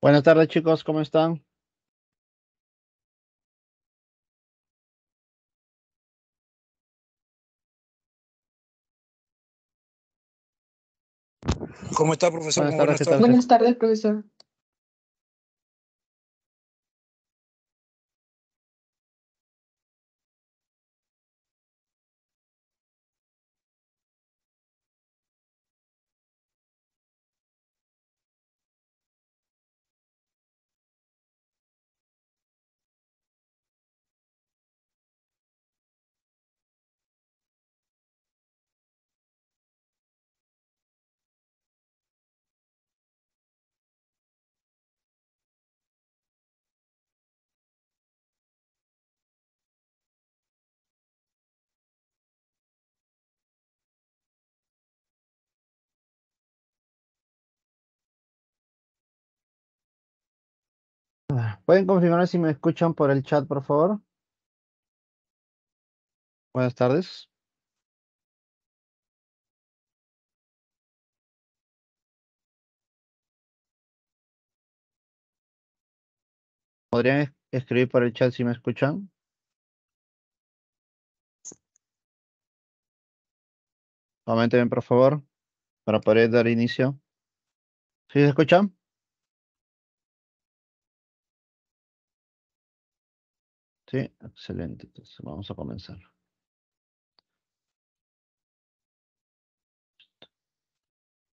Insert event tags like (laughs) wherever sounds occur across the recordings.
Buenas tardes, chicos, ¿cómo están? ¿Cómo está, profesor? Buenas tardes, profesor. ¿Pueden confirmar si me escuchan por el chat, por favor? Buenas tardes. ¿Podrían es- escribir por el chat si me escuchan? Coméntenme, por favor, para poder dar inicio. ¿Sí se escuchan? Sí, excelente. Entonces, vamos a comenzar.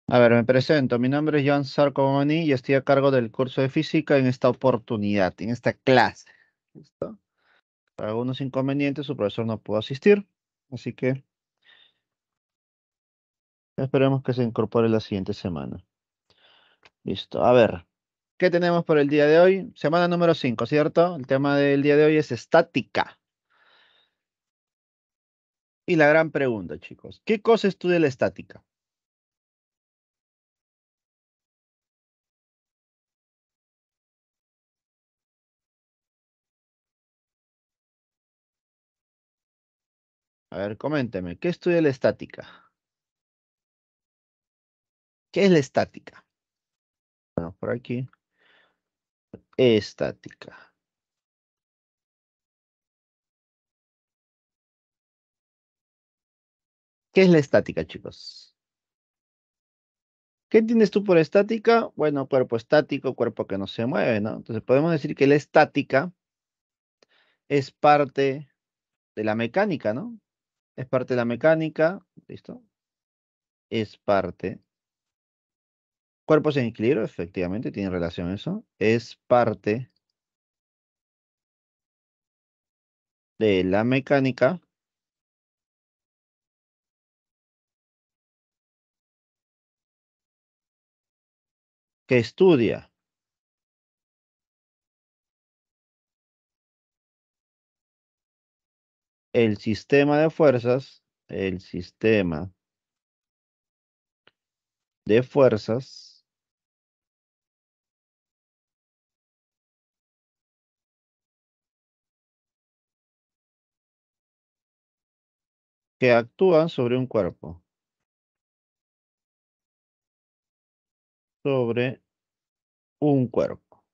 A ver, me presento. Mi nombre es Joan Sarcomani y estoy a cargo del curso de física en esta oportunidad, en esta clase. ¿Listo? Por algunos inconvenientes, su profesor no pudo asistir, así que esperemos que se incorpore la siguiente semana. Listo. A ver, ¿qué tenemos por el día de hoy? Semana número 5, ¿cierto? El tema del día de hoy es estática. Y la gran pregunta, chicos, ¿qué cosa estudia la estática? A ver, coménteme, ¿qué estudia la estática? ¿Qué es la estática? Bueno, por aquí. Estática. ¿Qué es la estática, chicos? ¿Qué entiendes tú por estática? Bueno, cuerpo estático, cuerpo que no se mueve, ¿no? Entonces podemos decir que la estática es parte de la mecánica, ¿no? Es parte de la mecánica, ¿listo? Es parte. Cuerpos en equilibrio, efectivamente, tiene relación eso. Es parte de la mecánica que estudia el sistema de fuerzas, el sistema de fuerzas que actúan sobre un cuerpo. Sobre un cuerpo.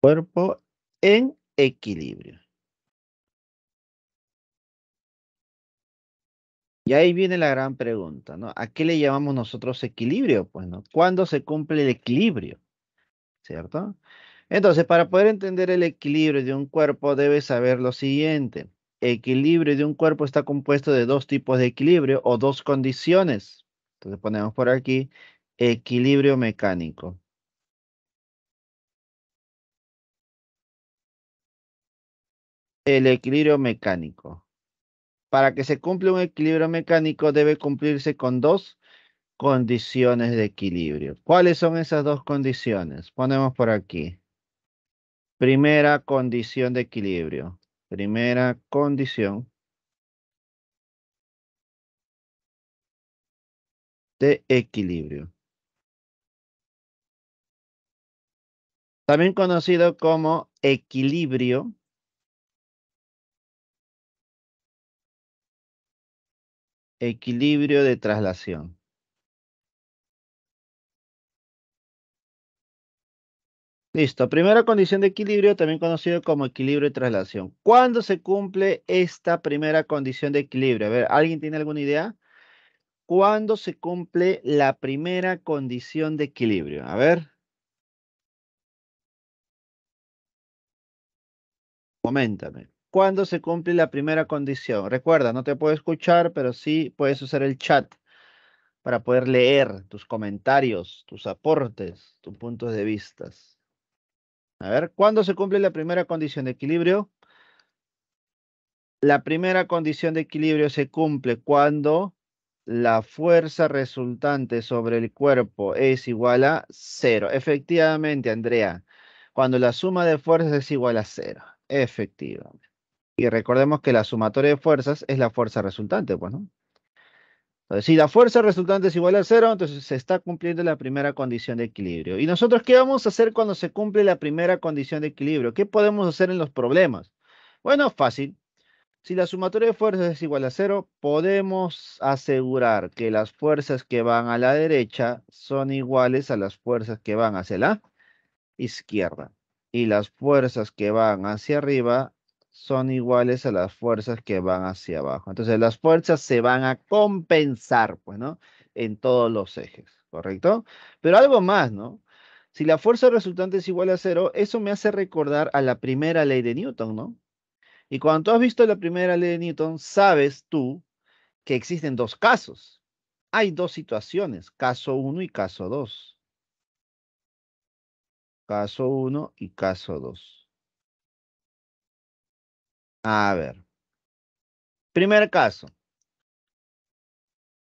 Cuerpo en equilibrio. Y ahí viene la gran pregunta, ¿no? ¿A qué le llamamos nosotros equilibrio? Pues, ¿no? ¿Cuándo se cumple el equilibrio? ¿Cierto? Entonces, para poder entender el equilibrio de un cuerpo, debes saber lo siguiente. Equilibrio de un cuerpo está compuesto de dos tipos de equilibrio o dos condiciones. Entonces ponemos por aquí equilibrio mecánico. El equilibrio mecánico. Para que se cumpla un equilibrio mecánico debe cumplirse con dos condiciones de equilibrio. ¿Cuáles son esas dos condiciones? Ponemos por aquí. Primera condición de equilibrio. Primera condición de equilibrio. También conocido como equilibrio equilibrio de traslación. Listo. Primera condición de equilibrio, también conocido como equilibrio y traslación. ¿Cuándo se cumple esta primera condición de equilibrio? A ver, ¿alguien tiene alguna idea? ¿Cuándo se cumple la primera condición de equilibrio? A ver. Coméntame. ¿Cuándo se cumple la primera condición? Recuerda, no te puedo escuchar, pero sí puedes usar el chat para poder leer tus comentarios, tus aportes, tus puntos de vista. A ver, ¿cuándo se cumple la primera condición de equilibrio? La primera condición de equilibrio se cumple cuando la fuerza resultante sobre el cuerpo es igual a cero. Efectivamente, Andrea, cuando la suma de fuerzas es igual a cero. Efectivamente. Y recordemos que la sumatoria de fuerzas es la fuerza resultante, pues, ¿no? Si la fuerza resultante es igual a cero, entonces se está cumpliendo la primera condición de equilibrio. ¿Y nosotros qué vamos a hacer cuando se cumple la primera condición de equilibrio? ¿Qué podemos hacer en los problemas? Bueno, fácil. Si la sumatoria de fuerzas es igual a cero, podemos asegurar que las fuerzas que van a la derecha son iguales a las fuerzas que van hacia la izquierda. Y las fuerzas que van hacia arriba son iguales a las fuerzas que van hacia abajo. Entonces, las fuerzas se van a compensar, pues, ¿no? En todos los ejes, ¿correcto? Pero algo más, ¿no? Si la fuerza resultante es igual a cero, eso me hace recordar a la primera ley de Newton, ¿no? Y cuando tú has visto la primera ley de Newton, sabes tú que existen dos casos. Hay dos situaciones, caso 1 y caso 2. Caso 1 y caso 2. A ver. Primer caso.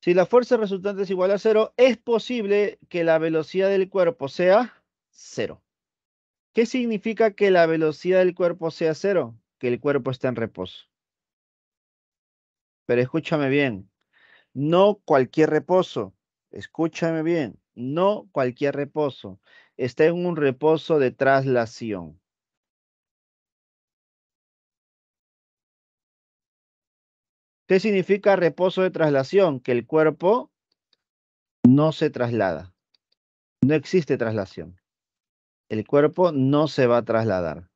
Si la fuerza resultante es igual a cero, es posible que la velocidad del cuerpo sea cero. ¿Qué significa que la velocidad del cuerpo sea cero? Que el cuerpo está en reposo. Pero escúchame bien, no cualquier reposo. Escúchame bien, no cualquier reposo. Está en un reposo de traslación. ¿Qué significa reposo de traslación? Que el cuerpo no se traslada. No existe traslación. El cuerpo no se va a trasladar.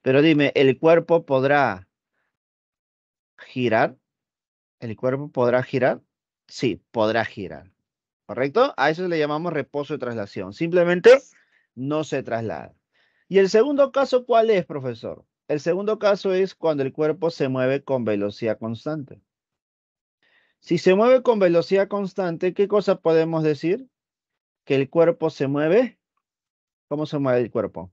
Pero dime, ¿el cuerpo podrá girar? ¿El cuerpo podrá girar? Sí, podrá girar. ¿Correcto? A eso le llamamos reposo de traslación. Simplemente no se traslada. ¿Y el segundo caso cuál es, profesor? El segundo caso es cuando el cuerpo se mueve con velocidad constante. Si se mueve con velocidad constante, ¿qué cosa podemos decir? Que el cuerpo se mueve. ¿Cómo se mueve el cuerpo?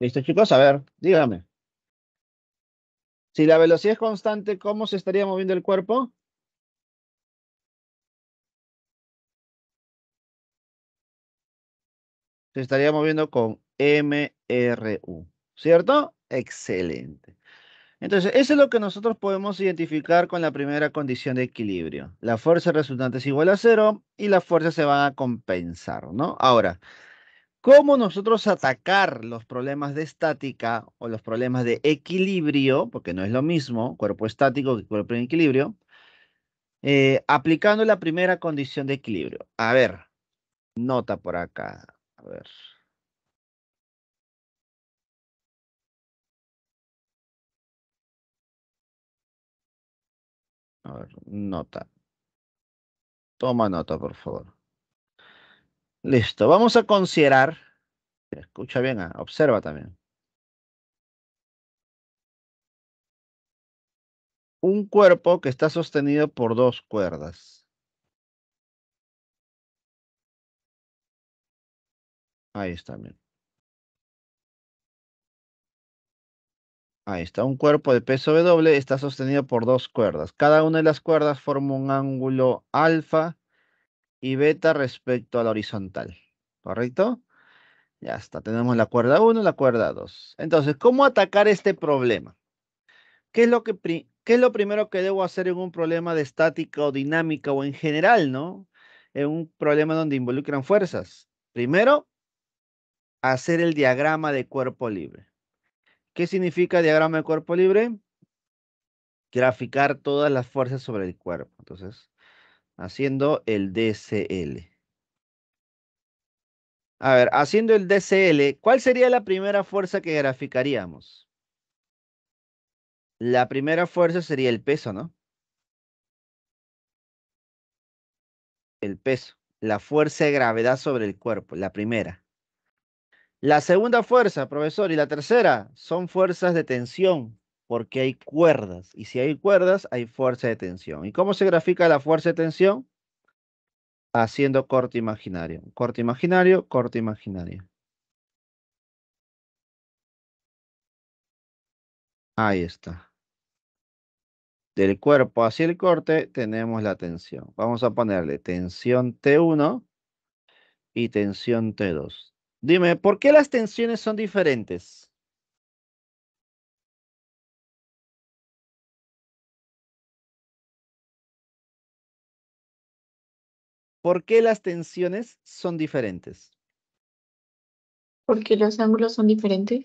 ¿Listo, chicos? A ver, dígame. Si la velocidad es constante, ¿cómo se estaría moviendo el cuerpo? Se estaría moviendo con MRU, ¿cierto? Excelente. Entonces, eso es lo que nosotros podemos identificar con la primera condición de equilibrio. La fuerza resultante es igual a cero y las fuerzas se van a compensar, ¿no? Ahora, cómo nosotros atacar los problemas de estática o los problemas de equilibrio, porque no es lo mismo cuerpo estático que cuerpo en equilibrio, eh, aplicando la primera condición de equilibrio. A ver, nota por acá. A ver. A ver, nota. Toma nota, por favor. Listo, vamos a considerar, escucha bien, ah, observa también. Un cuerpo que está sostenido por dos cuerdas. Ahí está, bien. Ahí está, un cuerpo de peso W está sostenido por dos cuerdas. Cada una de las cuerdas forma un ángulo alfa y beta respecto a la horizontal. ¿Correcto? Ya está, tenemos la cuerda 1 y la cuerda 2. Entonces, ¿cómo atacar este problema? ¿Qué es lo que ¿qué es lo primero que debo hacer en un problema de estática o dinámica o en general, no? En un problema donde involucran fuerzas. Primero, hacer el diagrama de cuerpo libre. ¿Qué significa diagrama de cuerpo libre? Graficar todas las fuerzas sobre el cuerpo. Entonces, haciendo el DCL. A ver, haciendo el DCL, ¿cuál sería la primera fuerza que graficaríamos? La primera fuerza sería el peso, ¿no? El peso, la fuerza de gravedad sobre el cuerpo, la primera. La segunda fuerza, profesor, y la tercera son fuerzas de tensión, porque hay cuerdas. Y si hay cuerdas, hay fuerza de tensión. ¿Y cómo se grafica la fuerza de tensión? Haciendo corte imaginario. Corte imaginario, corte imaginario. Ahí está. Del cuerpo hacia el corte tenemos la tensión. Vamos a ponerle tensión T1 y tensión T2. Dime, ¿por qué las tensiones son diferentes? ¿Por qué las tensiones son diferentes? Porque los ángulos son diferentes.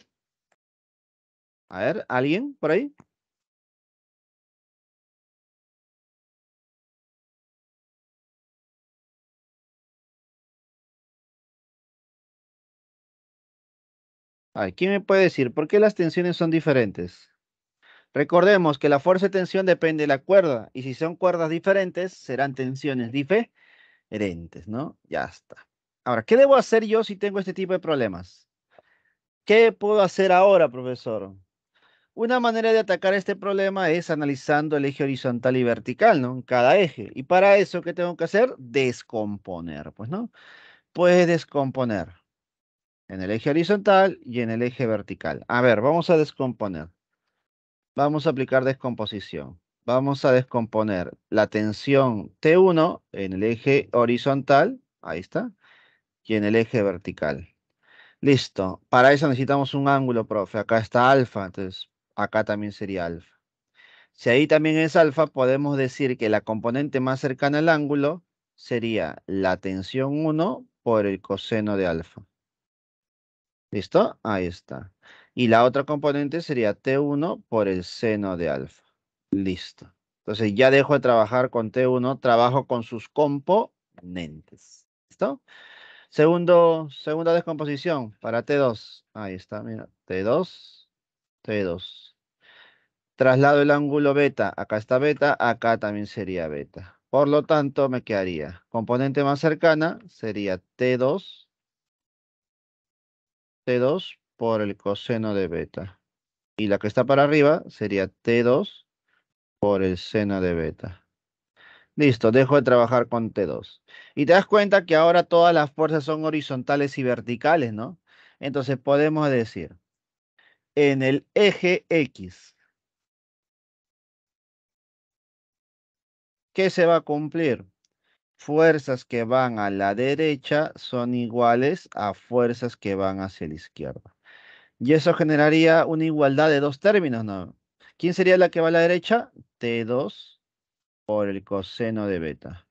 A ver, ¿alguien por ahí? ¿quién me puede decir por qué las tensiones son diferentes? Recordemos que la fuerza de tensión depende de la cuerda, y si son cuerdas diferentes, serán tensiones diferentes, ¿no? Ya está. Ahora, ¿qué debo hacer yo si tengo este tipo de problemas? ¿Qué puedo hacer ahora, profesor? Una manera de atacar este problema es analizando el eje horizontal y vertical, ¿no? En cada eje. Y para eso, ¿qué tengo que hacer? Descomponer, pues, ¿no? Puedes descomponer en el eje horizontal y en el eje vertical. A ver, vamos a descomponer. Vamos a aplicar descomposición. Vamos a descomponer la tensión T1 en el eje horizontal, ahí está, y en el eje vertical. Listo. Para eso necesitamos un ángulo, profe. Acá está alfa, entonces acá también sería alfa. Si ahí también es alfa, podemos decir que la componente más cercana al ángulo sería la tensión 1 por el coseno de alfa. ¿Listo? Ahí está. Y la otra componente sería T1 por el seno de alfa. Listo. Entonces ya dejo de trabajar con T1, trabajo con sus componentes. ¿Listo? Segundo, segunda descomposición para T2. Ahí está, mira. T2, T2. Traslado el ángulo beta. Acá está beta, acá también sería beta. Por lo tanto, me quedaría. Componente más cercana sería T2 T2 por el coseno de beta. Y la que está para arriba sería T2 por el seno de beta. Listo, dejo de trabajar con T2. Y te das cuenta que ahora todas las fuerzas son horizontales y verticales, ¿no? Entonces podemos decir, en el eje X, ¿qué se va a cumplir? fuerzas que van a la derecha son iguales a fuerzas que van hacia la izquierda. Y eso generaría una igualdad de dos términos, ¿no? ¿Quién sería la que va a la derecha? T2 por el coseno de beta.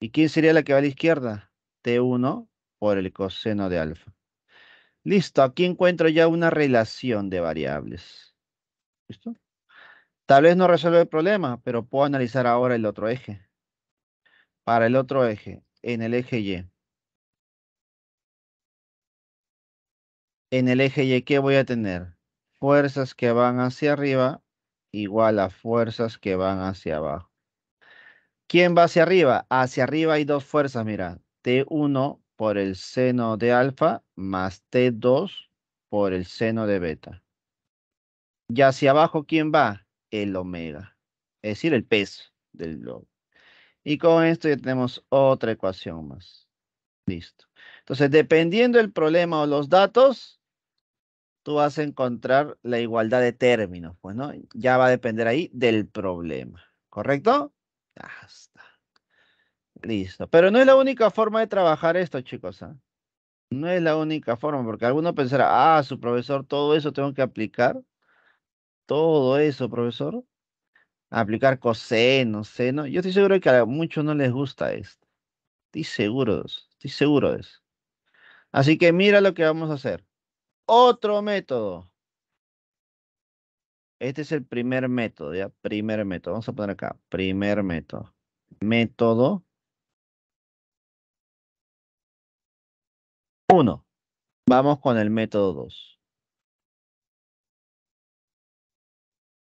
¿Y quién sería la que va a la izquierda? T1 por el coseno de alfa. Listo, aquí encuentro ya una relación de variables. ¿Listo? Tal vez no resuelve el problema, pero puedo analizar ahora el otro eje para el otro eje, en el eje Y. En el eje Y, ¿qué voy a tener? Fuerzas que van hacia arriba igual a fuerzas que van hacia abajo. ¿Quién va hacia arriba? Hacia arriba hay dos fuerzas, mira. T1 por el seno de alfa más T2 por el seno de beta. Y hacia abajo, ¿quién va? El omega. Es decir, el peso del globo. Y con esto ya tenemos otra ecuación más. Listo. Entonces, dependiendo del problema o los datos, tú vas a encontrar la igualdad de términos. Pues, ¿no? Ya va a depender ahí del problema. ¿Correcto? Ya está. Listo. Pero no es la única forma de trabajar esto, chicos. ¿ah? No es la única forma, porque alguno pensará, ah, su profesor, todo eso tengo que aplicar. Todo eso, profesor. Aplicar coseno, seno. Yo estoy seguro que a muchos no les gusta esto. Estoy seguro de eso. Estoy seguro de eso. Así que mira lo que vamos a hacer. Otro método. Este es el primer método, ¿ya? Primer método. Vamos a poner acá. Primer método. Método. Uno. Vamos con el método 2.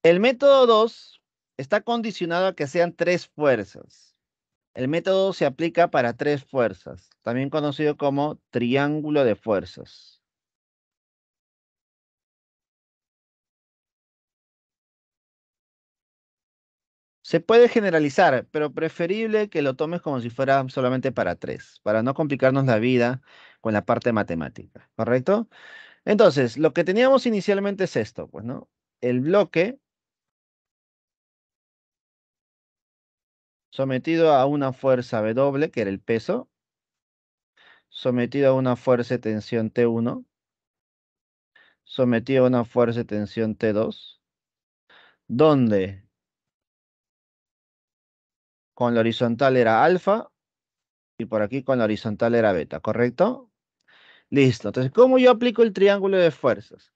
El método 2 está condicionado a que sean tres fuerzas. El método se aplica para tres fuerzas, también conocido como triángulo de fuerzas. Se puede generalizar, pero preferible que lo tomes como si fuera solamente para tres, para no complicarnos la vida con la parte matemática, ¿correcto? Entonces, lo que teníamos inicialmente es esto, pues, ¿no? El bloque sometido a una fuerza W, que era el peso, sometido a una fuerza de tensión T1, sometido a una fuerza de tensión T2, donde con la horizontal era alfa y por aquí con la horizontal era beta, ¿correcto? Listo. Entonces, ¿cómo yo aplico el triángulo de fuerzas?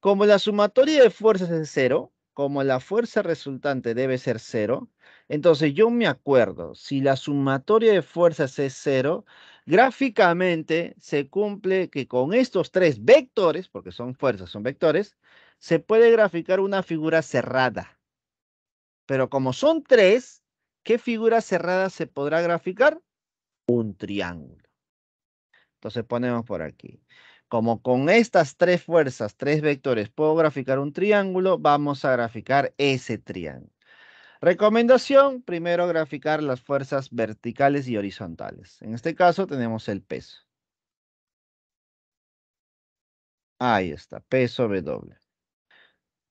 Como la sumatoria de fuerzas es cero, como la fuerza resultante debe ser cero, entonces yo me acuerdo, si la sumatoria de fuerzas es cero, gráficamente se cumple que con estos tres vectores, porque son fuerzas, son vectores, se puede graficar una figura cerrada. Pero como son tres, ¿qué figura cerrada se podrá graficar? Un triángulo. Entonces ponemos por aquí. Como con estas tres fuerzas, tres vectores, puedo graficar un triángulo, vamos a graficar ese triángulo. Recomendación, primero graficar las fuerzas verticales y horizontales. En este caso tenemos el peso. Ahí está, peso W.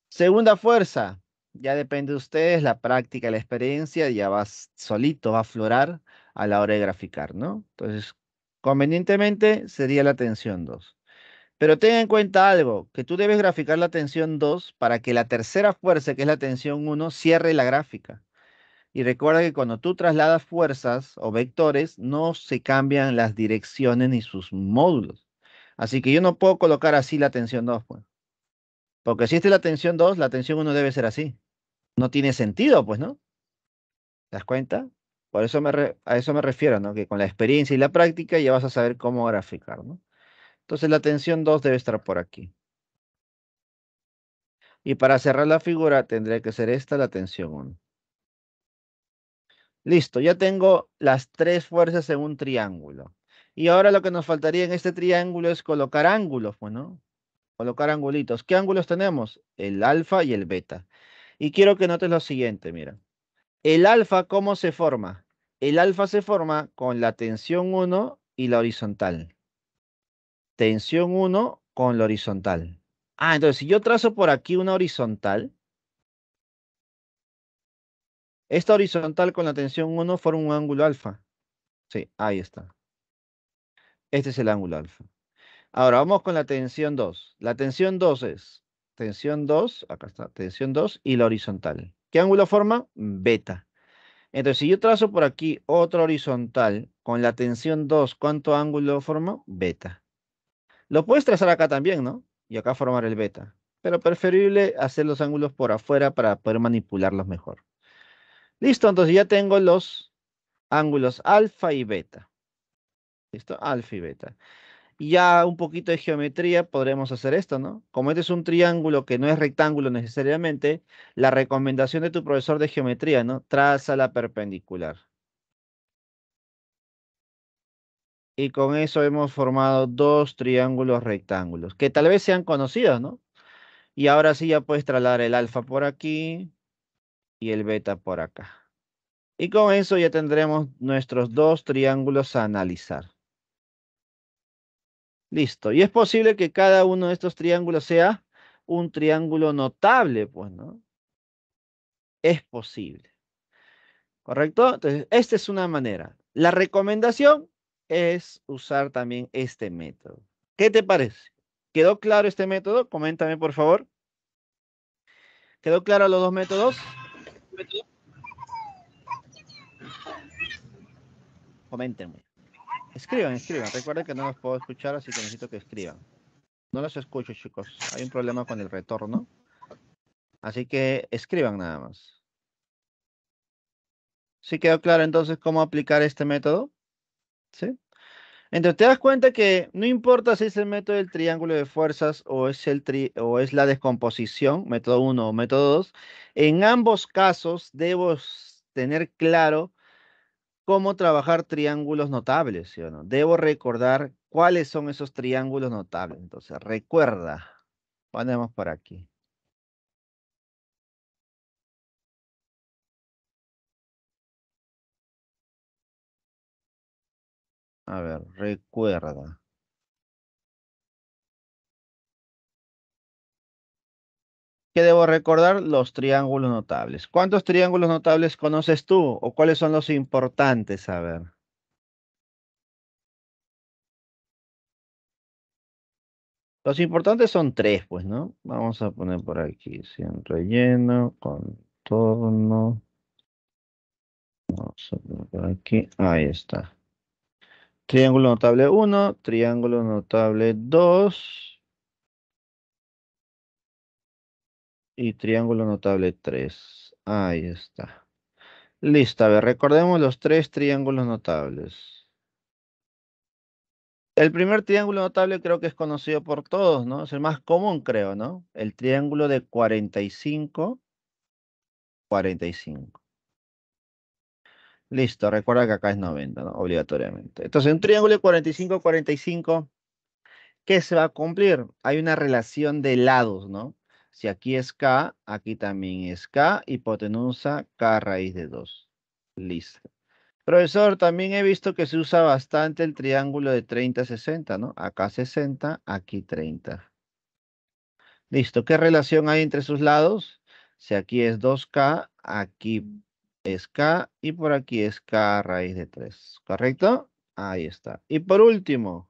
Segunda fuerza, ya depende de ustedes, la práctica, la experiencia, ya va solito, va a aflorar a la hora de graficar, ¿no? Entonces, convenientemente sería la tensión 2. Pero ten en cuenta algo, que tú debes graficar la tensión 2 para que la tercera fuerza, que es la tensión 1, cierre la gráfica. Y recuerda que cuando tú trasladas fuerzas o vectores, no se cambian las direcciones ni sus módulos. Así que yo no puedo colocar así la tensión 2, pues. Porque si es la tensión 2, la tensión 1 debe ser así. No tiene sentido, pues, ¿no? ¿Te das cuenta? Por eso me a eso me refiero, ¿no? Que con la experiencia y la práctica ya vas a saber cómo graficar, ¿no? Entonces la tensión 2 debe estar por aquí. Y para cerrar la figura tendría que ser esta la tensión 1. Listo, ya tengo las tres fuerzas en un triángulo. Y ahora lo que nos faltaría en este triángulo es colocar ángulos, bueno, colocar angulitos. ¿Qué ángulos tenemos? El alfa y el beta. Y quiero que notes lo siguiente, mira. El alfa, ¿cómo se forma? El alfa se forma con la tensión 1 y la horizontal tensión 1 con la horizontal. Ah, entonces si yo trazo por aquí una horizontal, esta horizontal con la tensión 1 forma un ángulo alfa. Sí, ahí está. Este es el ángulo alfa. Ahora vamos con la tensión 2. La tensión 2 es tensión 2, acá está, tensión 2 y la horizontal. ¿Qué ángulo forma? Beta. Entonces, si yo trazo por aquí otra horizontal con la tensión 2, ¿cuánto ángulo forma? Beta. Lo puedes trazar acá también, ¿no? Y acá formar el beta. Pero preferible hacer los ángulos por afuera para poder manipularlos mejor. Listo, entonces ya tengo los ángulos alfa y beta. ¿Listo? Alfa y beta. Y ya un poquito de geometría podremos hacer esto, ¿no? Como este es un triángulo que no es rectángulo necesariamente, la recomendación de tu profesor de geometría, ¿no? Traza la perpendicular. y con eso hemos formado dos triángulos rectángulos, que tal vez sean conocidos, ¿no? Y ahora sí ya puedes trasladar el alfa por aquí y el beta por acá. Y con eso ya tendremos nuestros dos triángulos a analizar. Listo. Y es posible que cada uno de estos triángulos sea un triángulo notable, pues, ¿no? Es posible. ¿Correcto? Entonces, esta es una manera. La recomendación es usar también este método. ¿Qué te parece? ¿Quedó claro este método? Coméntame, por favor. ¿Quedó claro los dos métodos? Coméntenme. Escriban, escriban. Recuerden que no los puedo escuchar, así que necesito que escriban. No los escucho, chicos. Hay un problema con el retorno. Así que escriban nada más. ¿Sí quedó claro entonces cómo aplicar este método? ¿Sí? Entonces te das cuenta que no importa si es el método del triángulo de fuerzas o es, el o es la descomposición, método 1 o método 2, en ambos casos debo tener claro cómo trabajar triángulos notables, ¿sí o no? Debo recordar cuáles son esos triángulos notables. Entonces, recuerda, ponemos por aquí. A ver, recuerda. ¿Qué debo recordar? Los triángulos notables. ¿Cuántos triángulos notables conoces tú? ¿O cuáles son los importantes? A ver. Los importantes son tres, pues, ¿no? Vamos a poner por aquí. Sin relleno, contorno. Vamos a poner por aquí. Ahí está. Triángulo notable 1, triángulo notable 2 y triángulo notable 3. Ahí está. Listo, a ver, recordemos los tres triángulos notables. El primer triángulo notable creo que es conocido por todos, ¿no? Es el más común, creo, ¿no? El triángulo de 45, 45. Listo, recuerda que acá es 90, ¿no? Obligatoriamente. Entonces, un triángulo de 45, 45, ¿qué se va a cumplir? Hay una relación de lados, ¿no? Si aquí es K, aquí también es K, hipotenusa K raíz de 2. Listo. Profesor, también he visto que se usa bastante el triángulo de 30, 60, ¿no? Acá 60, aquí 30. Listo. ¿Qué relación hay entre sus lados? Si aquí es 2K, aquí es K y por aquí es K raíz de 3. ¿Correcto? Ahí está. Y por último,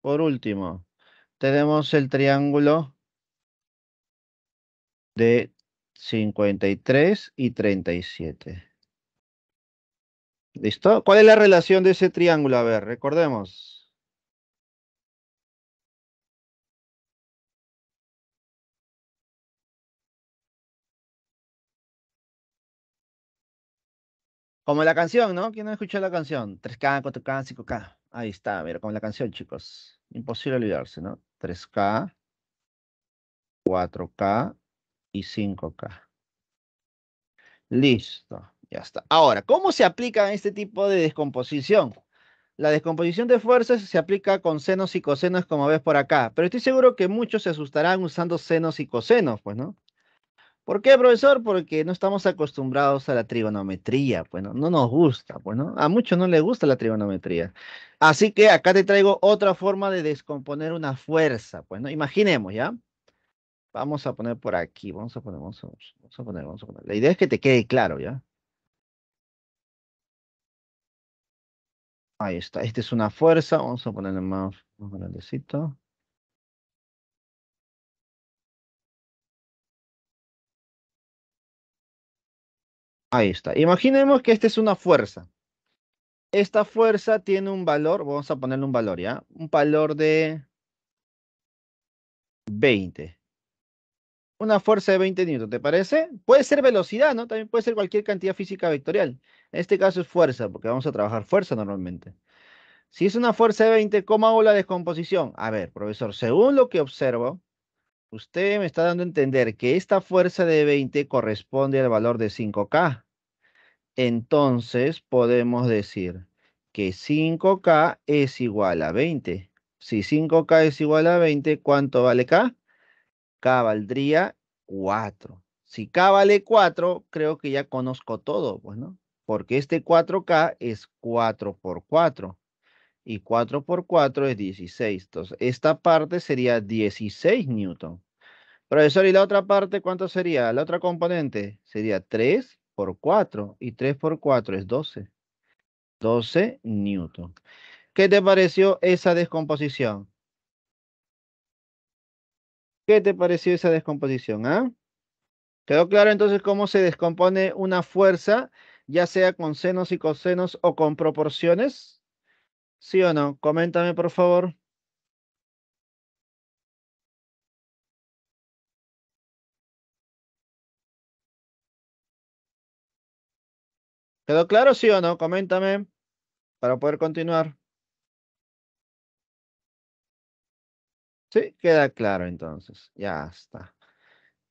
por último, tenemos el triángulo de 53 y 37. ¿Listo? ¿Cuál es la relación de ese triángulo? A ver, recordemos. Como la canción, ¿no? ¿Quién no escuchó la canción? 3K, 4K, 5K. Ahí está, mira, como la canción, chicos. Imposible olvidarse, ¿no? 3K, 4K y 5K. Listo, ya está. Ahora, ¿cómo se aplica este tipo de descomposición? La descomposición de fuerzas se aplica con senos y cosenos como ves por acá, pero estoy seguro que muchos se asustarán usando senos y cosenos, pues, ¿no? ¿Por qué, profesor? Porque no estamos acostumbrados a la trigonometría, pues no, nos gusta, pues no. A muchos no les gusta la trigonometría. Así que acá te traigo otra forma de descomponer una fuerza, pues. Imaginemos, ¿ya? Vamos a poner por aquí, vamos a poner, vamos a, poner, vamos a poner. La idea es que te quede claro, ¿ya? Ahí está, esta es una fuerza, vamos a ponerle más, más grandecito. Ahí está. Imaginemos que esta es una fuerza. Esta fuerza tiene un valor, vamos a ponerle un valor, ¿ya? Un valor de 20. Una fuerza de 20 newton, ¿te parece? Puede ser velocidad, ¿no? También puede ser cualquier cantidad física vectorial. En este caso es fuerza, porque vamos a trabajar fuerza normalmente. Si es una fuerza de 20, ¿cómo hago la descomposición? A ver, profesor, según lo que observo, usted me está dando a entender que esta fuerza de 20 corresponde al valor de 5K. Entonces podemos decir que 5K es igual a 20. Si 5K es igual a 20, ¿cuánto vale K? K valdría 4. Si K vale 4, creo que ya conozco todo, pues, ¿no? Porque este 4K es 4 por 4. Y 4 por 4 es 16. Entonces, esta parte sería 16 newton. Profesor, ¿y la otra parte cuánto sería? La otra componente sería 3 por 4 y 3 por 4 es 12. 12 newton. ¿Qué te pareció esa descomposición? ¿Qué te pareció esa descomposición? ¿ah? ¿Quedó claro entonces cómo se descompone una fuerza, ya sea con senos y cosenos o con proporciones? ¿Sí o no? Coméntame, por favor. ¿Quedó claro, sí o no? Coméntame para poder continuar. Sí, queda claro entonces. Ya está.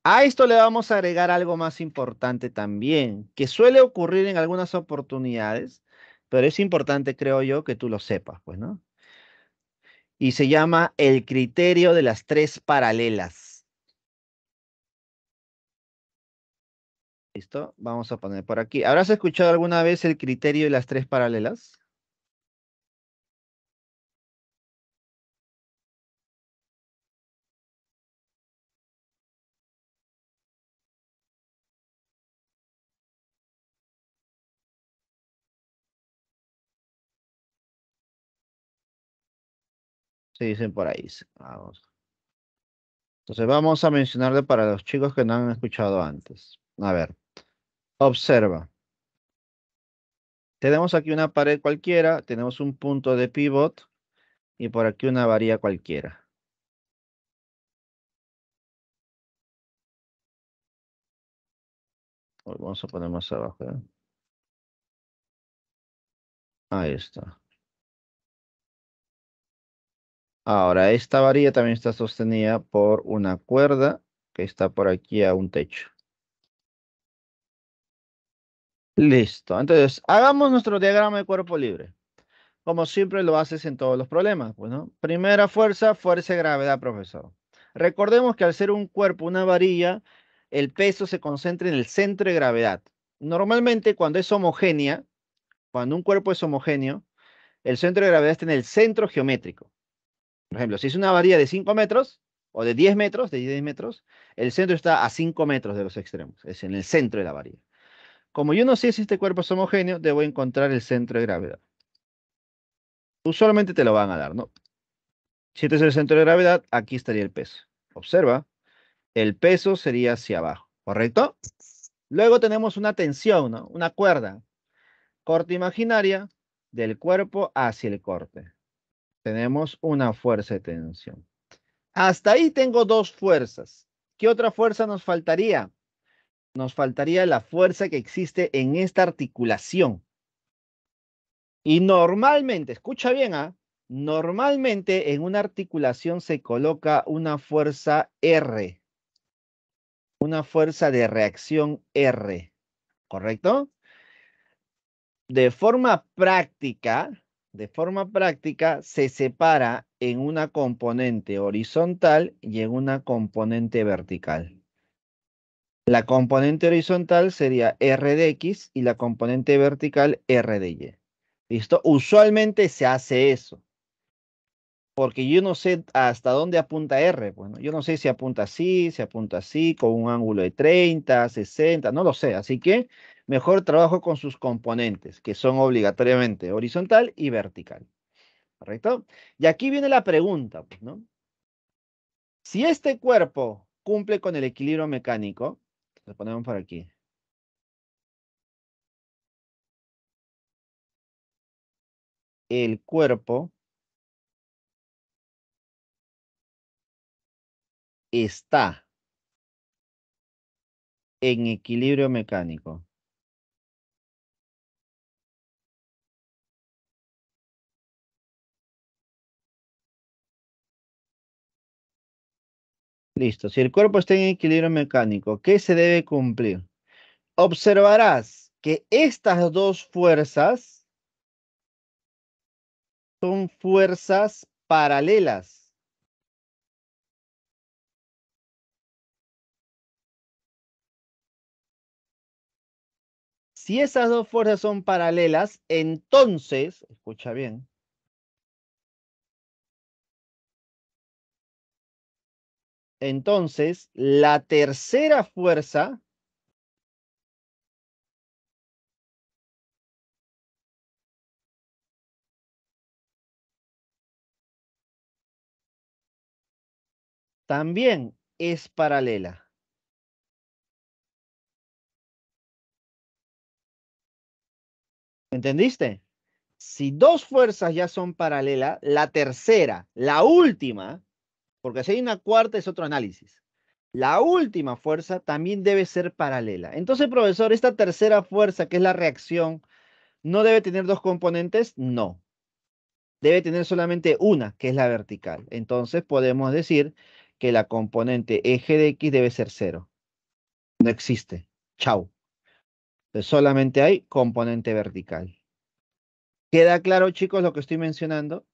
A esto le vamos a agregar algo más importante también, que suele ocurrir en algunas oportunidades, pero es importante, creo yo, que tú lo sepas, pues, ¿no? Y se llama el criterio de las tres paralelas. ¿Listo? Vamos a poner por aquí. ¿Habrás escuchado alguna vez el criterio de las tres paralelas? Se dicen por ahí. Vamos. Entonces vamos a mencionarle para los chicos que no han escuchado antes. A ver. Observa. Tenemos aquí una pared cualquiera, tenemos un punto de pivot y por aquí una varilla cualquiera. Vamos a poner más abajo. ¿eh? Ahí está. Ahora, esta varilla también está sostenida por una cuerda que está por aquí a un techo. Listo. Entonces, hagamos nuestro diagrama de cuerpo libre. Como siempre lo haces en todos los problemas. Bueno, primera fuerza, fuerza de gravedad, profesor. Recordemos que al ser un cuerpo, una varilla, el peso se concentra en el centro de gravedad. Normalmente cuando es homogénea, cuando un cuerpo es homogéneo, el centro de gravedad está en el centro geométrico. Por ejemplo, si es una varilla de 5 metros o de 10 metros, de 10 metros, el centro está a 5 metros de los extremos, es en el centro de la varilla. Como yo no sé si este cuerpo es homogéneo, debo encontrar el centro de gravedad. Usualmente te lo van a dar, ¿no? Si este es el centro de gravedad, aquí estaría el peso. Observa, el peso sería hacia abajo, ¿correcto? Luego tenemos una tensión, ¿no? Una cuerda. Corte imaginaria del cuerpo hacia el corte tenemos una fuerza de tensión. Hasta ahí tengo dos fuerzas. ¿Qué otra fuerza nos faltaría? Nos faltaría la fuerza que existe en esta articulación. Y normalmente, escucha bien, ¿ah? normalmente en una articulación se coloca una fuerza R, una fuerza de reacción R, ¿correcto? De forma práctica, de forma práctica se separa en una componente horizontal y en una componente vertical. La componente horizontal sería R de X y la componente vertical R de Y. ¿Listo? Usualmente se hace eso. Porque yo no sé hasta dónde apunta R. Bueno, yo no sé si apunta así, si apunta así, con un ángulo de 30, 60, no lo sé. Así que mejor trabajo con sus componentes, que son obligatoriamente horizontal y vertical. ¿Correcto? Y aquí viene la pregunta, pues, ¿no? Si este cuerpo cumple con el equilibrio mecánico, lo ponemos por aquí. El cuerpo está en equilibrio mecánico. Listo. Si el cuerpo está en equilibrio mecánico, ¿qué se debe cumplir? Observarás que estas dos fuerzas son fuerzas paralelas. Si esas dos fuerzas son paralelas, entonces, escucha bien, Entonces, la tercera fuerza también es paralela. ¿Entendiste? Si dos fuerzas ya son paralelas, la tercera, la última, porque si hay una cuarta es otro análisis. La última fuerza también debe ser paralela. Entonces, profesor, esta tercera fuerza, que es la reacción, ¿no debe tener dos componentes? No. Debe tener solamente una, que es la vertical. Entonces, podemos decir que la componente eje de X debe ser cero. No existe. Chau. solamente hay componente vertical. ¿Queda claro, chicos, lo que estoy mencionando?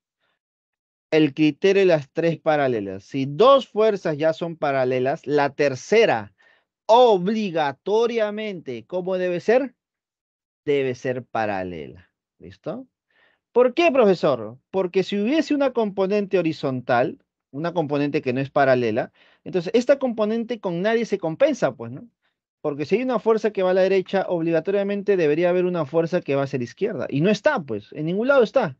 El criterio de las tres paralelas. Si dos fuerzas ya son paralelas, la tercera obligatoriamente, ¿cómo debe ser? Debe ser paralela. ¿Listo? ¿Por qué, profesor? Porque si hubiese una componente horizontal, una componente que no es paralela, entonces esta componente con nadie se compensa, pues, ¿no? Porque si hay una fuerza que va a la derecha, obligatoriamente debería haber una fuerza que va hacia la izquierda. Y no está, pues, en ningún lado está.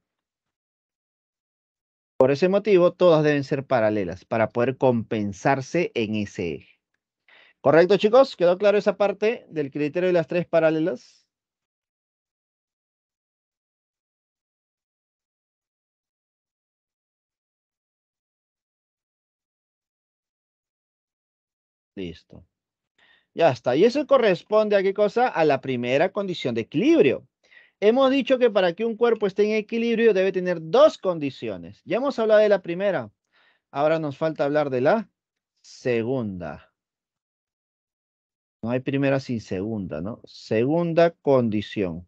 Por ese motivo, todas deben ser paralelas para poder compensarse en ese eje. ¿Correcto, chicos? ¿Quedó claro esa parte del criterio de las tres paralelas? Listo. Ya está. Y eso corresponde a qué cosa? A la primera condición de equilibrio. Hemos dicho que para que un cuerpo esté en equilibrio debe tener dos condiciones. Ya hemos hablado de la primera. Ahora nos falta hablar de la segunda. No hay primera sin segunda, ¿no? Segunda condición.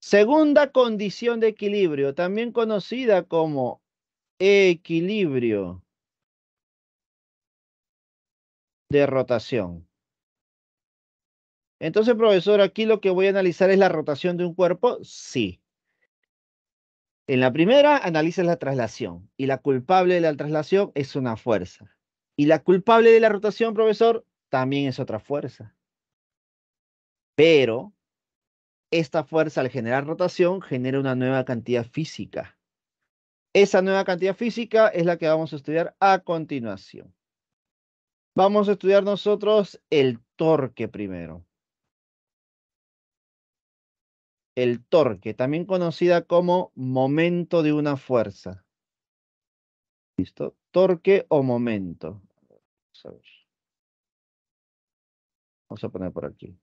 Segunda condición de equilibrio, también conocida como equilibrio de rotación. Entonces, profesor, aquí lo que voy a analizar es la rotación de un cuerpo. Sí. En la primera, analiza la traslación. Y la culpable de la traslación es una fuerza. Y la culpable de la rotación, profesor, también es otra fuerza. Pero esta fuerza al generar rotación genera una nueva cantidad física. Esa nueva cantidad física es la que vamos a estudiar a continuación. Vamos a estudiar nosotros el torque primero. El torque, también conocida como momento de una fuerza. ¿Listo? Torque o momento. Vamos a poner por aquí.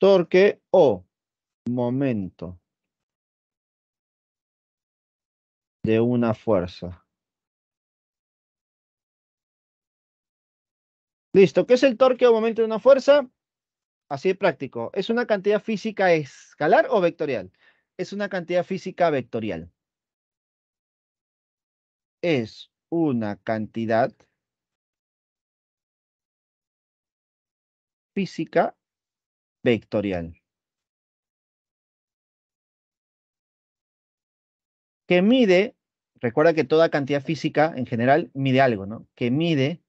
torque o momento de una fuerza. Listo, ¿qué es el torque o momento de una fuerza? Así de práctico. ¿Es una cantidad física escalar o vectorial? Es una cantidad física vectorial. Es una cantidad física vectorial. Que mide, recuerda que toda cantidad física en general mide algo, ¿no? Que mide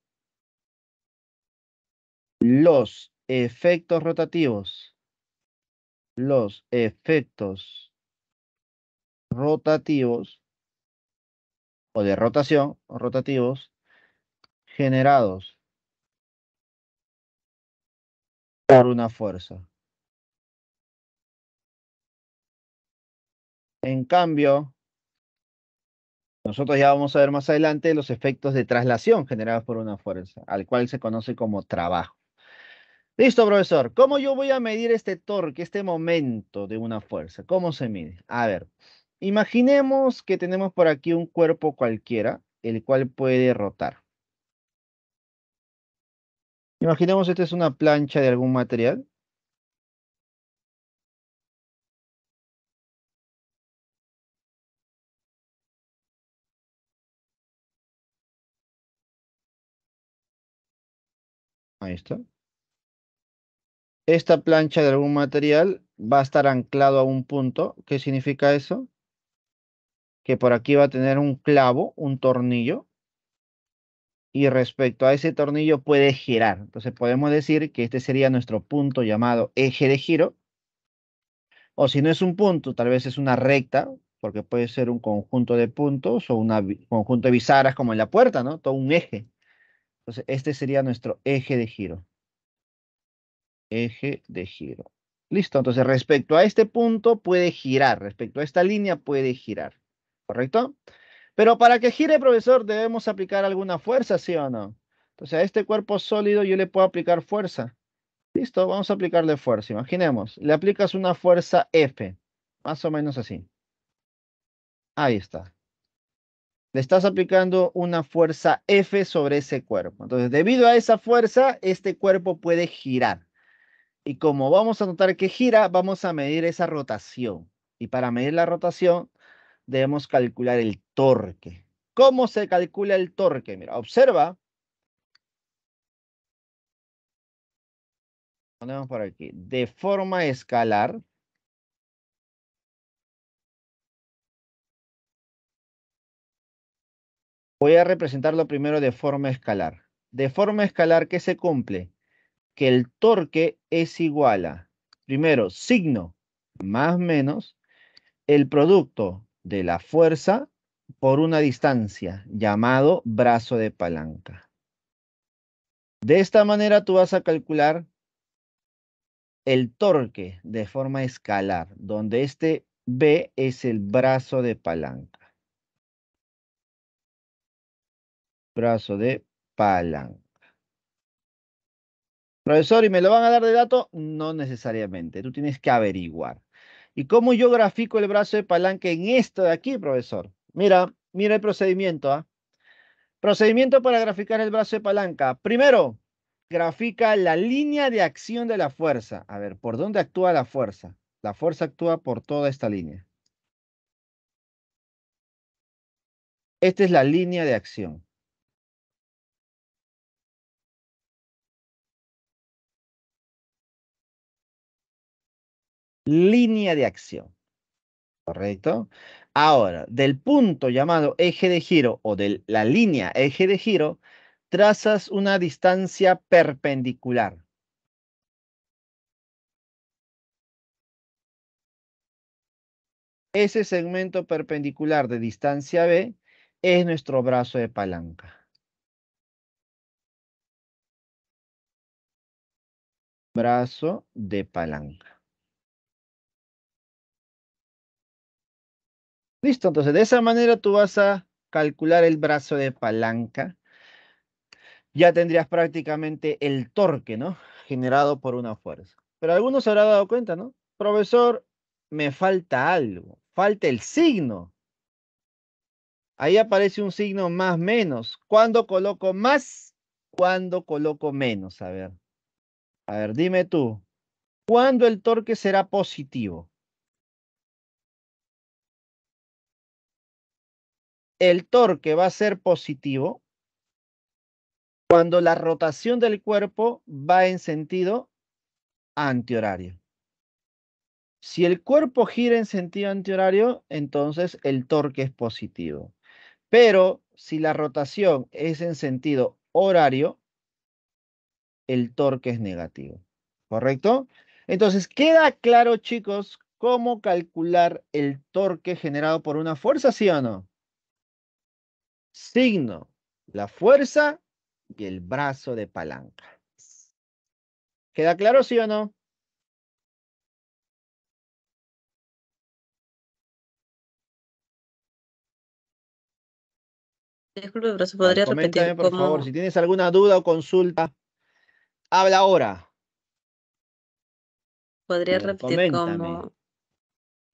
los efectos rotativos, los efectos rotativos o de rotación, rotativos, generados una fuerza. En cambio, nosotros ya vamos a ver más adelante los efectos de traslación generados por una fuerza, al cual se conoce como trabajo. Listo, profesor. ¿Cómo yo voy a medir este torque, este momento de una fuerza? ¿Cómo se mide? A ver, imaginemos que tenemos por aquí un cuerpo cualquiera, el cual puede rotar. Imaginemos esta es una plancha de algún material. Esta plancha de algún material va a estar anclado a un punto. ¿Qué significa eso? Que por aquí va a tener un clavo, un tornillo y respecto a ese tornillo puede girar. Entonces podemos decir que este sería nuestro punto llamado eje de giro. O si no es un punto, tal vez es una recta, porque puede ser un conjunto de puntos o un conjunto de bisaras como en la puerta, ¿no? Todo un eje. Entonces, este sería nuestro eje de giro. Eje de giro. Listo, entonces respecto a este punto puede girar, respecto a esta línea puede girar, ¿correcto? Pero para que gire, profesor, debemos aplicar alguna fuerza, ¿sí o no? Entonces a este cuerpo sólido yo le puedo aplicar fuerza. Listo, vamos a aplicarle fuerza. Imaginemos, le aplicas una fuerza F, más o menos así. Ahí está. Le estás aplicando una fuerza F sobre ese cuerpo. Entonces, debido a esa fuerza, este cuerpo puede girar. Y como vamos a notar que gira, vamos a medir esa rotación. Y para medir la rotación, debemos calcular el torque. ¿Cómo se calcula el torque? Mira, observa ponemos por aquí, de forma escalar, voy a representarlo primero de forma escalar. De forma escalar, ¿qué se cumple? Que el torque es igual a, primero, signo más menos, el producto de la fuerza por una distancia, llamado brazo de palanca. De esta manera tú vas a calcular el torque de forma escalar, donde este B es el brazo de palanca. Brazo de palanca. Profesor, ¿y me lo van a dar de dato? No necesariamente, tú tienes que averiguar. ¿Y cómo yo grafico el brazo de palanca en esto de aquí, profesor? Mira, mira el procedimiento. ¿ah? Procedimiento para graficar el brazo de palanca. Primero, grafica la línea de acción de la fuerza. A ver, ¿por dónde actúa la fuerza? La fuerza actúa por toda esta línea. Esta es la línea de acción. Línea de acción. ¿Correcto? Ahora, del punto llamado eje de giro o de la línea eje de giro, trazas una distancia perpendicular. Ese segmento perpendicular de distancia B es nuestro brazo de palanca. Brazo de palanca. Listo, entonces de esa manera tú vas a calcular el brazo de palanca ya tendrías prácticamente el torque, ¿no? Generado por una fuerza. Pero algunos se habrán dado cuenta, ¿no? Profesor, me falta algo, falta el signo. Ahí aparece un signo más menos. ¿Cuándo coloco más? ¿Cuándo coloco menos? A ver. A ver, dime tú. ¿Cuándo el torque será positivo? El torque va a ser positivo cuando la rotación del cuerpo va en sentido antihorario. Si el cuerpo gira en sentido antihorario, entonces el torque es positivo. Pero si la rotación es en sentido horario, el torque es negativo. ¿Correcto? Entonces, ¿queda claro, chicos, cómo calcular el torque generado por una fuerza, sí o no? Signo, la fuerza y el brazo de palanca. ¿Queda claro, sí o no? Disculpe, pero se podría repetir. por favor, si tienes alguna duda o consulta, habla ahora. ¿Podría repetir cómo,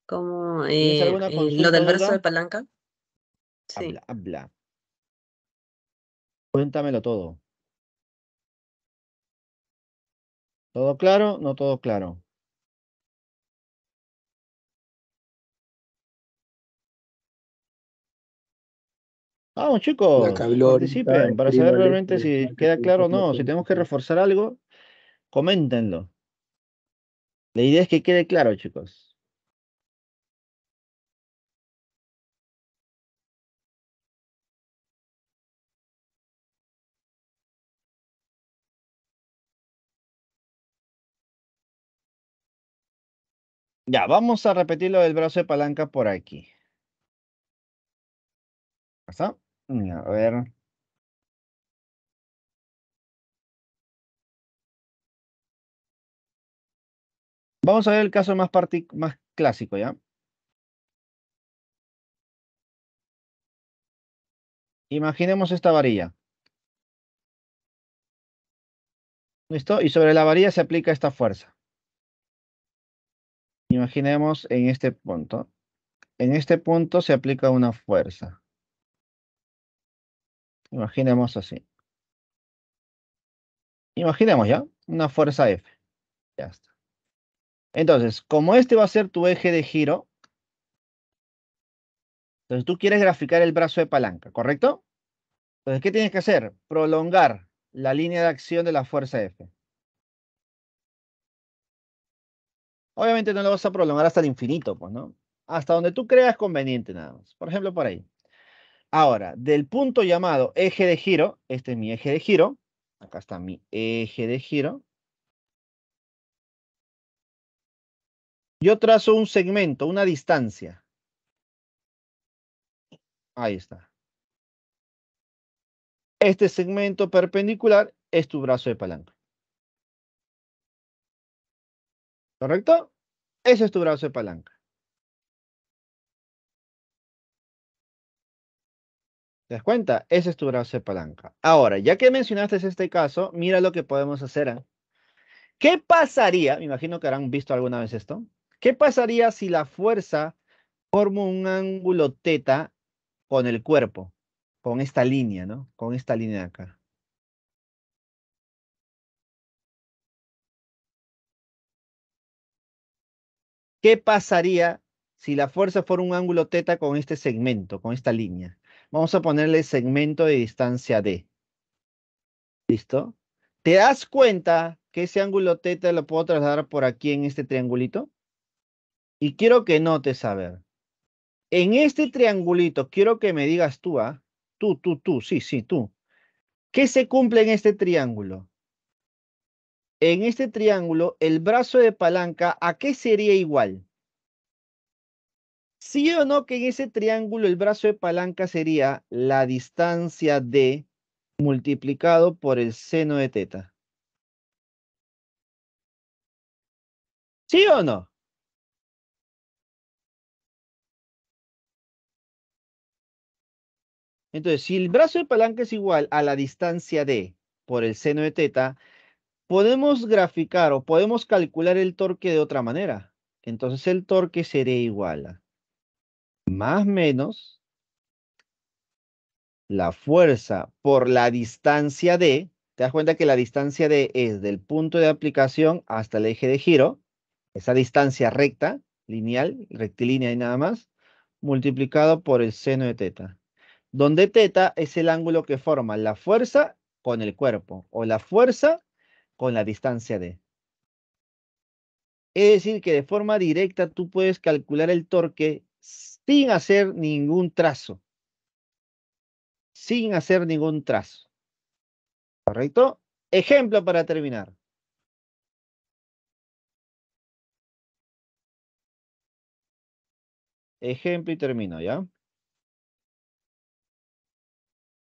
cómo eh, lo del brazo de palanca? Sí. Habla, habla. Cuéntamelo todo. ¿Todo claro? No todo claro. Vamos chicos, participen para saber realmente si queda claro o no. Si tenemos que reforzar algo, coméntenlo. La idea es que quede claro, chicos. Ya, vamos a repetir lo del brazo de palanca por aquí. ¿está? A ver. Vamos a ver el caso más, más clásico, ¿ya? Imaginemos esta varilla. ¿Listo? Y sobre la varilla se aplica esta fuerza. Imaginemos en este punto. En este punto se aplica una fuerza. Imaginemos así. Imaginemos ya, una fuerza F. Ya está. Entonces, como este va a ser tu eje de giro, entonces tú quieres graficar el brazo de palanca, ¿correcto? Entonces, ¿qué tienes que hacer? Prolongar la línea de acción de la fuerza F. Obviamente no lo vas a prolongar hasta el infinito, pues, ¿no? Hasta donde tú creas conveniente nada más. Por ejemplo, por ahí. Ahora, del punto llamado eje de giro, este es mi eje de giro, acá está mi eje de giro, Yo trazo un segmento, una distancia. Ahí está. Este segmento perpendicular es tu brazo de palanca. ¿Correcto? Ese es tu brazo de palanca. ¿Te das cuenta? Ese es tu brazo de palanca. Ahora, ya que mencionaste este caso, mira lo que podemos hacer. ¿eh? ¿Qué pasaría? Me imagino que habrán visto alguna vez esto. ¿Qué pasaría si la fuerza forma un ángulo teta con el cuerpo? Con esta línea, ¿no? Con esta línea de acá. ¿Qué pasaría si la fuerza fuera un ángulo teta con este segmento, con esta línea? Vamos a ponerle segmento de distancia D. ¿Listo? ¿Te das cuenta que ese ángulo teta lo puedo trasladar por aquí en este triangulito? Y quiero que notes, a ver. En este triangulito, quiero que me digas tú, ¿ah? Tú, tú, tú, sí, sí, tú. ¿Qué se cumple en este triángulo? En este triángulo, el brazo de palanca, ¿a qué sería igual? ¿Sí o no que en ese triángulo el brazo de palanca sería la distancia D multiplicado por el seno de teta? ¿Sí o no? Entonces, si el brazo de palanca es igual a la distancia D por el seno de teta, podemos graficar o podemos calcular el torque de otra manera. Entonces el torque sería igual a más menos la fuerza por la distancia D. Te das cuenta que la distancia D es del punto de aplicación hasta el eje de giro, esa distancia recta, lineal, rectilínea y nada más, multiplicado por el seno de teta donde teta es el ángulo que forma la fuerza con el cuerpo o la fuerza con la distancia D. Es decir, que de forma directa tú puedes calcular el torque sin hacer ningún trazo. Sin hacer ningún trazo. ¿Correcto? Ejemplo para terminar. Ejemplo y termino, ¿ya?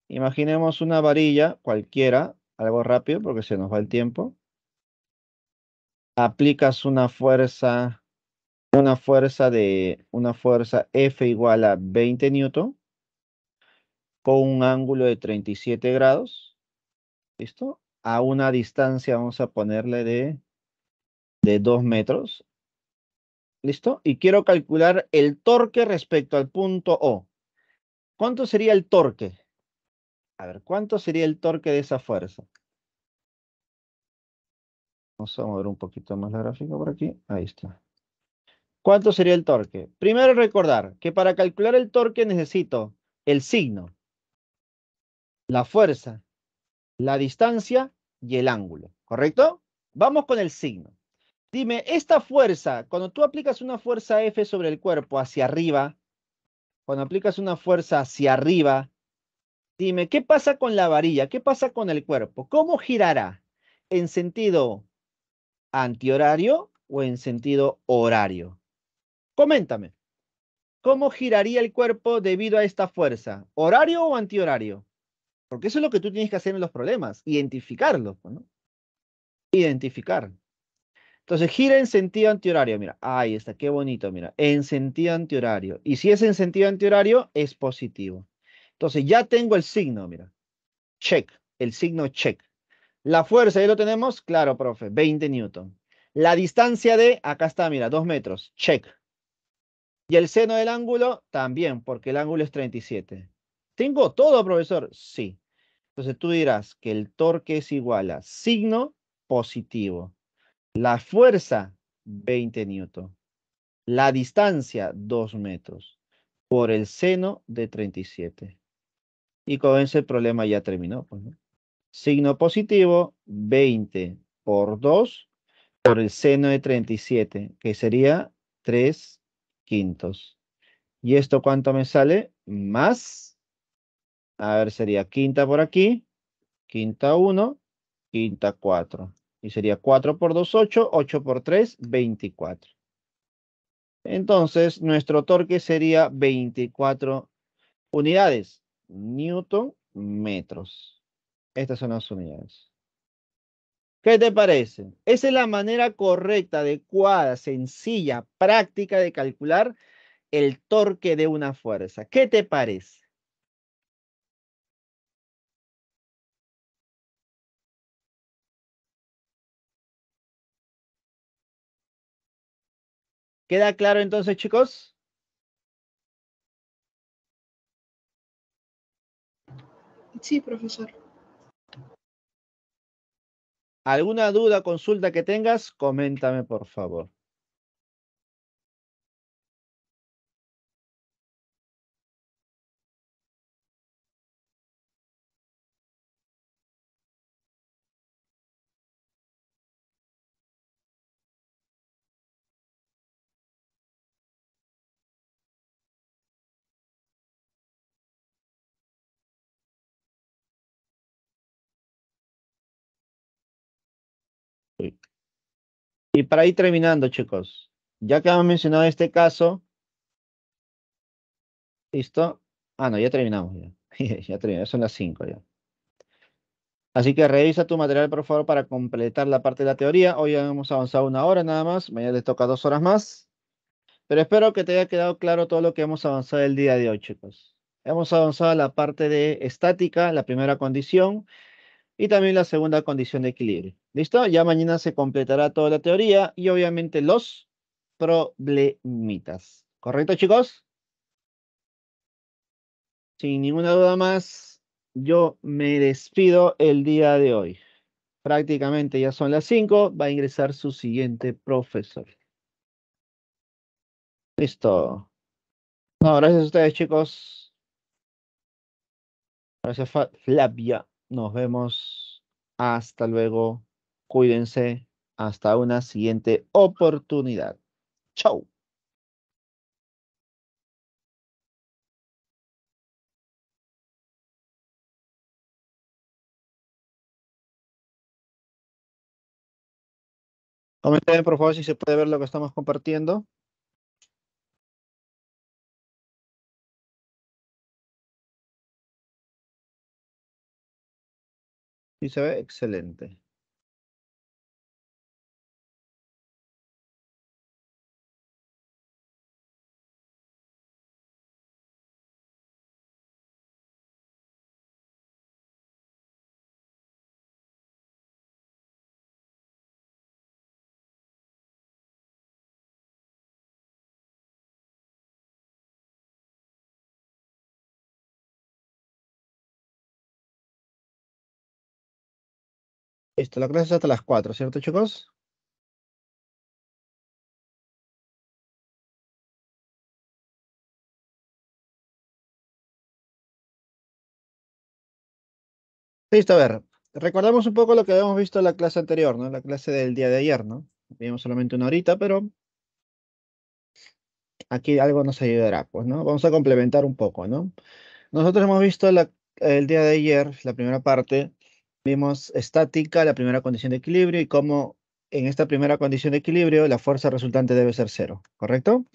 Imaginemos una varilla cualquiera, algo rápido porque se nos va el tiempo. Aplicas una fuerza, una fuerza de, una fuerza F igual a 20 newton con un ángulo de 37 grados. ¿Listo? A una distancia vamos a ponerle de, de 2 metros. ¿Listo? Y quiero calcular el torque respecto al punto O. ¿Cuánto sería el torque? A ver, ¿cuánto sería el torque de esa fuerza? Vamos a mover un poquito más la gráfica por aquí. Ahí está. ¿Cuánto sería el torque? Primero recordar que para calcular el torque necesito el signo, la fuerza, la distancia y el ángulo, ¿correcto? Vamos con el signo. Dime, esta fuerza, cuando tú aplicas una fuerza F sobre el cuerpo hacia arriba, cuando aplicas una fuerza hacia arriba, Dime, ¿qué pasa con la varilla? ¿Qué pasa con el cuerpo? ¿Cómo girará? ¿En sentido antihorario o en sentido horario? Coméntame. ¿cómo giraría el cuerpo debido a esta fuerza? ¿Horario o antihorario? Porque eso es lo que tú tienes que hacer en los problemas, identificarlo, ¿no? Identificar. Entonces, gira en sentido antihorario. Mira, ahí está, qué bonito, mira. En sentido antihorario. Y si es en sentido antihorario, es positivo. Entonces, ya tengo el signo, mira. Check, el signo check. La fuerza, ahí lo tenemos, claro, profe, 20 newton. La distancia de, acá está, mira, 2 metros, check. Y el seno del ángulo, también, porque el ángulo es 37. ¿Tengo todo, profesor? Sí. Entonces tú dirás que el torque es igual a signo positivo la fuerza, 20 newton. La distancia, 2 metros. Por el seno de 37. Y con ese problema ya terminó. Pues, Signo positivo, 20 por 2 por el seno de 37, que sería 3 quintos. ¿Y esto cuánto me sale? Más, a ver, sería quinta por aquí, quinta 1, quinta 4. Y sería 4 por 2, 8, 8 por 3, 24. Entonces, nuestro torque sería 24 unidades, newton metros. Estas son las unidades. ¿Qué te parece? Esa es la manera correcta, adecuada, sencilla, práctica de calcular el torque de una fuerza. ¿Qué te parece? ¿Queda claro entonces, chicos? Sí, profesor. ¿Alguna duda, consulta que tengas? Coméntame, por favor. Y para ir terminando, chicos, ya que hemos mencionado este caso, ¿listo? Ah, no, ya terminamos ya. (laughs) ya terminamos, son las 5 ya. Así que revisa tu material, por favor, para completar la parte de la teoría. Hoy hemos avanzado una hora nada más, mañana les toca dos horas más. Pero espero que te haya quedado claro todo lo que hemos avanzado el día de hoy, chicos. Hemos avanzado la parte de estática, la primera condición, y también la segunda condición de equilibrio. ¿Listo? Ya mañana se completará toda la teoría y obviamente los problemitas. ¿Correcto, chicos? Sin ninguna duda más, yo me despido el día de hoy. Prácticamente ya son las 5, va a ingresar su siguiente profesor. Listo. Gracias a ustedes, chicos. Gracias, Flavia. Nos vemos. Hasta luego. Cuídense. Hasta una siguiente oportunidad. Chau. Comenten por favor si se puede ver lo que estamos compartiendo. Y se ve excelente. Listo, la clase es hasta las 4, ¿cierto, chicos? Listo, a ver. Recordamos un poco lo que habíamos visto en la clase anterior, ¿no? La clase del día de ayer, ¿no? Vimos solamente una horita, pero aquí algo nos ayudará, pues, ¿no? Vamos a complementar un poco, ¿no? Nosotros hemos visto el día de ayer, la primera parte, Vimos estática, la primera condición de equilibrio, y cómo en esta primera condición de equilibrio la fuerza resultante debe ser cero, ¿correcto?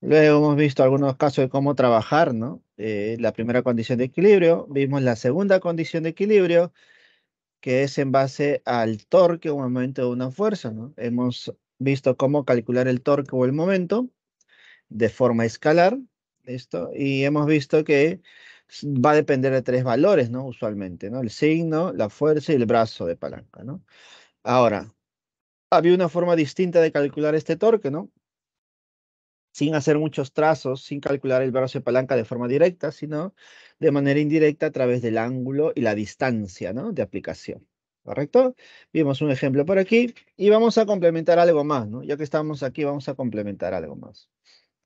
Luego hemos visto algunos casos de cómo trabajar, ¿no? Eh, la primera condición de equilibrio, vimos la segunda condición de equilibrio, que es en base al torque o momento de una fuerza, ¿no? Hemos visto cómo calcular el torque o el momento de forma escalar, ¿listo? Y hemos visto que va a depender de tres valores, ¿no? Usualmente, ¿no? El signo, la fuerza y el brazo de palanca, ¿no? Ahora, había una forma distinta de calcular este torque, ¿no? Sin hacer muchos trazos, sin calcular el brazo de palanca de forma directa, sino de manera indirecta a través del ángulo y la distancia, ¿no? De aplicación. ¿Correcto? Vimos un ejemplo por aquí y vamos a complementar algo más, ¿no? Ya que estamos aquí, vamos a complementar algo más.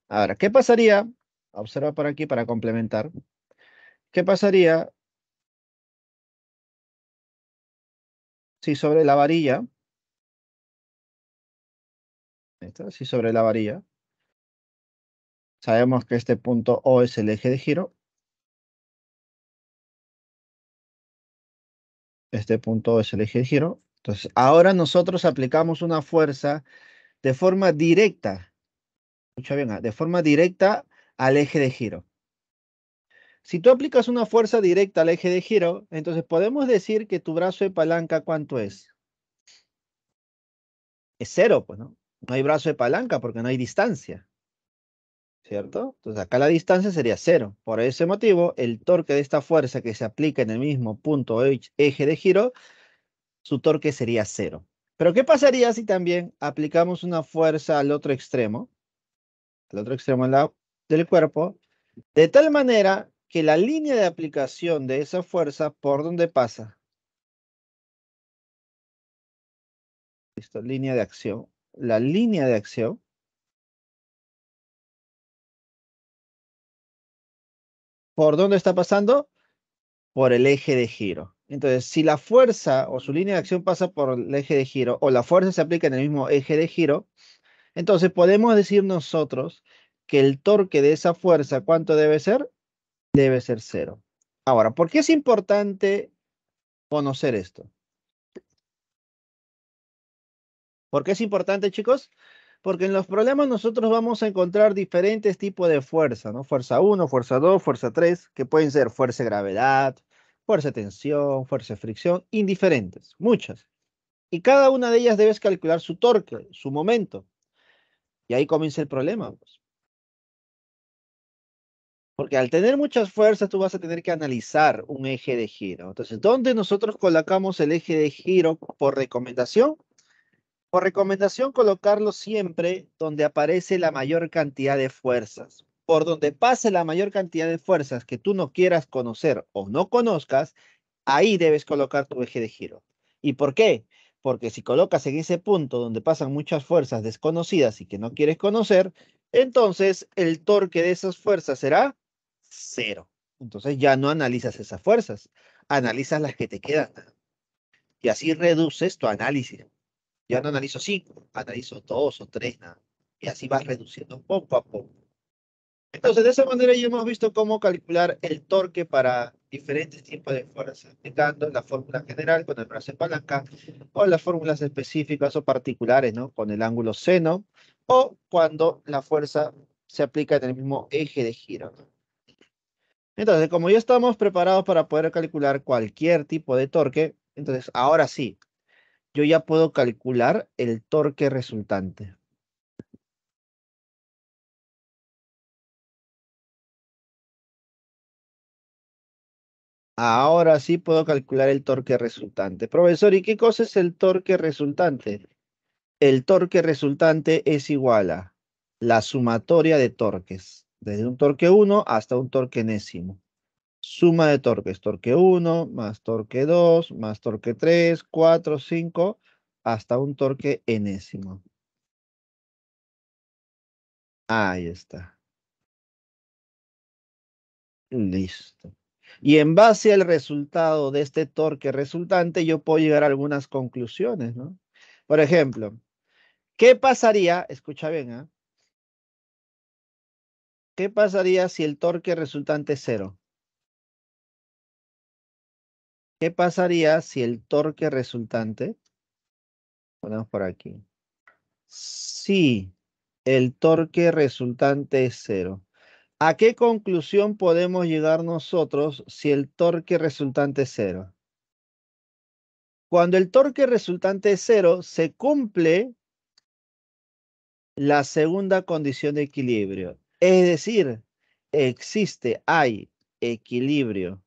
Ahora, ¿qué pasaría? Observa por aquí para complementar. ¿Qué pasaría si sobre la varilla, si sobre la varilla, sabemos que este punto O es el eje de giro, este punto O es el eje de giro, entonces ahora nosotros aplicamos una fuerza de forma directa, escucha bien, de forma directa al eje de giro. Si tú aplicas una fuerza directa al eje de giro, entonces podemos decir que tu brazo de palanca, ¿cuánto es? Es cero, pues, ¿no? No hay brazo de palanca porque no hay distancia. ¿Cierto? Entonces acá la distancia sería cero. Por ese motivo, el torque de esta fuerza que se aplica en el mismo punto eje de giro, su torque sería cero. Pero ¿qué pasaría si también aplicamos una fuerza al otro extremo? Al otro extremo del cuerpo, de tal manera que la línea de aplicación de esa fuerza, ¿por dónde pasa? Listo, línea de acción. La línea de acción ¿Por dónde está pasando? Por el eje de giro. Entonces, si la fuerza o su línea de acción pasa por el eje de giro o la fuerza se aplica en el mismo eje de giro, entonces podemos decir nosotros que el torque de esa fuerza, ¿cuánto debe ser? Debe ser cero. Ahora, ¿por qué es importante conocer esto? ¿Por qué es importante, chicos? Porque en los problemas nosotros vamos a encontrar diferentes tipos de fuerza, ¿no? Fuerza 1, fuerza 2, fuerza 3, que pueden ser fuerza de gravedad, fuerza de tensión, fuerza de fricción, indiferentes, muchas. Y cada una de ellas debes calcular su torque, su momento. Y ahí comienza el problema. Pues. Porque al tener muchas fuerzas, tú vas a tener que analizar un eje de giro. Entonces, ¿dónde nosotros colocamos el eje de giro por recomendación? Por recomendación, colocarlo siempre donde aparece la mayor cantidad de fuerzas. Por donde pase la mayor cantidad de fuerzas que tú no quieras conocer o no conozcas, ahí debes colocar tu eje de giro. ¿Y por qué? Porque si colocas en ese punto donde pasan muchas fuerzas desconocidas y que no quieres conocer, entonces el torque de esas fuerzas será cero. Entonces ya no analizas esas fuerzas, analizas las que te quedan. Y así reduces tu análisis. Ya no analizo cinco, analizo dos o tres, nada. Y así vas reduciendo poco a poco. Entonces, de esa manera ya hemos visto cómo calcular el torque para diferentes tipos de fuerzas, aplicando la fórmula general con el brazo de palanca o las fórmulas específicas o particulares, ¿no? Con el ángulo seno o cuando la fuerza se aplica en el mismo eje de giro. Entonces, como ya estamos preparados para poder calcular cualquier tipo de torque, entonces ahora sí, yo ya puedo calcular el torque resultante. Ahora sí puedo calcular el torque resultante. Profesor, ¿y qué cosa es el torque resultante? El torque resultante es igual a la sumatoria de torques desde un torque 1 hasta un torque enésimo. Suma de torques, torque 1 más torque 2 más torque 3, 4, 5, hasta un torque enésimo. Ahí está. Listo. Y en base al resultado de este torque resultante, yo puedo llegar a algunas conclusiones, ¿no? Por ejemplo, ¿qué pasaría? Escucha bien, ¿eh? ¿Qué pasaría si el torque resultante es cero? ¿Qué pasaría si el torque resultante, ponemos por aquí, si el torque resultante es cero. ¿A qué conclusión podemos llegar nosotros si el torque resultante es cero? Cuando el torque resultante es cero, se cumple la segunda condición de equilibrio. Es decir, existe, hay equilibrio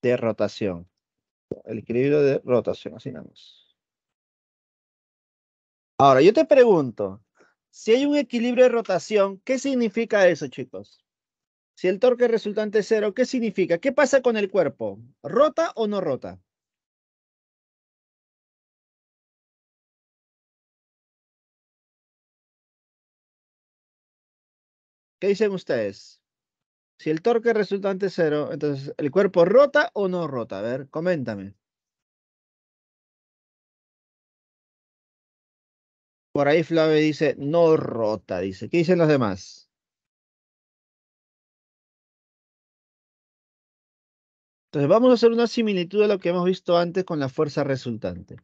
de rotación. El equilibrio de rotación, así nada. Ahora, yo te pregunto, si hay un equilibrio de rotación, ¿qué significa eso, chicos? Si el torque resultante es cero, ¿qué significa? ¿Qué pasa con el cuerpo? ¿Rota o no rota? ¿Qué dicen ustedes? Si el torque resultante es cero, entonces, ¿el cuerpo rota o no rota? A ver, coméntame. Por ahí Flavio dice, no rota, dice. ¿Qué dicen los demás? Entonces vamos a hacer una similitud de lo que hemos visto antes con la fuerza resultante.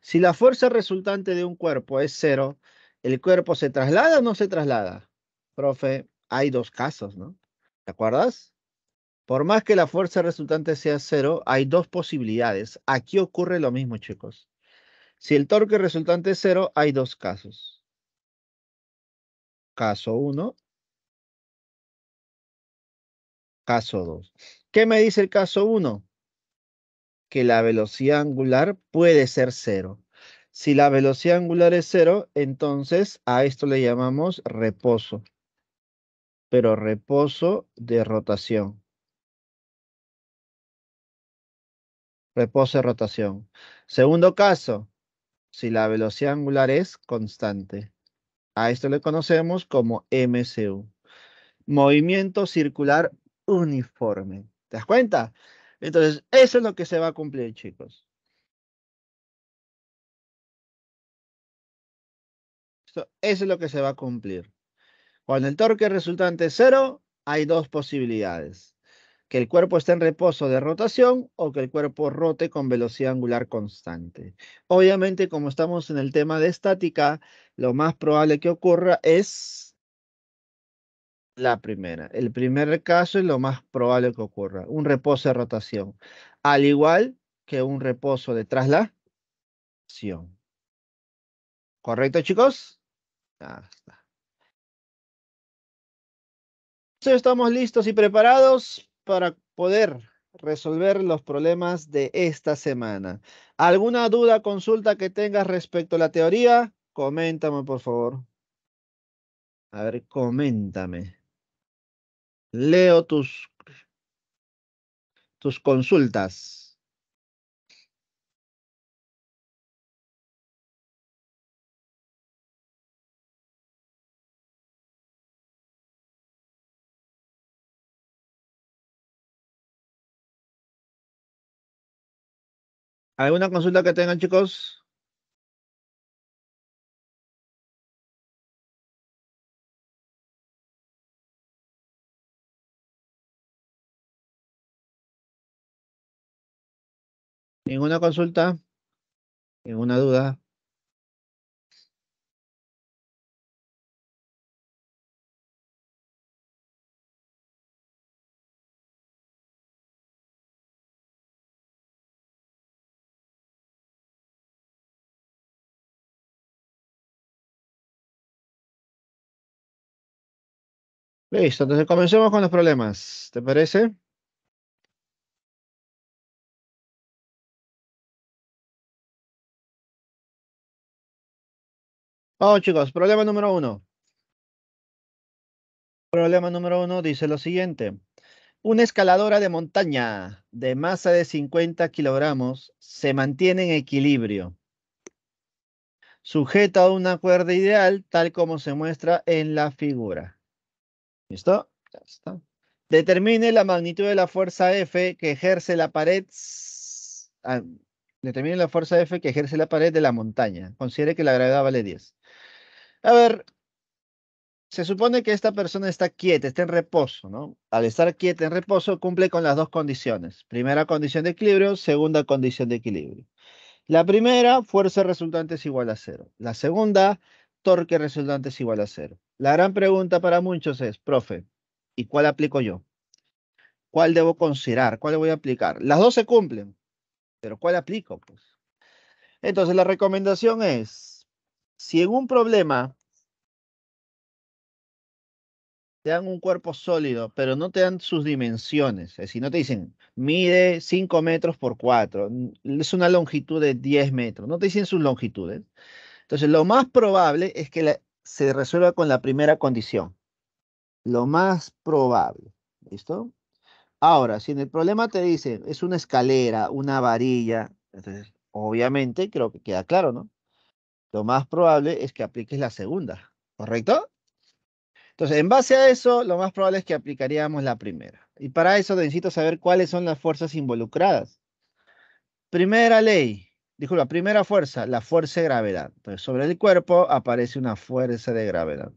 Si la fuerza resultante de un cuerpo es cero, ¿el cuerpo se traslada o no se traslada? Profe, hay dos casos, ¿no? ¿Te acuerdas? Por más que la fuerza resultante sea cero, hay dos posibilidades. Aquí ocurre lo mismo, chicos. Si el torque resultante es cero, hay dos casos. Caso 1. Caso 2. ¿Qué me dice el caso 1? Que la velocidad angular puede ser cero. Si la velocidad angular es cero, entonces a esto le llamamos reposo pero reposo de rotación. Reposo de rotación. Segundo caso, si la velocidad angular es constante. A esto le conocemos como MCU. Movimiento circular uniforme. ¿Te das cuenta? Entonces, eso es lo que se va a cumplir, chicos. eso es lo que se va a cumplir. Cuando el torque resultante es cero, hay dos posibilidades. Que el cuerpo esté en reposo de rotación o que el cuerpo rote con velocidad angular constante. Obviamente, como estamos en el tema de estática, lo más probable que ocurra es la primera. El primer caso es lo más probable que ocurra, un reposo de rotación. Al igual que un reposo de traslación. ¿Correcto, chicos? Ya está estamos listos y preparados para poder resolver los problemas de esta semana. ¿Alguna duda, consulta que tengas respecto a la teoría? Coméntame, por favor. A ver, coméntame. Leo tus, tus consultas. ¿Alguna consulta que tengan, chicos? ¿Ninguna consulta? ¿Ninguna duda? Listo, entonces comencemos con los problemas. ¿Te parece? Vamos chicos, problema número uno. Problema número uno dice lo siguiente. Una escaladora de montaña de masa de 50 kilogramos se mantiene en equilibrio, sujeta a una cuerda ideal tal como se muestra en la figura. ¿Listo? Ya está. Determine la magnitud de la fuerza F que ejerce la pared. Ah, determine la fuerza F que ejerce la pared de la montaña. Considere que la gravedad vale 10. A ver, se supone que esta persona está quieta, está en reposo, ¿no? Al estar quieta en reposo, cumple con las dos condiciones. Primera condición de equilibrio, segunda condición de equilibrio. La primera, fuerza resultante es igual a cero. La segunda, torque resultante es igual a cero. La gran pregunta para muchos es, profe, ¿y cuál aplico yo? ¿Cuál debo considerar? ¿Cuál voy a aplicar? Las dos se cumplen, pero ¿cuál aplico? Pues? Entonces, la recomendación es, si en un problema te dan un cuerpo sólido, pero no te dan sus dimensiones. Es decir, no te dicen, mide 5 metros por 4, es una longitud de 10 metros, no te dicen sus longitudes. Entonces, lo más probable es que se resuelva con la primera condición. Lo más probable. ¿Listo? Ahora, si en el problema te dicen, es una escalera, una varilla, obviamente, creo que queda claro, ¿no? Lo más probable es que apliques la segunda, ¿correcto? Entonces, en base a eso, lo más probable es que aplicaríamos la primera. Y para eso necesito saber cuáles son las fuerzas involucradas. Primera ley, dijo la primera fuerza, la fuerza de gravedad. Entonces, sobre el cuerpo aparece una fuerza de gravedad.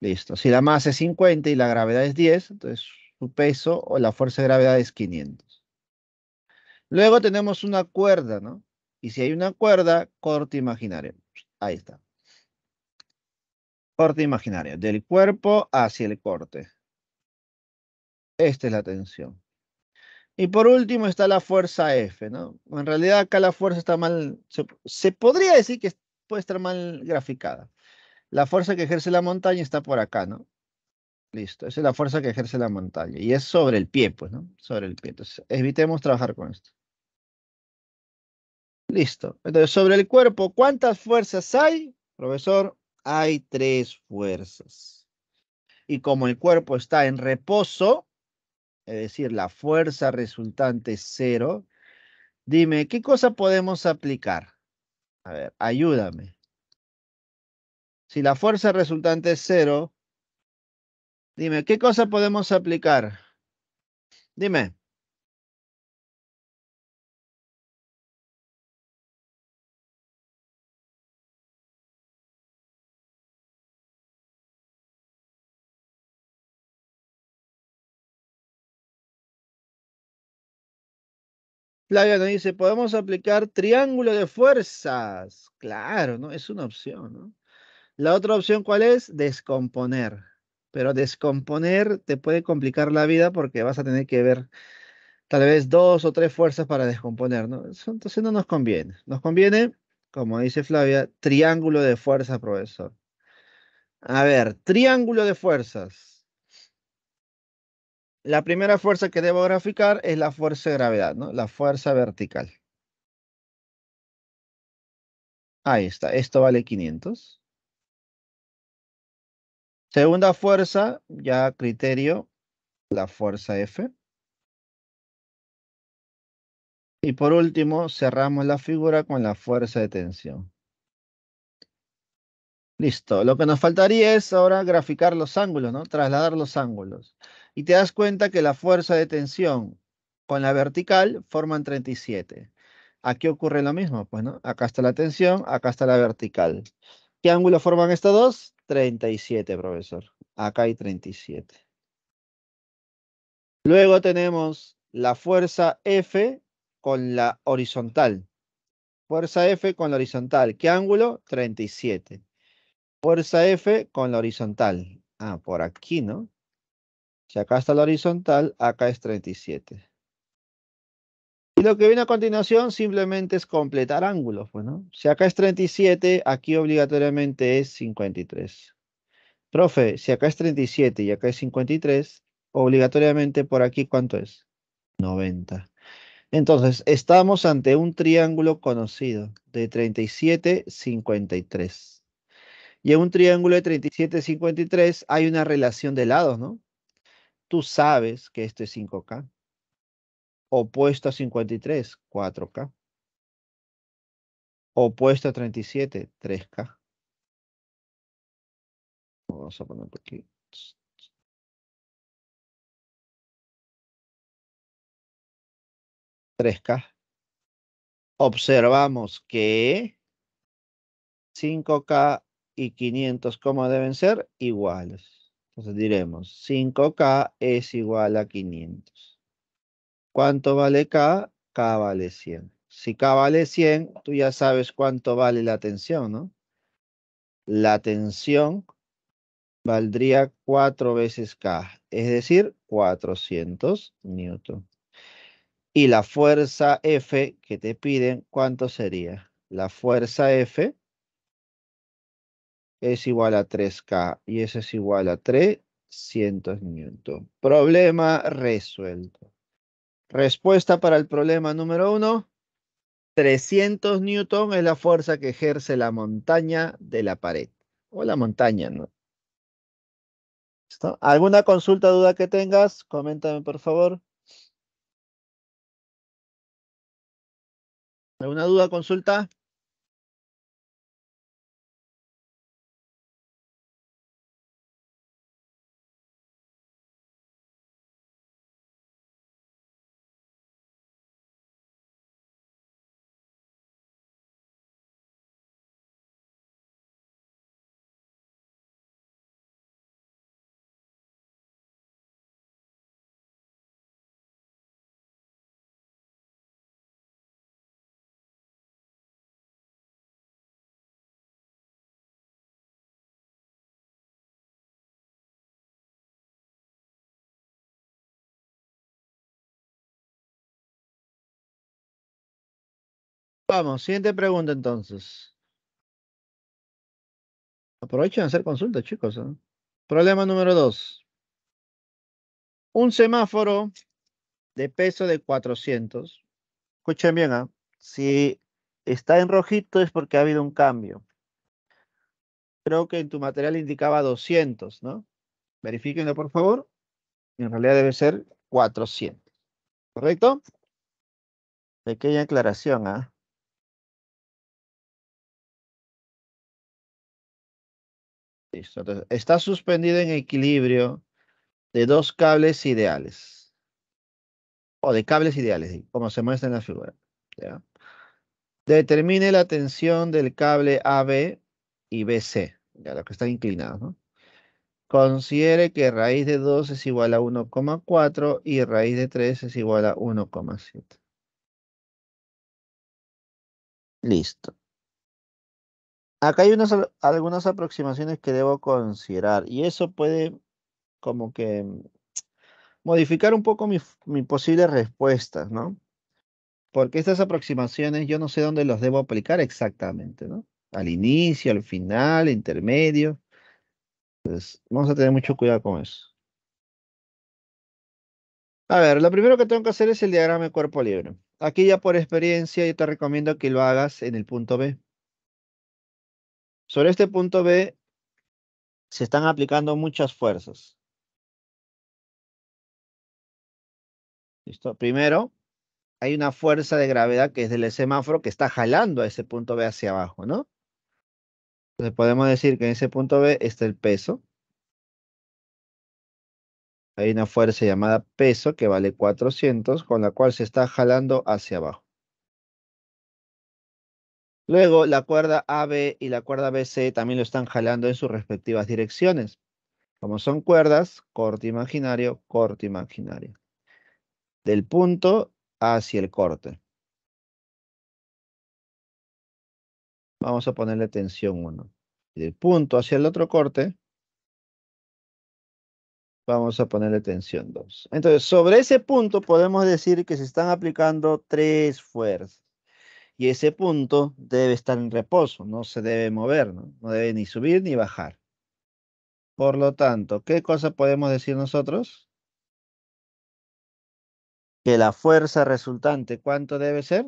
Listo. Si la masa es 50 y la gravedad es 10, entonces su peso o la fuerza de gravedad es 500. Luego tenemos una cuerda, ¿no? Y si hay una cuerda, corte imaginario. Ahí está. Corte imaginario, del cuerpo hacia el corte. Esta es la tensión. Y por último está la fuerza F, ¿no? En realidad acá la fuerza está mal, se, podría decir que puede estar mal graficada. La fuerza que ejerce la montaña está por acá, ¿no? Listo, esa es la fuerza que ejerce la montaña. Y es sobre el pie, pues, ¿no? Sobre el pie. Entonces, evitemos trabajar con esto. Listo. Entonces, sobre el cuerpo, ¿cuántas fuerzas hay? Profesor, hay tres fuerzas. Y como el cuerpo está en reposo, es decir, la fuerza resultante es cero, dime, ¿qué cosa podemos aplicar? A ver, ayúdame. Si la fuerza resultante es cero, dime, ¿qué cosa podemos aplicar? Dime. Flavia nos dice, podemos aplicar triángulo de fuerzas. Claro, ¿no? Es una opción. La otra opción, ¿cuál es? Descomponer. Pero descomponer te puede complicar la vida porque vas a tener que ver tal vez dos o tres fuerzas para descomponer. Entonces no nos conviene. Nos conviene, como dice Flavia, triángulo de fuerzas, profesor. A ver, triángulo de fuerzas. La primera fuerza que debo graficar es la fuerza de gravedad, ¿no? La fuerza vertical. Ahí está, esto vale 500. Segunda fuerza, ya criterio, la fuerza F. Y por último, cerramos la figura con la fuerza de tensión. Listo. Lo que nos faltaría es ahora graficar los ángulos, ¿no? Trasladar los ángulos y te das cuenta que la fuerza de tensión con la vertical forman 37. Aquí ocurre lo mismo, pues, ¿no? Acá está la tensión, acá está la vertical. ¿Qué ángulo forman estos dos? 37, profesor. Acá hay 37. Luego tenemos la fuerza F con la horizontal. Fuerza F con la horizontal. ¿Qué ángulo? 37. Fuerza F con la horizontal. Ah, por aquí, ¿no? Si acá está la horizontal, acá es 37. Y lo que viene a continuación simplemente es completar ángulos. Bueno, pues, Si acá es 37, aquí obligatoriamente es 53. Profe, si acá es 37 y acá es 53, obligatoriamente por aquí, ¿cuánto es? 90. Entonces, estamos ante un triángulo conocido de 37, 53. Y en un triángulo de 37, 53 hay una relación de lados, ¿no? Tú sabes que esto es 5K. Opuesto a 53, 4K. Opuesto a 37, 3K. Vamos a poner aquí. k Observamos que 5K y 500, ¿cómo deben ser? Iguales. Entonces diremos 5K es igual a 500. ¿Cuánto vale K? K vale 100. Si K vale 100, tú ya sabes cuánto vale la tensión, ¿no? La tensión valdría 4 veces K, es decir, 400 newton. Y la fuerza F que te piden, ¿cuánto sería? La fuerza F es igual a 3K y eso es igual a 300 newton. Problema resuelto. Respuesta para el problema número uno. 300 newton es la fuerza que ejerce la montaña de la pared. O la montaña, ¿no? ¿Alguna consulta, duda que tengas? Coméntame, por favor. ¿Alguna duda, consulta? Vamos, siguiente pregunta entonces. Aprovechen a hacer consultas, chicos. ¿eh? Problema número dos. Un semáforo de peso de 400. Escuchen bien, ¿ah? si está en rojito es porque ha habido un cambio. Creo que en tu material indicaba 200, ¿no? Verifíquenlo, por favor. En realidad debe ser 400. ¿Correcto? Pequeña aclaración, ¿ah? Está suspendido en equilibrio de dos cables ideales. O de cables ideales, como se muestra en la figura. Determine la tensión del cable AB y BC, ya lo que están inclinados. Considere que raíz de 2 es igual a 1,4 y raíz de 3 es igual a 1,7. Listo. Acá hay unas, algunas aproximaciones que debo considerar y eso puede como que modificar un poco mi, mi posible respuesta, ¿no? Porque estas aproximaciones yo no sé dónde los debo aplicar exactamente, ¿no? Al inicio, al final, intermedio. Entonces, vamos a tener mucho cuidado con eso. A ver, lo primero que tengo que hacer es el diagrama de cuerpo libre. Aquí ya por experiencia yo te recomiendo que lo hagas en el punto B. Sobre este punto B se están aplicando muchas fuerzas. ¿Listo? Primero, hay una fuerza de gravedad que es del semáforo que está jalando a ese punto B hacia abajo, ¿no? Entonces podemos decir que en ese punto B está el peso. Hay una fuerza llamada peso que vale 400, con la cual se está jalando hacia abajo. Luego, la cuerda AB y la cuerda BC también lo están jalando en sus respectivas direcciones. Como son cuerdas, corte imaginario, corte imaginario. Del punto hacia el corte. Vamos a ponerle tensión 1. Del punto hacia el otro corte, vamos a ponerle tensión 2. Entonces, sobre ese punto podemos decir que se están aplicando tres fuerzas y ese punto debe estar en reposo, no se debe mover, ¿no? no debe ni subir ni bajar. Por lo tanto, ¿qué cosa podemos decir nosotros? Que la fuerza resultante, ¿cuánto debe ser?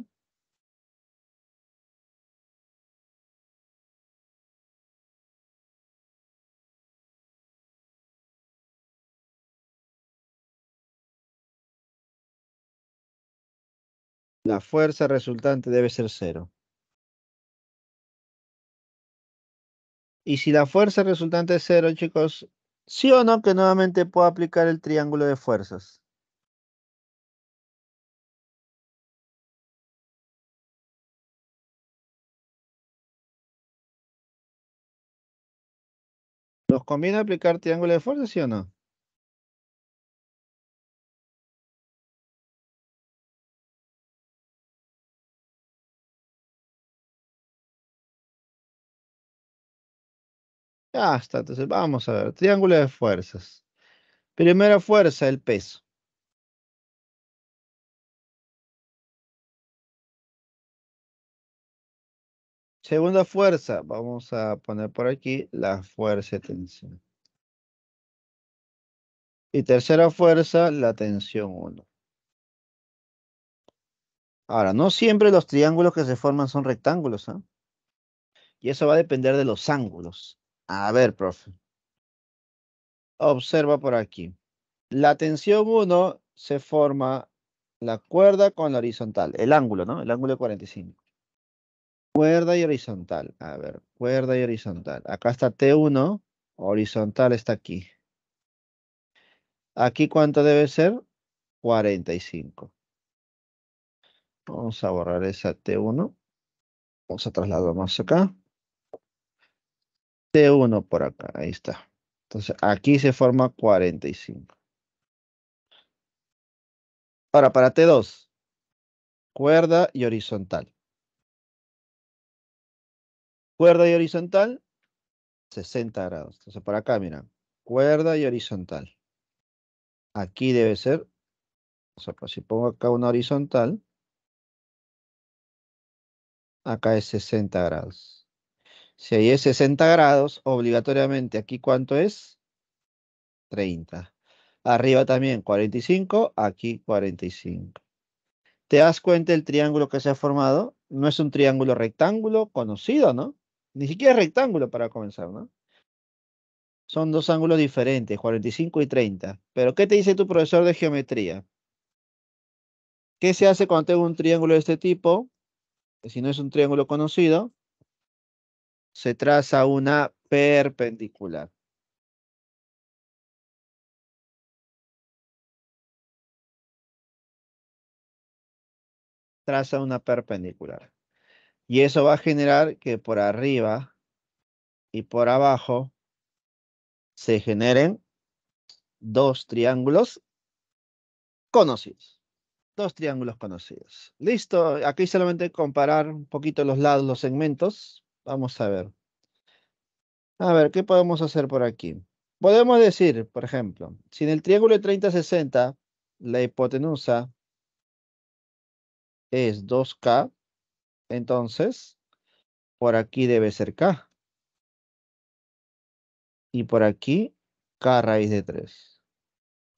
La fuerza resultante debe ser cero. Y si la fuerza resultante es cero, chicos, ¿sí o no que nuevamente puedo aplicar el triángulo de fuerzas? ¿Nos conviene aplicar triángulo de fuerzas, sí o no? Ya está, entonces vamos a ver. Triángulo de fuerzas. Primera fuerza, el peso. Segunda fuerza, vamos a poner por aquí la fuerza de tensión. Y tercera fuerza, la tensión 1. Ahora, no siempre los triángulos que se forman son rectángulos, ¿ah? Y eso va a depender de los ángulos. A ver, profe. Observa por aquí. La tensión 1 se forma la cuerda con la horizontal. El ángulo, ¿no? El ángulo de 45. Cuerda y horizontal. A ver, cuerda y horizontal. Acá está T1. Horizontal está aquí. Aquí, ¿cuánto debe ser? 45. Vamos a borrar esa T1. Vamos a trasladar más acá. T1 por acá, ahí está. Entonces, aquí se forma 45. Ahora, para T2, cuerda y horizontal. Cuerda y horizontal, 60 grados. Entonces, por acá, mira, cuerda y horizontal. Aquí debe ser, o sea, pues, si pongo acá una horizontal, acá es 60 grados. Si ahí es 60 grados, obligatoriamente aquí cuánto es? 30. Arriba también 45, aquí 45. ¿Te das cuenta el triángulo que se ha formado? No es un triángulo rectángulo conocido, ¿no? Ni siquiera rectángulo para comenzar, ¿no? Son dos ángulos diferentes, 45 y 30. Pero ¿qué te dice tu profesor de geometría? ¿Qué se hace cuando tengo un triángulo de este tipo? si no es un triángulo conocido, se traza una perpendicular. Traza una perpendicular. Y eso va a generar que por arriba y por abajo se generen dos triángulos conocidos. Dos triángulos conocidos. Listo. Aquí solamente comparar un poquito los lados, los segmentos. Vamos a ver. A ver, ¿qué podemos hacer por aquí? Podemos decir, por ejemplo, si en el triángulo de 30-60 la hipotenusa es 2K, entonces por aquí debe ser K. Y por aquí K raíz de 3.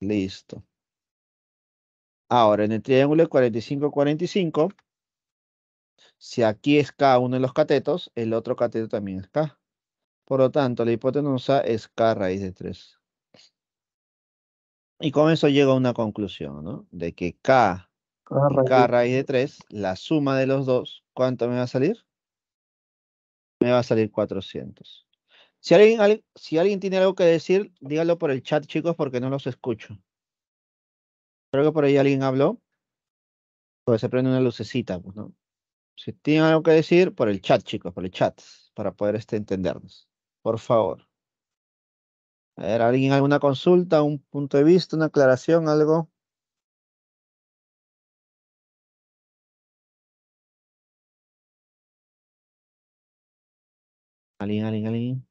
Listo. Ahora, en el triángulo de 45-45, si aquí es K uno de los catetos, el otro cateto también es K. Por lo tanto, la hipotenusa es K raíz de 3. Y con eso llego a una conclusión, ¿no? De que K K raíz de 3, la suma de los dos, ¿cuánto me va a salir? Me va a salir 400. Si alguien, si alguien tiene algo que decir, dígalo por el chat, chicos, porque no los escucho. Creo que por ahí alguien habló. Pues se prende una lucecita, pues, ¿no? Si tienen algo que decir, por el chat, chicos, por el chat, para poder este, entendernos. Por favor. A ver, ¿alguien alguna consulta, un punto de vista, una aclaración, algo? ¿Alguien, alguien, alguien?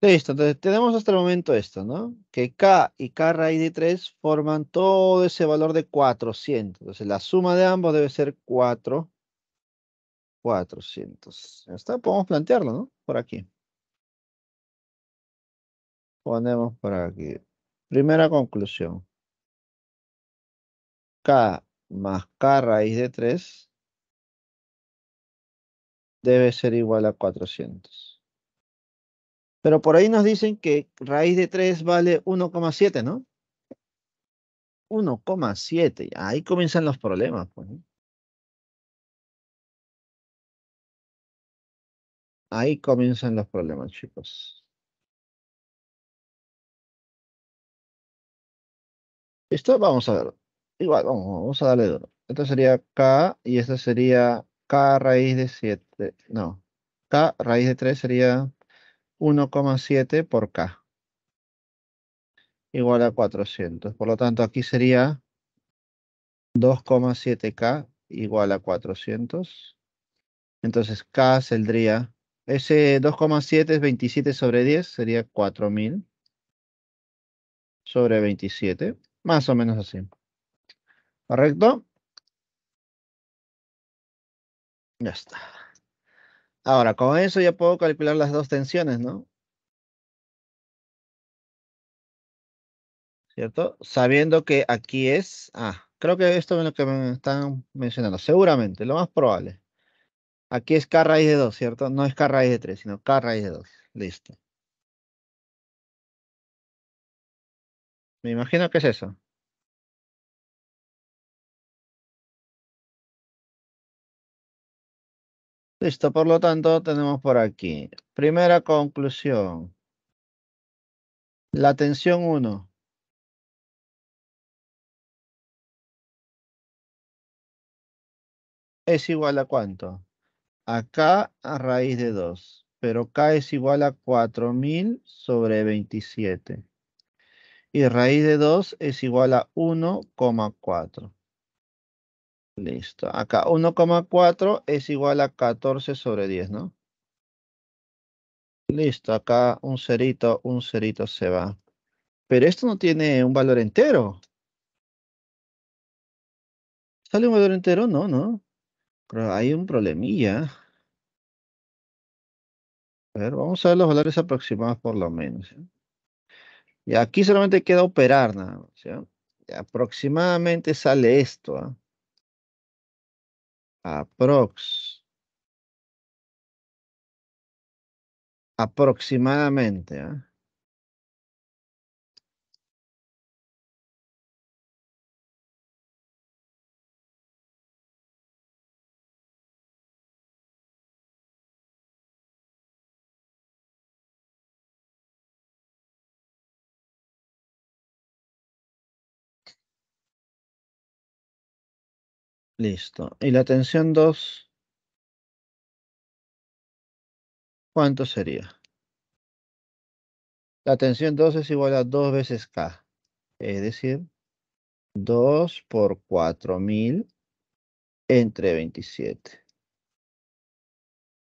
Listo, entonces tenemos hasta el momento esto, ¿no? Que K y K raíz de 3 forman todo ese valor de 400. Entonces la suma de ambos debe ser 4, 400. Ya está, podemos plantearlo, ¿no? Por aquí. Ponemos por aquí. Primera conclusión. K más K raíz de 3 debe ser igual a 400. Pero por ahí nos dicen que raíz de 3 vale 1,7, ¿no? 1,7. Ahí comienzan los problemas. Pues, Ahí comienzan los problemas, chicos. Esto vamos a ver. Igual, vamos, vamos a darle duro. Esto sería K y esto sería K raíz de 7, no, K raíz de 3 sería 1,7 por K. Igual a 400. Por lo tanto, aquí sería 2,7K igual a 400. Entonces, K saldría, ese 2,7 es 27 sobre 10, sería 4000 sobre 27. Más o menos así. ¿Correcto? Ya está. Ahora, con eso ya puedo calcular las dos tensiones, ¿no? ¿Cierto? Sabiendo que aquí es... Ah, creo que esto es lo que me están mencionando. Seguramente, lo más probable. Aquí es K raíz de 2, ¿cierto? No es K raíz de 3, sino K raíz de 2. Listo. Me imagino que es eso. Listo, por lo tanto, tenemos por aquí. Primera conclusión. La tensión 1. ¿Es igual a cuánto? Acá a raíz de 2. Pero K es igual a 4000 sobre 27. Y raíz de 2 es igual a 1,4. Listo. Acá 1,4 es igual a 14 sobre 10, ¿no? Listo. Acá un cerito, un cerito se va. Pero esto no tiene un valor entero. ¿Sale un valor entero? No, no. Pero hay un problemilla. A ver, vamos a ver los valores aproximados por lo menos. Y aquí solamente queda operar nada más. aproximadamente sale esto. ¿ah? Aprox. Aproximadamente. ¿ah? Listo. ¿Y la tensión 2? ¿Cuánto sería? La tensión 2 es igual a 2 veces K. Es decir, 2 por 4000 entre 27.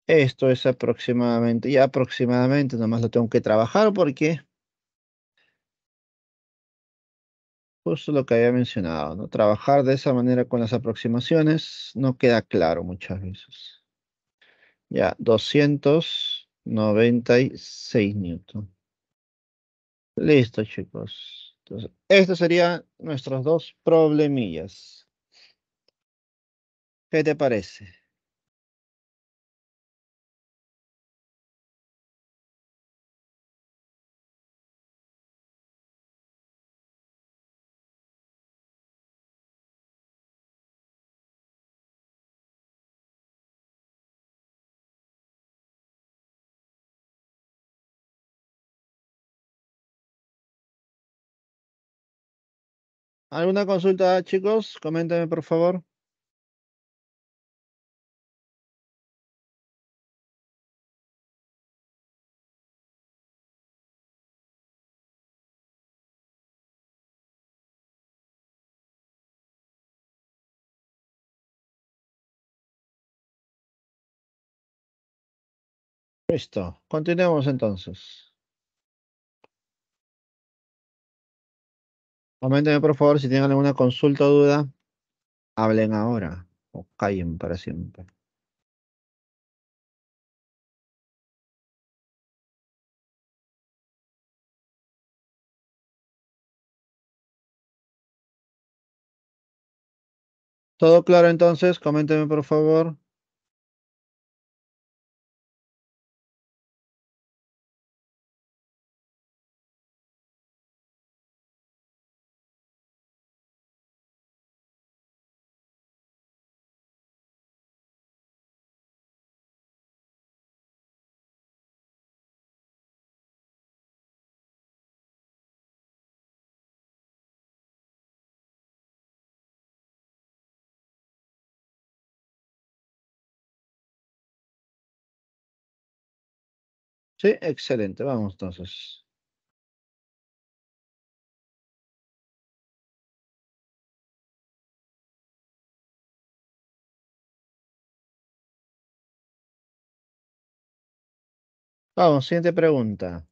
Esto es aproximadamente, ya aproximadamente, nomás lo tengo que trabajar porque Justo lo que había mencionado, ¿no? Trabajar de esa manera con las aproximaciones no queda claro muchas veces. Ya, 296 newton. Listo, chicos. Entonces, estos serían nuestros dos problemillas. ¿Qué te parece? ¿Alguna consulta, chicos? Coméntenme, por favor. Listo. Continuemos entonces. Coméntenme por favor si tienen alguna consulta o duda. Hablen ahora o callen para siempre. ¿Todo claro entonces? Coméntenme por favor. Sí, excelente. Vamos entonces. Vamos, siguiente pregunta.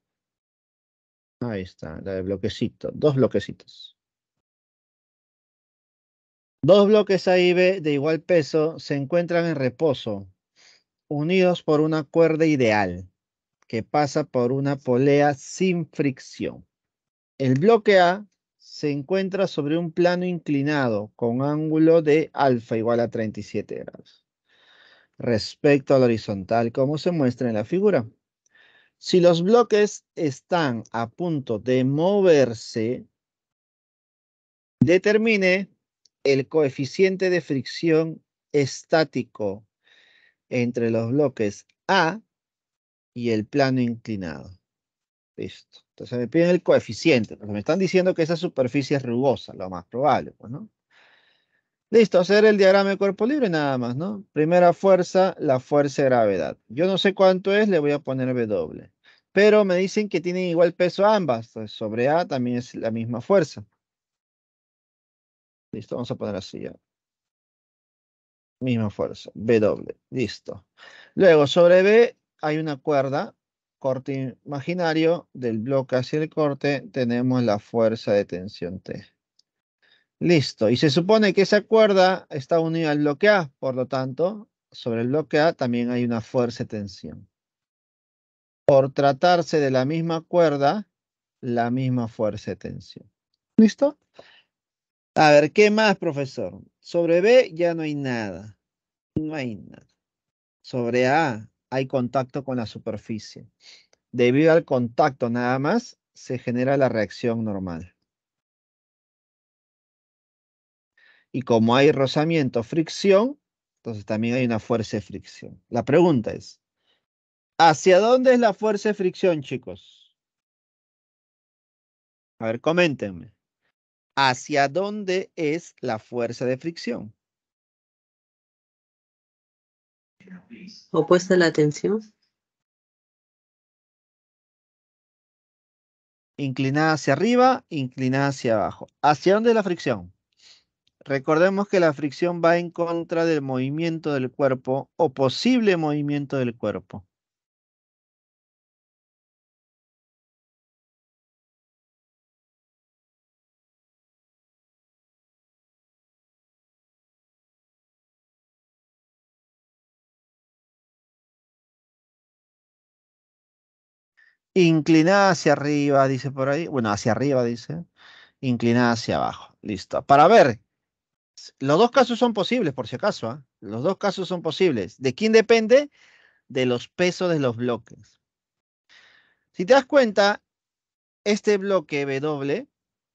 Ahí está, la de bloquecito, dos bloquecitos. Dos bloques A y B de igual peso se encuentran en reposo, unidos por una cuerda ideal que pasa por una polea sin fricción. El bloque A se encuentra sobre un plano inclinado con ángulo de alfa igual a 37 grados respecto al horizontal, como se muestra en la figura. Si los bloques están a punto de moverse, determine el coeficiente de fricción estático entre los bloques A y el plano inclinado. Listo. Entonces me piden el coeficiente. me están diciendo que esa superficie es rugosa, lo más probable, pues, ¿no? Listo, hacer el diagrama de cuerpo libre nada más, ¿no? Primera fuerza, la fuerza de gravedad. Yo no sé cuánto es, le voy a poner W. Pero me dicen que tienen igual peso ambas. Entonces, sobre A también es la misma fuerza. Listo, vamos a poner así ya. Misma fuerza, W. Listo. Luego, sobre B hay una cuerda, corte imaginario, del bloque hacia el corte tenemos la fuerza de tensión T. Listo. Y se supone que esa cuerda está unida al bloque A, por lo tanto, sobre el bloque A también hay una fuerza de tensión. Por tratarse de la misma cuerda, la misma fuerza de tensión. ¿Listo? A ver, ¿qué más, profesor? Sobre B ya no hay nada. No hay nada. Sobre A hay contacto con la superficie. Debido al contacto nada más, se genera la reacción normal. Y como hay rozamiento, fricción, entonces también hay una fuerza de fricción. La pregunta es, ¿hacia dónde es la fuerza de fricción, chicos? A ver, coméntenme. ¿Hacia dónde es la fuerza de fricción? Opuesta a la tensión. Inclinada hacia arriba, inclinada hacia abajo. ¿Hacia dónde la fricción? Recordemos que la fricción va en contra del movimiento del cuerpo o posible movimiento del cuerpo. Inclinada hacia arriba, dice por ahí. Bueno, hacia arriba dice. Inclinada hacia abajo. Listo. Para ver los dos casos son posibles, por si acaso. ¿ah? Los dos casos son posibles. ¿De quién depende? De los pesos de los bloques. Si te das cuenta, este bloque W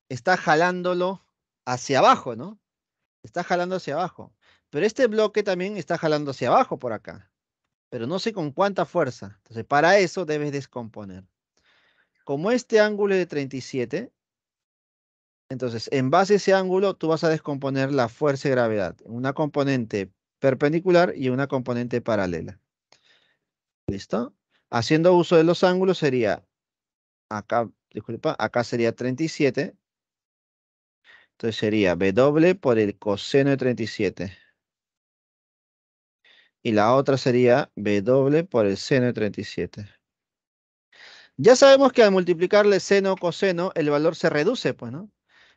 está jalándolo hacia abajo, ¿no? Está jalando hacia abajo. Pero este bloque también está jalando hacia abajo por acá. Pero no sé con cuánta fuerza. Entonces, para eso debes descomponer. Como este ángulo es de 37, entonces, en base a ese ángulo, tú vas a descomponer la fuerza de gravedad una componente perpendicular y una componente paralela. ¿Listo? Haciendo uso de los ángulos sería, acá, disculpa, acá sería 37. Entonces sería W por el coseno de 37. Y la otra sería W por el seno de 37. Ya sabemos que al multiplicarle seno o coseno, el valor se reduce, pues, ¿no?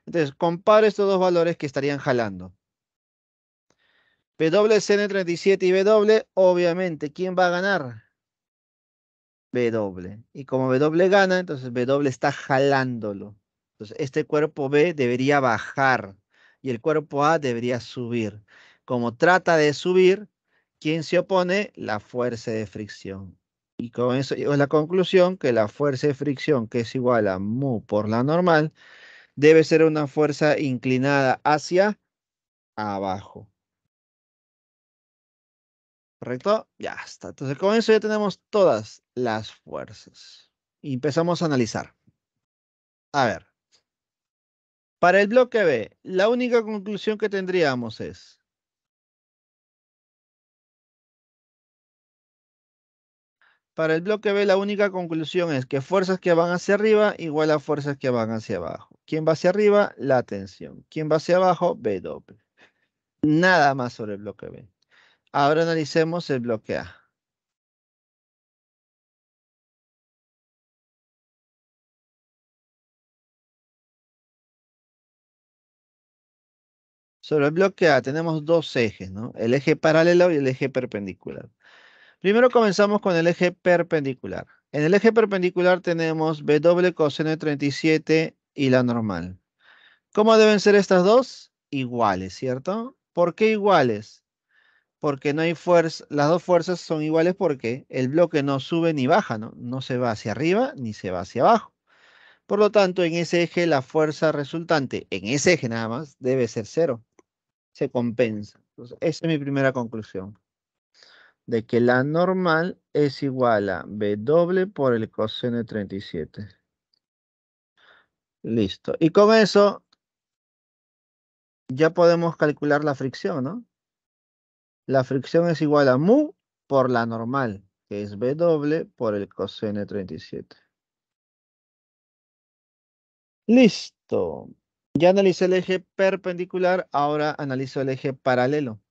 Entonces, compara estos dos valores que estarían jalando. WCN37 y W, obviamente, ¿quién va a ganar? W. Y como W gana, entonces W está jalándolo. Entonces, este cuerpo B debería bajar y el cuerpo A debería subir. Como trata de subir, ¿quién se opone? La fuerza de fricción. Y con eso llego a la conclusión que la fuerza de fricción, que es igual a mu por la normal, debe ser una fuerza inclinada hacia abajo. ¿Correcto? Ya está. Entonces, con eso ya tenemos todas las fuerzas. Y empezamos a analizar. A ver. Para el bloque B, la única conclusión que tendríamos es Para el bloque B la única conclusión es que fuerzas que van hacia arriba igual a fuerzas que van hacia abajo. ¿Quién va hacia arriba? La tensión. ¿Quién va hacia abajo? B doble. Nada más sobre el bloque B. Ahora analicemos el bloque A. Sobre el bloque A tenemos dos ejes, ¿no? El eje paralelo y el eje perpendicular. Primero comenzamos con el eje perpendicular. En el eje perpendicular tenemos W coseno de 37 y la normal. ¿Cómo deben ser estas dos? Iguales, ¿cierto? ¿Por qué iguales? Porque no hay fuerza, las dos fuerzas son iguales porque el bloque no sube ni baja, ¿no? No se va hacia arriba ni se va hacia abajo. Por lo tanto, en ese eje la fuerza resultante, en ese eje nada más, debe ser cero. Se compensa. esa es mi primera conclusión de que la normal es igual a B doble por el coseno de 37. Listo. Y con eso ya podemos calcular la fricción, ¿no? La fricción es igual a mu por la normal, que es B doble por el coseno de 37. Listo. Ya analicé el eje perpendicular, ahora analizo el eje paralelo.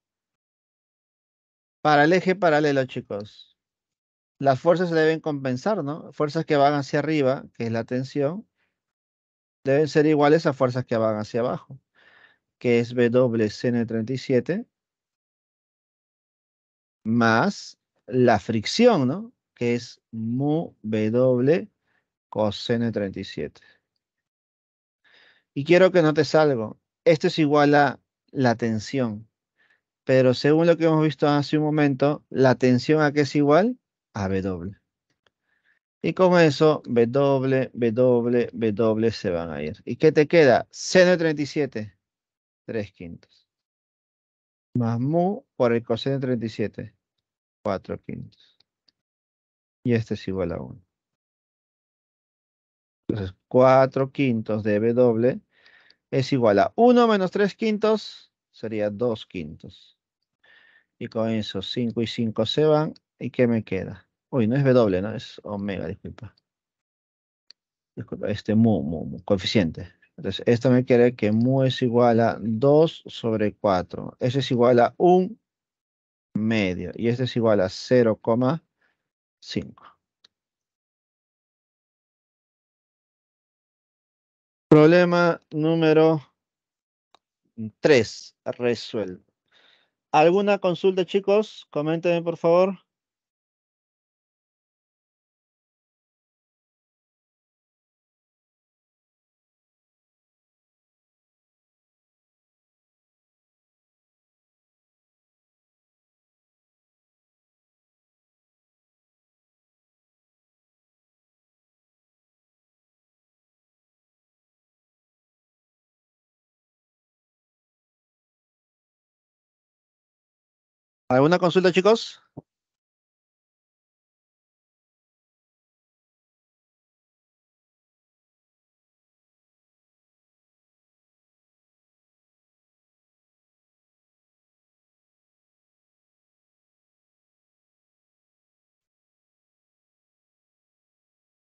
Para el eje paralelo, chicos, las fuerzas se deben compensar, ¿no? Fuerzas que van hacia arriba, que es la tensión, deben ser iguales a fuerzas que van hacia abajo, que es W seno de 37, más la fricción, ¿no? Que es mu W coseno de 37. Y quiero que notes algo. Esto es igual a la tensión. Pero según lo que hemos visto hace un momento, la tensión a qué es igual? A W. Y con eso, W, W, W se van a ir. ¿Y qué te queda? Seno de 37, 3 quintos. Más mu por el coseno de 37, 4 quintos. Y este es igual a 1. Entonces, 4 quintos de W es igual a 1 menos 3 quintos, sería 2 quintos. Y con eso 5 y 5 se van. ¿Y qué me queda? Uy, no es W, ¿no? Es omega, disculpa. Disculpa, este mu, mu, mu, coeficiente. Entonces, esto me quiere que mu es igual a 2 sobre 4. Eso es igual a 1 medio. Y este es igual a 0,5. Problema número 3. Resuelto. ¿Alguna consulta, chicos? Coméntenme, por favor. ¿Alguna consulta, chicos?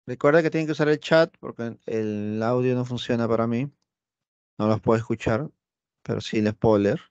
Recuerda que tienen que usar el chat porque el audio no funciona para mí. No los puedo escuchar, pero sí les puedo leer.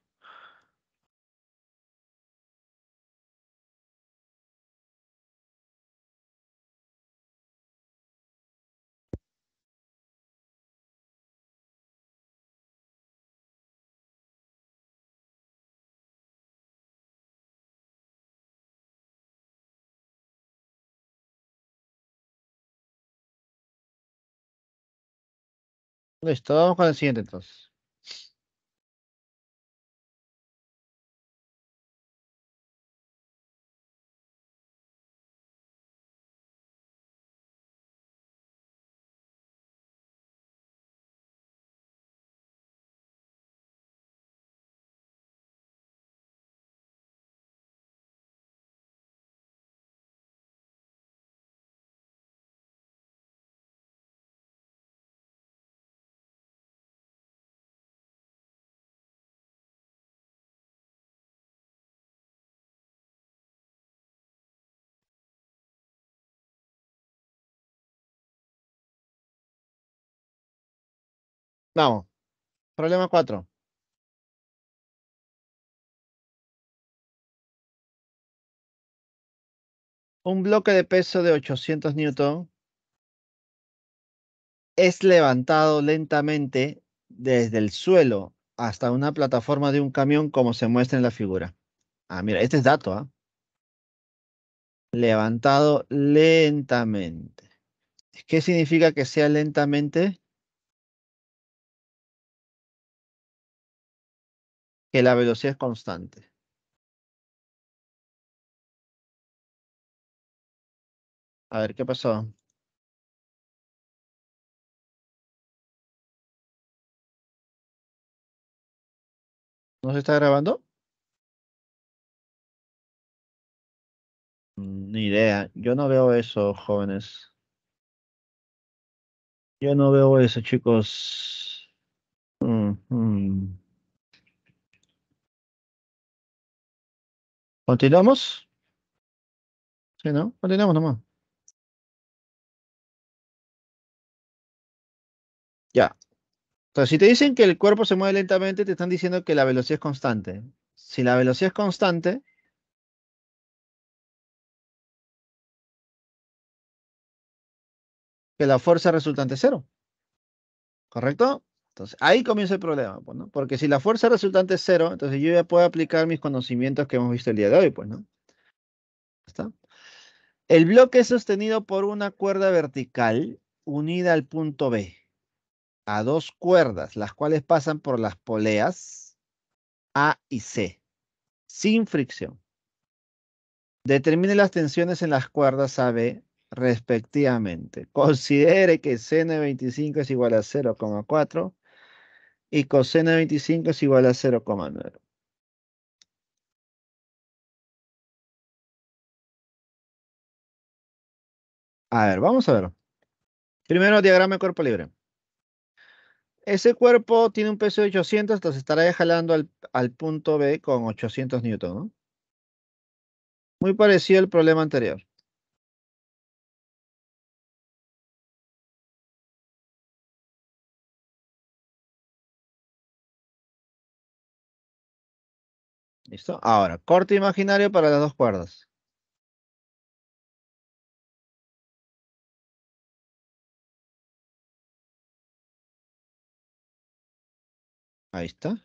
Listo, vamos con el siguiente entonces. Vamos. Problema 4. Un bloque de peso de 800 newton es levantado lentamente desde el suelo hasta una plataforma de un camión como se muestra en la figura. Ah, mira, este es dato, ¿ah? Levantado lentamente. ¿Qué significa que sea lentamente? Que la velocidad es constante. A ver, ¿qué pasó? ¿No se está grabando? Mm, ni idea. Yo no veo eso, jóvenes. Yo no veo eso, chicos. Mm, mm. ¿Continuamos? Sí, ¿no? Continuamos nomás. Ya. Entonces, si te dicen que el cuerpo se mueve lentamente, te están diciendo que la velocidad es constante. Si la velocidad es constante, que la fuerza resultante es cero. ¿Correcto? Entonces, ahí comienza el problema, pues, ¿no? Porque si la fuerza resultante es cero, entonces yo ya puedo aplicar mis conocimientos que hemos visto el día de hoy, pues, ¿no? ¿Está? El bloque es sostenido por una cuerda vertical unida al punto B a dos cuerdas, las cuales pasan por las poleas A y C, sin fricción. Determine las tensiones en las cuerdas AB respectivamente. Considere que seno de 25 es igual a 0,4 y coseno de 25 es igual a 0,9. A ver, vamos a ver. Primero, diagrama de cuerpo libre. Ese cuerpo tiene un peso de 800, entonces estará jalando al, al punto B con 800 newton. Muy parecido al problema anterior. ¿Listo? Ahora, corte imaginario para las dos cuerdas. Ahí está.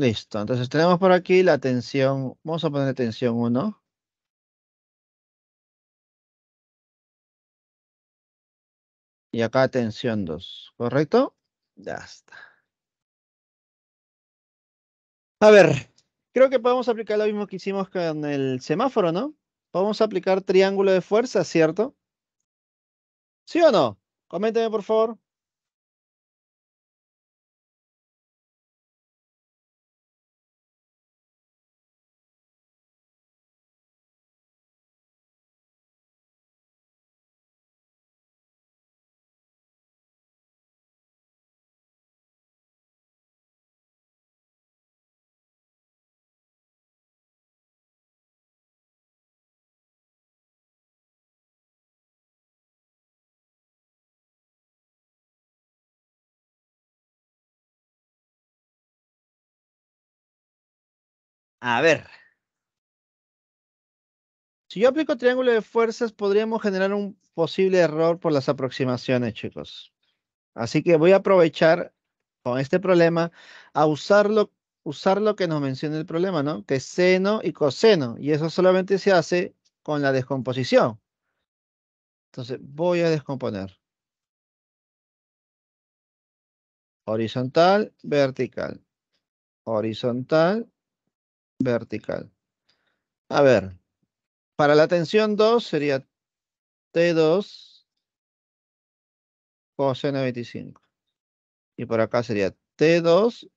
Listo, entonces tenemos por aquí la tensión, vamos a poner tensión 1. Y acá tensión 2, ¿correcto? Ya está. A ver, creo que podemos aplicar lo mismo que hicimos con el semáforo, ¿no? Podemos aplicar triángulo de fuerza, ¿cierto? ¿Sí o no? Coménteme, por favor. A ver. Si yo aplico triángulo de fuerzas, podríamos generar un posible error por las aproximaciones, chicos. Así que voy a aprovechar con este problema a usarlo, usar lo que nos menciona el problema, ¿no? Que es seno y coseno. Y eso solamente se hace con la descomposición. Entonces, voy a descomponer. Horizontal, vertical. Horizontal, vertical. A ver, para la tensión 2 sería T2 coseno 25. Y por acá sería T2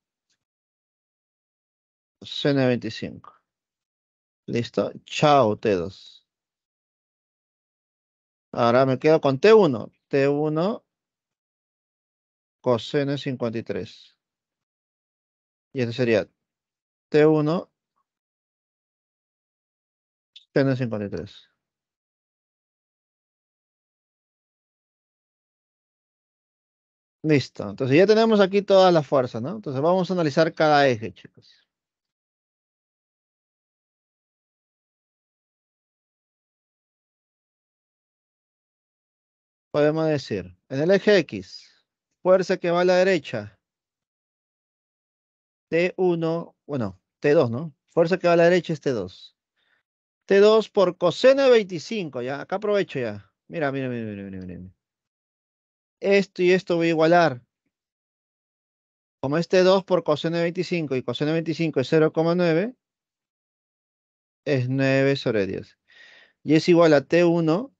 seno 25. ¿Listo? Chao, T2. Ahora me quedo con T1. T1 coseno de 53. Y este sería T1 de 53. Listo. Entonces ya tenemos aquí todas las fuerzas, ¿no? Entonces vamos a analizar cada eje, chicos. Podemos decir, en el eje X, fuerza que va a la derecha, T1, bueno, T2, ¿no? Fuerza que va a la derecha es T2. T2 por coseno de 25, ya, acá aprovecho ya. Mira, mira, mira, mira, mira, mira. Esto y esto voy a igualar. Como este 2 por coseno de 25 y coseno de 25 es 0,9, es 9 sobre 10. Y es igual a T1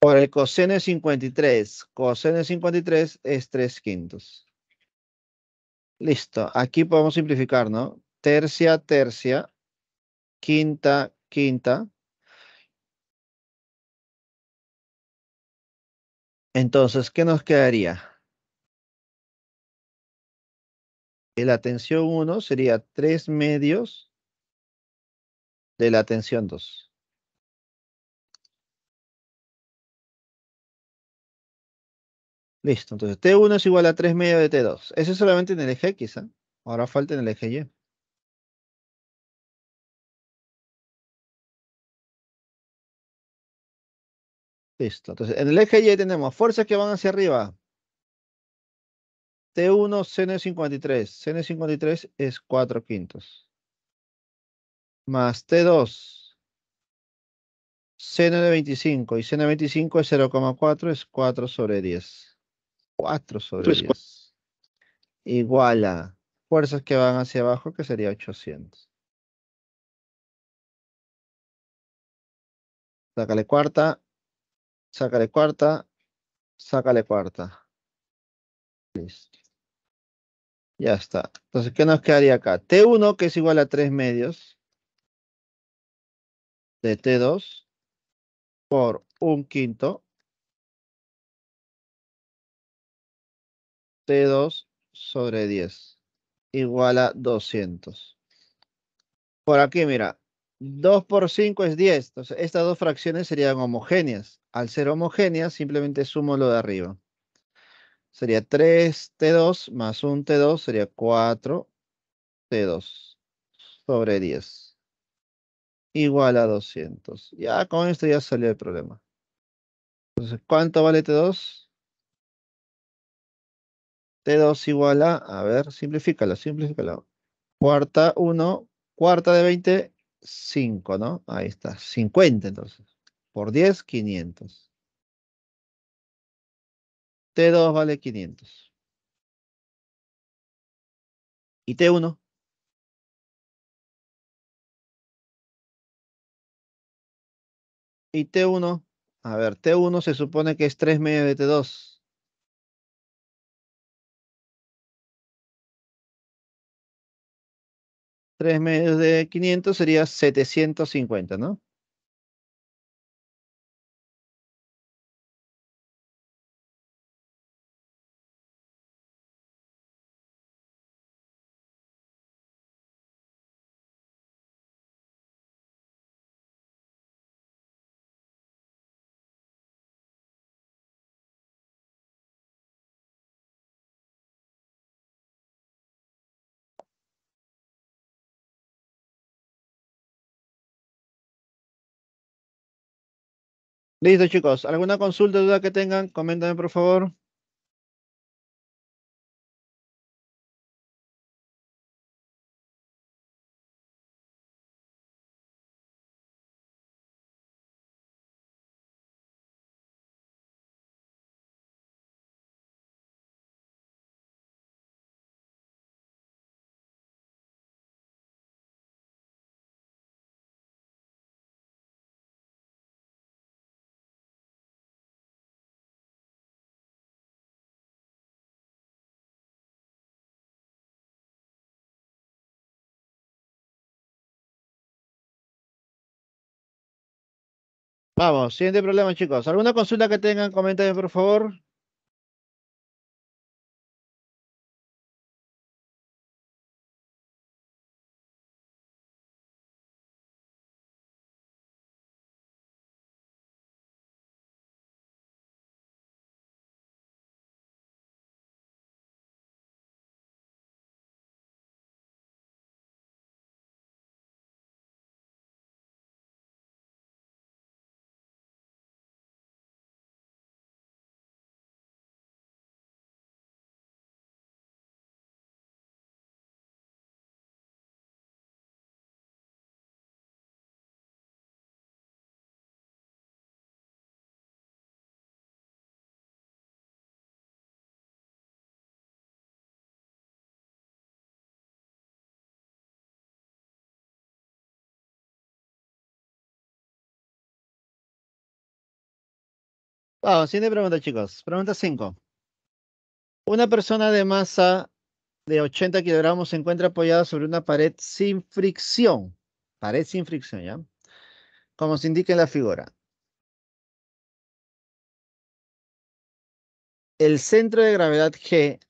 por el coseno de 53. Coseno de 53 es 3 quintos. Listo. Aquí podemos simplificar, ¿no? Tercia, tercia. Quinta, quinta. Entonces, ¿qué nos quedaría? La tensión 1 sería 3 medios de la tensión 2. Listo, entonces T1 es igual a 3 medios de T2. Eso es solamente en el eje X, ¿eh? Ahora falta en el eje Y. Listo, entonces en el eje Y tenemos fuerzas que van hacia arriba. T1 seno de 53. Seno de 53 es 4 quintos. Más T2 seno de 25. Y seno de 25 es 0,4, es 4 sobre 10. 4 sobre 10. Igual a fuerzas que van hacia abajo, que sería 800. Sácale cuarta, sácale cuarta, sácale cuarta. Listo. Ya está. Entonces, ¿qué nos quedaría acá? T1, que es igual a 3 medios de T2 por un quinto T2 sobre 10 igual a 200. Por aquí, mira, 2 por 5 es 10. Entonces, estas dos fracciones serían homogéneas. Al ser homogéneas, simplemente sumo lo de arriba. Sería 3 T2 más 1 T2 sería 4 T2 sobre 10. Igual a 200. Ya con esto ya salió el problema. Entonces, ¿cuánto vale T2? T2 igual a, a ver, simplifícalo, simplifícalo. Cuarta 1, cuarta de 20, 5, ¿no? Ahí está, 50 entonces. Por 10, 500. T2 vale 500. ¿Y T1? ¿Y T1? A ver, T1 se supone que es 3 medios de T2. 3 medios de 500 sería 750, ¿no? Listo, chicos. ¿Alguna consulta, duda que tengan? Coméntame, por favor. Vamos, siguiente problema, chicos. ¿Alguna consulta que tengan? Coméntame, por favor. Vamos, siguiente pregunta, chicos. Pregunta 5. Una persona de masa de 80 kilogramos se encuentra apoyada sobre una pared sin fricción. Pared sin fricción, ¿ya? Como se indica en la figura. El centro de gravedad G,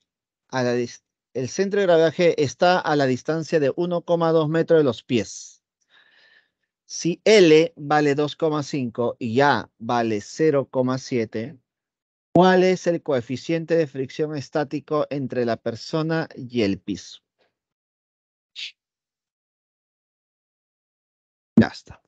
el centro de gravedad G está a la distancia de 1,2 metros de los pies. Si L vale 2,5 y A vale 0,7, ¿cuál es el coeficiente de fricción estático entre la persona y el piso? Ya está.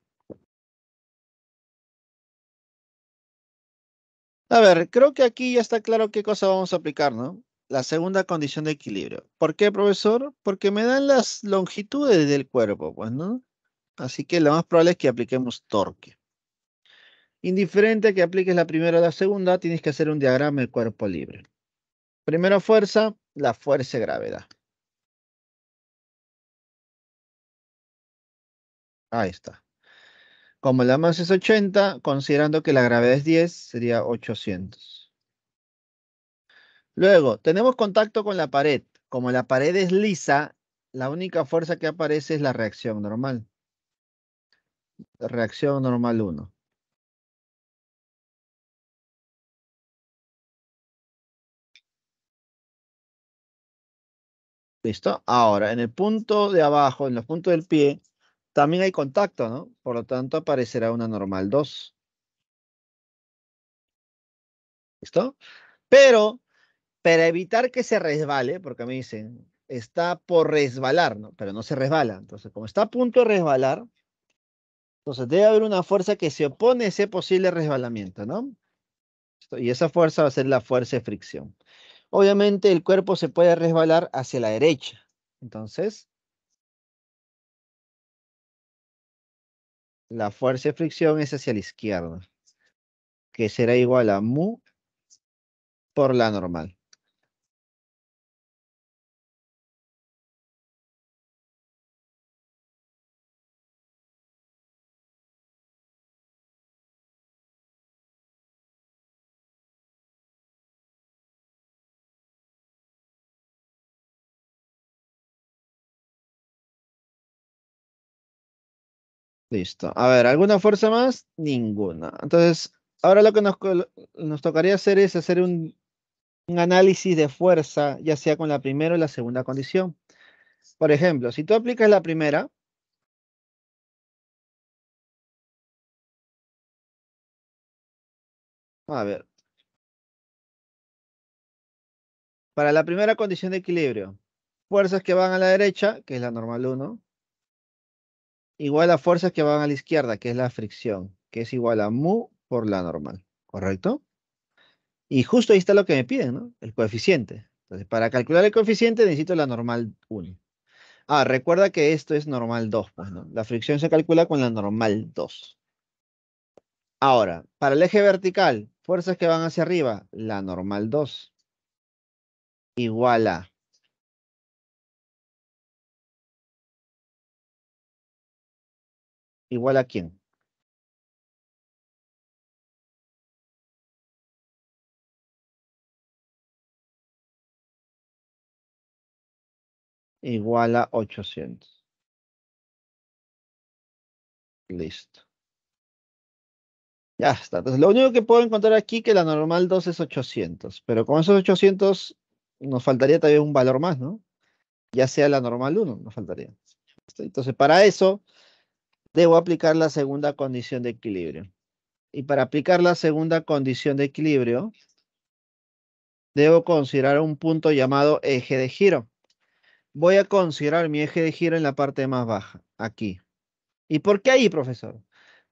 A ver, creo que aquí ya está claro qué cosa vamos a aplicar, ¿no? La segunda condición de equilibrio. ¿Por qué, profesor? Porque me dan las longitudes del cuerpo, pues, ¿no? Así que lo más probable es que apliquemos torque. Indiferente a que apliques la primera o la segunda, tienes que hacer un diagrama del cuerpo libre. Primera fuerza, la fuerza de gravedad. Ahí está. Como la masa es 80, considerando que la gravedad es 10, sería 800. Luego, tenemos contacto con la pared. Como la pared es lisa, la única fuerza que aparece es la reacción normal. Reacción normal 1. ¿Listo? Ahora, en el punto de abajo, en los puntos del pie, también hay contacto, ¿no? Por lo tanto, aparecerá una normal 2. ¿Listo? Pero, para evitar que se resbale, porque me dicen, está por resbalar, ¿no? Pero no se resbala. Entonces, como está a punto de resbalar, entonces debe haber una fuerza que se opone a ese posible resbalamiento, ¿no? Y esa fuerza va a ser la fuerza de fricción. Obviamente el cuerpo se puede resbalar hacia la derecha. Entonces, la fuerza de fricción es hacia la izquierda, que será igual a mu por la normal. Listo. A ver, ¿alguna fuerza más? Ninguna. Entonces, ahora lo que nos, tocaría hacer es hacer un, un, análisis de fuerza, ya sea con la primera o la segunda condición. Por ejemplo, si tú aplicas la primera, a ver. Para la primera condición de equilibrio, fuerzas que van a la derecha, que es la normal 1, igual a fuerzas que van a la izquierda, que es la fricción, que es igual a mu por la normal, ¿correcto? Y justo ahí está lo que me piden, ¿no? El coeficiente. Entonces, para calcular el coeficiente necesito la normal 1. Ah, recuerda que esto es normal 2, pues, ¿no? La fricción se calcula con la normal 2. Ahora, para el eje vertical, fuerzas que van hacia arriba, la normal 2 igual a igual a quién? Igual a 800. Listo. Ya está. Entonces, lo único que puedo encontrar aquí que la normal 2 es 800. Pero con esos 800 nos faltaría todavía un valor más, ¿no? Ya sea la normal 1, nos faltaría. Entonces, para eso debo aplicar la segunda condición de equilibrio. Y para aplicar la segunda condición de equilibrio, debo considerar un punto llamado eje de giro. Voy a considerar mi eje de giro en la parte más baja, aquí. ¿Y por qué ahí, profesor?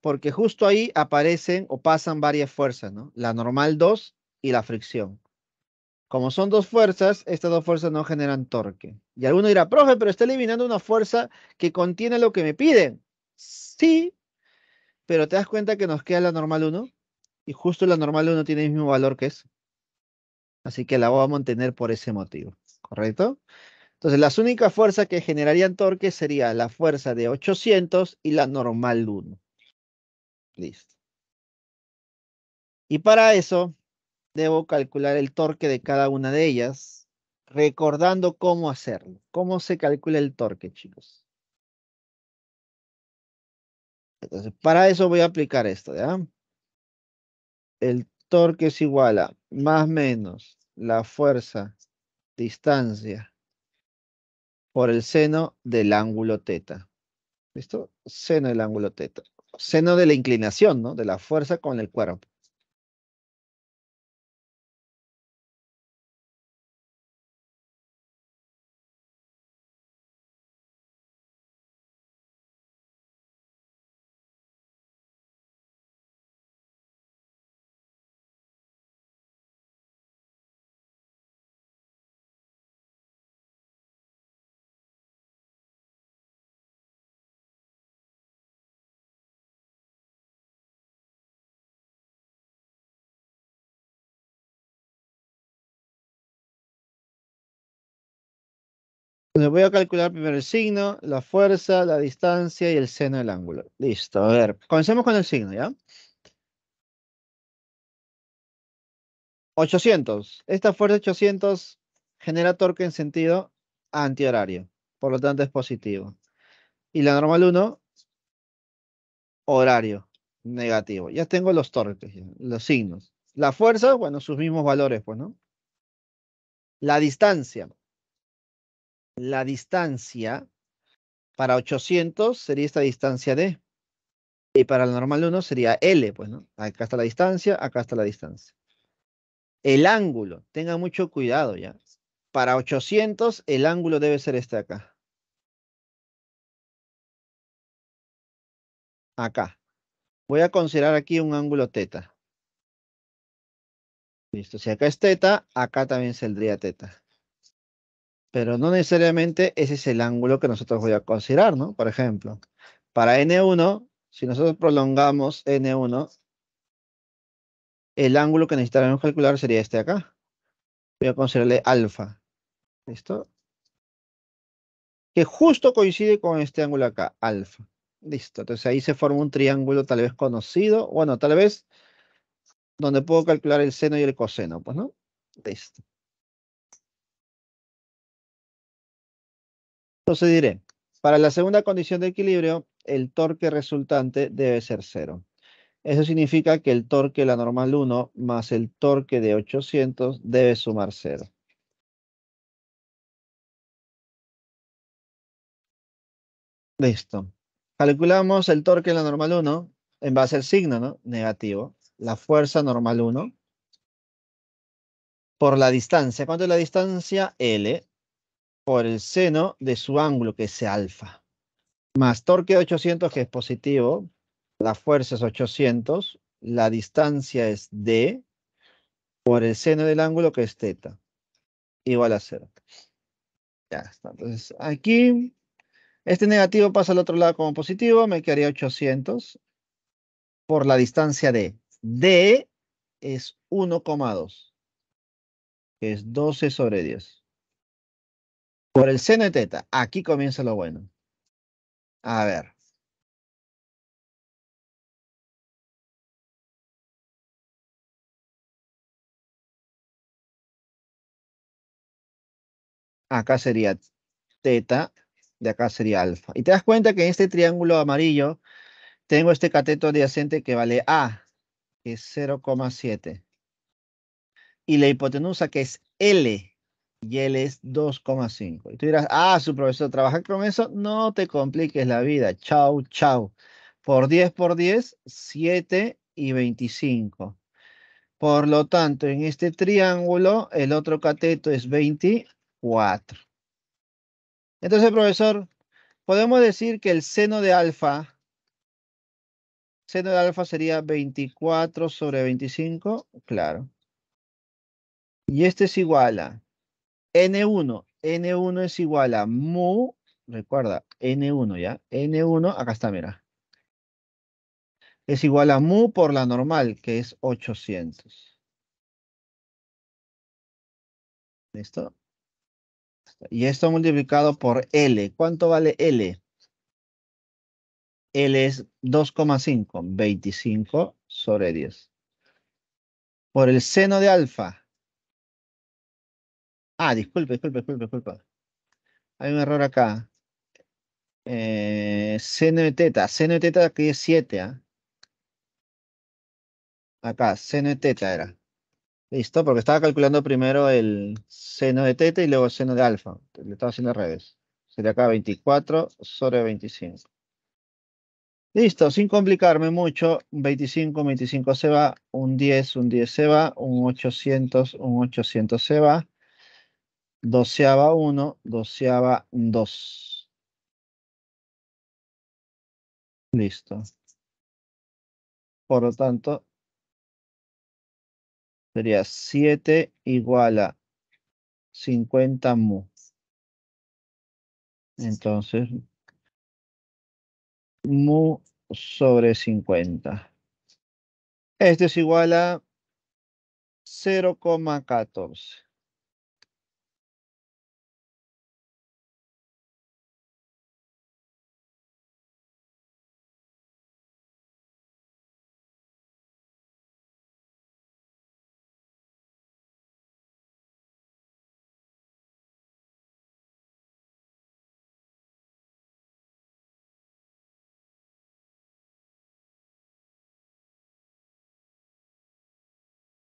Porque justo ahí aparecen o pasan varias fuerzas, ¿no? La normal 2 y la fricción. Como son dos fuerzas, estas dos fuerzas no generan torque. Y alguno dirá, profe, pero está eliminando una fuerza que contiene lo que me piden. Sí, pero te das cuenta que nos queda la normal 1 y justo la normal 1 tiene el mismo valor que eso. Así que la voy a mantener por ese motivo, ¿correcto? Entonces, las únicas fuerzas que generarían torque sería la fuerza de 800 y la normal 1. Listo. Y para eso, debo calcular el torque de cada una de ellas, recordando cómo hacerlo. ¿Cómo se calcula el torque, chicos? Entonces, para eso voy a aplicar esto, ¿ya? El torque es igual a más menos la fuerza, distancia, por el seno del ángulo teta. ¿Listo? Seno del ángulo teta. Seno de la inclinación, ¿no? De la fuerza con el cuerpo. Voy a calcular primero el signo, la fuerza, la distancia y el seno del ángulo. Listo, a ver, comencemos con el signo, ¿ya? 800. Esta fuerza 800 genera torque en sentido antihorario, por lo tanto es positivo. Y la normal 1, horario, negativo. Ya tengo los torques, los signos. La fuerza, bueno, sus mismos valores, pues, ¿no? La distancia, la distancia para 800 sería esta distancia D. Y para la normal 1 sería L, pues, ¿no? Acá está la distancia, acá está la distancia. El ángulo, tenga mucho cuidado ya. Para 800, el ángulo debe ser este acá. Acá. Voy a considerar aquí un ángulo teta. Listo, si acá es teta, acá también saldría teta pero no necesariamente ese es el ángulo que nosotros voy a considerar, ¿no? Por ejemplo, para N1, si nosotros prolongamos N1, el ángulo que necesitaremos calcular sería este acá. Voy a considerarle alfa. ¿Listo? Que justo coincide con este ángulo acá, alfa. Listo. Entonces ahí se forma un triángulo tal vez conocido. Bueno, tal vez donde puedo calcular el seno y el coseno, pues, ¿no? Listo. Entonces diré, para la segunda condición de equilibrio, el torque resultante debe ser cero. Eso significa que el torque de la normal 1 más el torque de 800 debe sumar cero. Listo. Calculamos el torque de la normal 1 en base al signo, ¿no? Negativo. La fuerza normal 1 por la distancia. ¿Cuánto es la distancia? L por el seno de su ángulo, que es alfa. Más torque de 800, que es positivo. La fuerza es 800. La distancia es D. Por el seno del ángulo, que es teta. Igual a cero. Ya está. Entonces, aquí, este negativo pasa al otro lado como positivo. Me quedaría 800 por la distancia D. D es 1,2, que es 12 sobre 10 por el seno de teta. Aquí comienza lo bueno. A ver. Acá sería teta, de acá sería alfa. Y te das cuenta que en este triángulo amarillo tengo este cateto adyacente que vale A, que es 0,7. Y la hipotenusa que es L, y él es 2,5. Y tú dirás, ah, su profesor trabaja con eso. No te compliques la vida. Chau, chau. Por 10 por 10, 7 y 25. Por lo tanto, en este triángulo, el otro cateto es 24. Entonces, profesor, podemos decir que el seno de alfa, seno de alfa sería 24 sobre 25, claro. Y este es igual a N1, N1 es igual a mu, recuerda, N1, ¿ya? N1, acá está, mira. Es igual a mu por la normal, que es 800. ¿Listo? Y esto multiplicado por L. ¿Cuánto vale L? L es 2,5, 25 sobre 10. por el seno de alfa. Ah, disculpe, disculpe, disculpe, disculpe. Hay un error acá. Eh, seno de teta. Seno de teta aquí es 7. ¿ah? Acá, seno de teta era. Listo, porque estaba calculando primero el seno de teta y luego el seno de alfa. Le estaba haciendo al revés. Sería acá 24 sobre 25. Listo, sin complicarme mucho, 25, 25 se va, un 10, un 10 se va, un 800, un 800 se va, doceava 1, doceava 2. Listo. Por lo tanto, sería 7 igual a 50 mu. Entonces, mu sobre 50. Esto es igual a 0,14.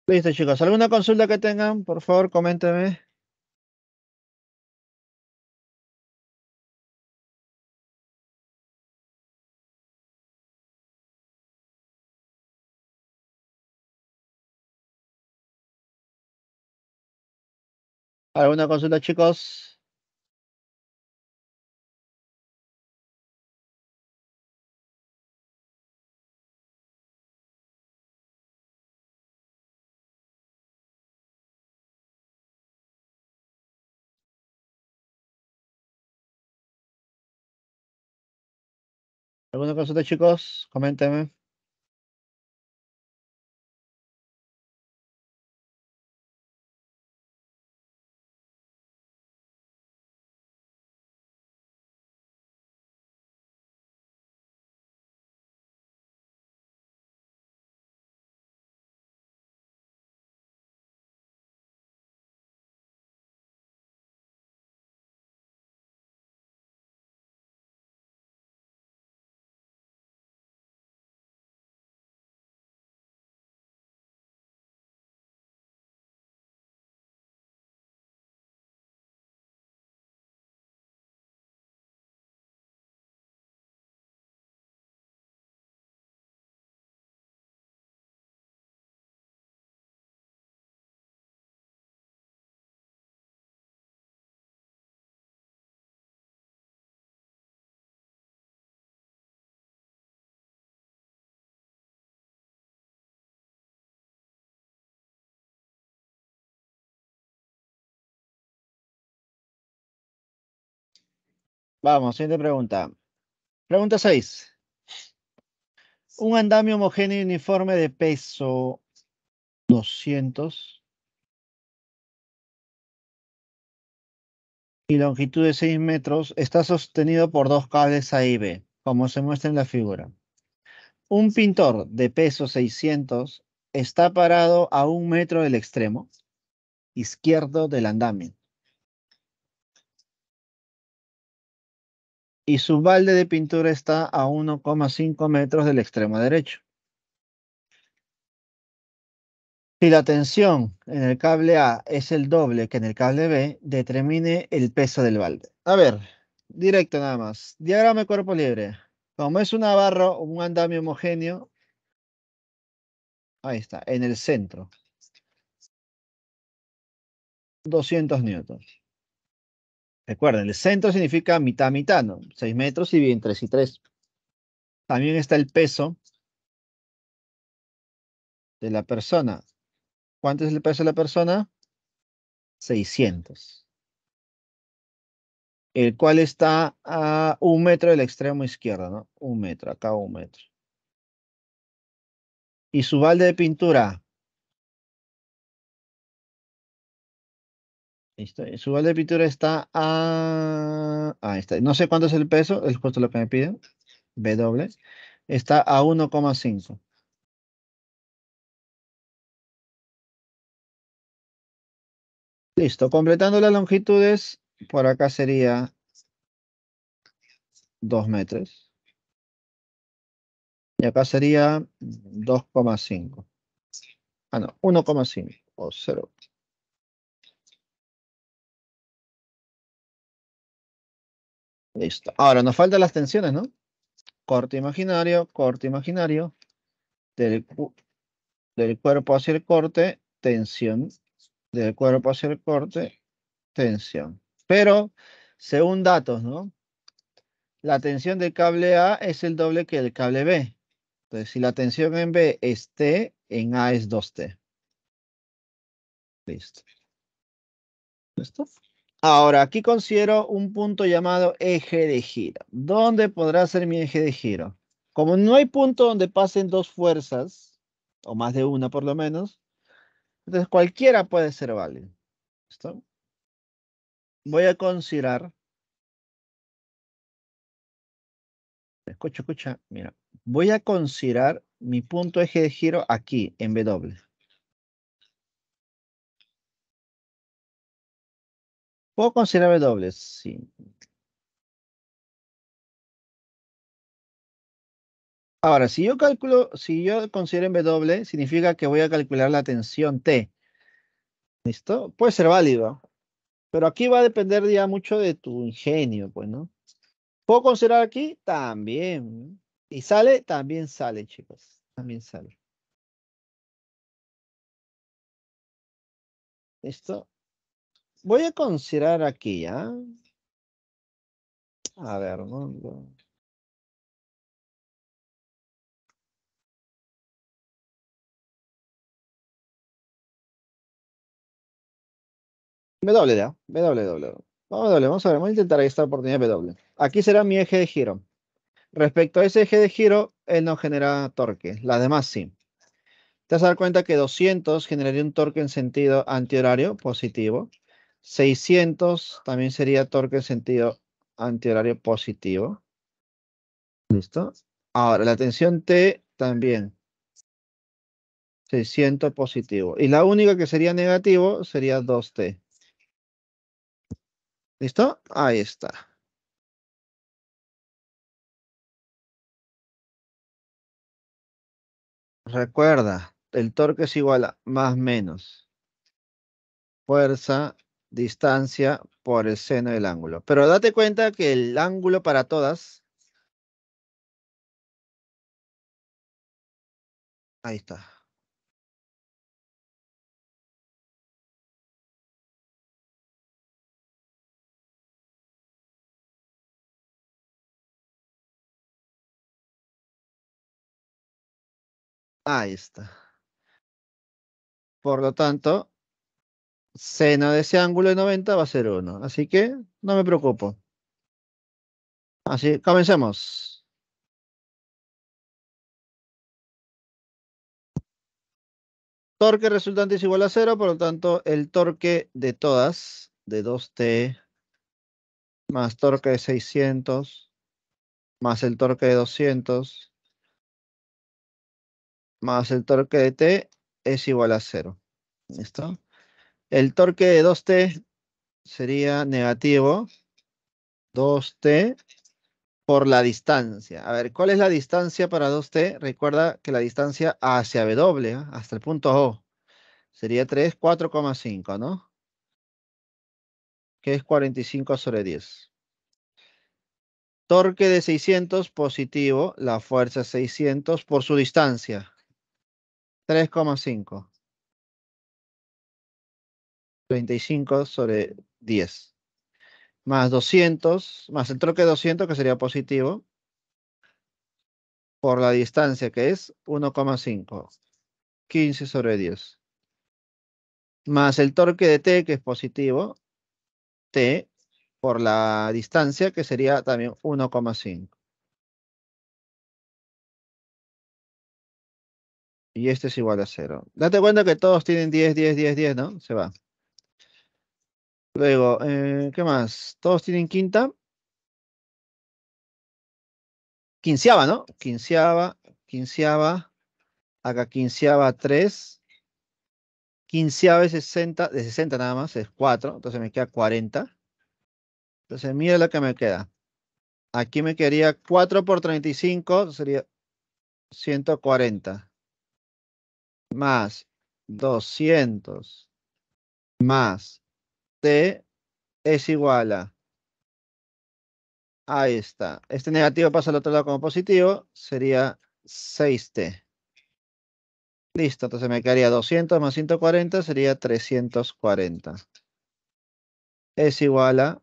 Listo, chicos. ¿Alguna consulta que tengan? Por favor, coméntenme. ¿Alguna consulta, chicos? ¿Alguna consulta, chicos? Coméntenme. Vamos, siguiente pregunta. Pregunta 6. Un andamio homogéneo y uniforme de peso 200 y longitud de 6 metros está sostenido por dos cables A y B, como se muestra en la figura. Un pintor de peso 600 está parado a un metro del extremo izquierdo del andamio. Y su balde de pintura está a 1,5 metros del extremo derecho. Si la tensión en el cable A es el doble que en el cable B, determine el peso del balde. A ver, directo nada más. Diagrama de cuerpo libre. Como es una barra un andamio homogéneo, ahí está, en el centro. 200 newtons. Recuerden, el centro significa mitad, mitad, ¿no? 6 metros y bien 3 y 3. También está el peso de la persona. ¿Cuánto es el peso de la persona? 600. El cual está a un metro del extremo izquierdo, ¿no? Un metro, acá un metro. Y su balde de pintura, Su balde de pintura está a... Ahí está. No sé cuánto es el peso, es justo lo que me piden. W. Está a 1,5. Listo, completando las longitudes, por acá sería 2 metros. Y acá sería 2,5. Ah, no, 1,5 o 0. Listo. Ahora nos faltan las tensiones, ¿no? Corte imaginario, corte imaginario. Del, del cuerpo hacia el corte, tensión. Del cuerpo hacia el corte, tensión. Pero, según datos, ¿no? La tensión del cable A es el doble que el cable B. Entonces, si la tensión en B es T, en A es 2T. Listo. ¿Listo? Ahora, aquí considero un punto llamado eje de giro. ¿Dónde podrá ser mi eje de giro? Como no hay punto donde pasen dos fuerzas, o más de una por lo menos, entonces cualquiera puede ser válido. ¿Listo? Voy a considerar. Escucha, escucha, mira. Voy a considerar mi punto eje de giro aquí, en W. ¿Puedo considerar W? Sí. Ahora, si yo calculo, si yo considero en W, significa que voy a calcular la tensión T. ¿Listo? Puede ser válido. Pero aquí va a depender ya mucho de tu ingenio, pues, ¿no? ¿Puedo considerar aquí? También. Y sale, también sale, chicos. También sale. ¿Listo? Voy a considerar aquí, ¿ya? A ver, ¿no? W, ¿ya? W, W. Vamos a ver, vamos a intentar esta oportunidad W. Aquí será mi eje de giro. Respecto a ese eje de giro, él no genera torque. Las demás sí. Te vas a dar cuenta que 200 generaría un torque en sentido antihorario positivo. 600 también sería torque en sentido antihorario positivo. ¿Listo? Ahora, la tensión T también. 600 positivo. Y la única que sería negativo sería 2T. ¿Listo? Ahí está. Recuerda, el torque es igual a más menos fuerza distancia por el seno del ángulo. Pero date cuenta que el ángulo para todas... Ahí está. Ahí está. Por lo tanto, seno de ese ángulo de 90 va a ser 1. Así que no me preocupo. Así, comencemos. Torque resultante es igual a 0, por lo tanto, el torque de todas, de 2T, más torque de 600, más el torque de 200, más el torque de T, es igual a 0. ¿Listo? El torque de 2T sería negativo 2T por la distancia. A ver, ¿cuál es la distancia para 2T? Recuerda que la distancia hacia W, hasta el punto O, sería 3, 4,5, ¿no? Que es 45 sobre 10. Torque de 600 positivo, la fuerza 600 por su distancia. 3,5. 35 sobre 10. Más 200, más el troque de 200 que sería positivo. Por la distancia que es 1,5. 15 sobre 10. Más el torque de T que es positivo. T por la distancia que sería también 1,5. Y este es igual a 0. Date cuenta que todos tienen 10, 10, 10, 10, ¿no? Se va. Luego, eh, ¿qué más? ¿Todos tienen quinta? Quinceava, ¿no? Quinceava, quinceava. Acá quinceava 3. quinceava de 60, de 60 nada más, es 4, entonces me queda 40. Entonces, mira lo que me queda. Aquí me quedaría 4 por 35, sería 140. Más 200 más t es igual a Ahí está. Este negativo pasa al otro lado como positivo. Sería 6t. Listo. Entonces me quedaría 200 más 140. Sería 340. Es igual a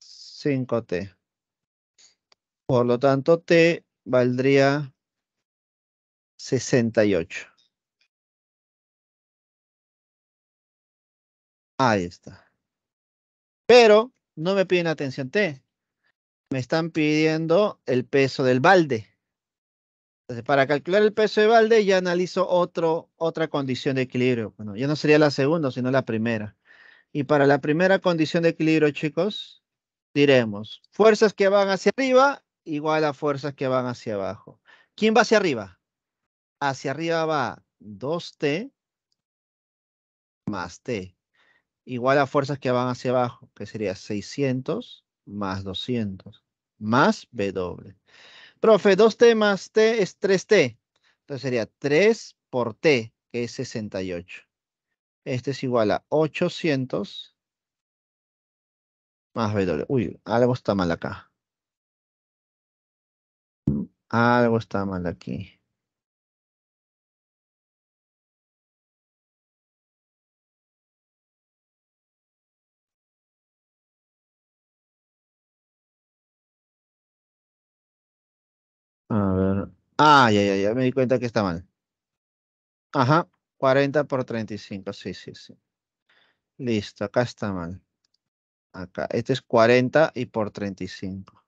5t. Por lo tanto, t valdría 68. Ahí está. Pero no me piden atención t me están pidiendo el peso del balde. Entonces, para calcular el peso de balde ya analizo otro, otra condición de equilibrio. Bueno, ya no sería la segunda, sino la primera. Y para la primera condición de equilibrio, chicos, diremos fuerzas que van hacia arriba igual a fuerzas que van hacia abajo. ¿Quién va hacia arriba? Hacia arriba va 2T más T, igual a fuerzas que van hacia abajo, que sería 600 más 200, más W. Profe, 2T más T es 3T. Entonces sería 3 por T, que es 68. Este es igual a 800 más W. Uy, algo está mal acá. Algo está mal aquí. A ver. Ah, ya, ya, ya, me di cuenta que está mal. Ajá, 40 por 35, sí, sí, sí. Listo, acá está mal. Acá, este es 40 y por 35.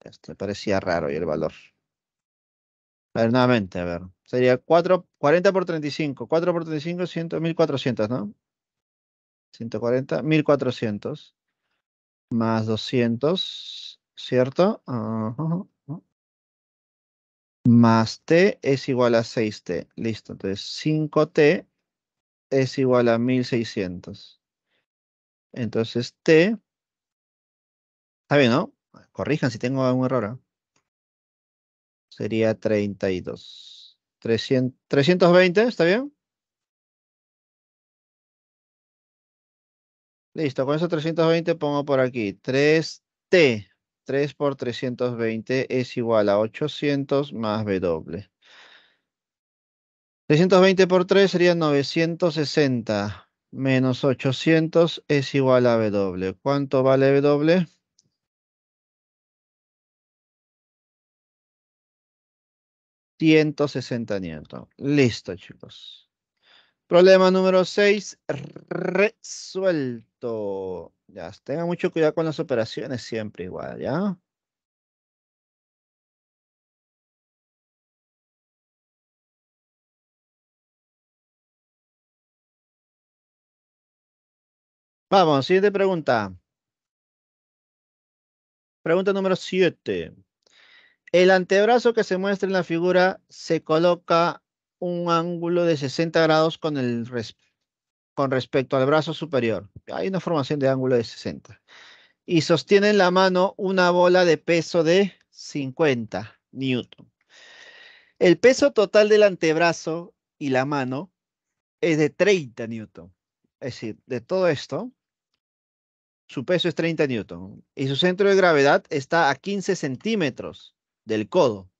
Este parecía raro y el valor. A ver, nuevamente, a ver. Sería 4, 40 por 35. 4 por 35, 100, 1400, ¿no? 140, 1400. Más 200. ¿Cierto? Más t es igual a 6t. Listo, entonces 5t es igual a 1600. Entonces t, está bien, ¿no? Corrijan si tengo algún error. ¿eh? Sería 32. 300, 320, ¿está bien? Listo, con eso 320 pongo por aquí 3t 3 por 320 es igual a 800 más W. 320 por 3 sería 960 menos 800 es igual a W. ¿Cuánto vale W? ...160 newton. Listo, chicos. Problema número 6, resuelto. Ya, tenga mucho cuidado con las operaciones siempre igual, ¿ya? Vamos, siguiente pregunta. Pregunta número 7. El antebrazo que se muestra en la figura se coloca un ángulo de 60 grados con, el con respecto al brazo superior. Hay una formación de ángulo de 60. Y sostiene en la mano una bola de peso de 50 newton. El peso total del antebrazo y la mano es de 30 newton. Es decir, de todo esto, su peso es 30 newton. Y su centro de gravedad está a 15 centímetros del codo.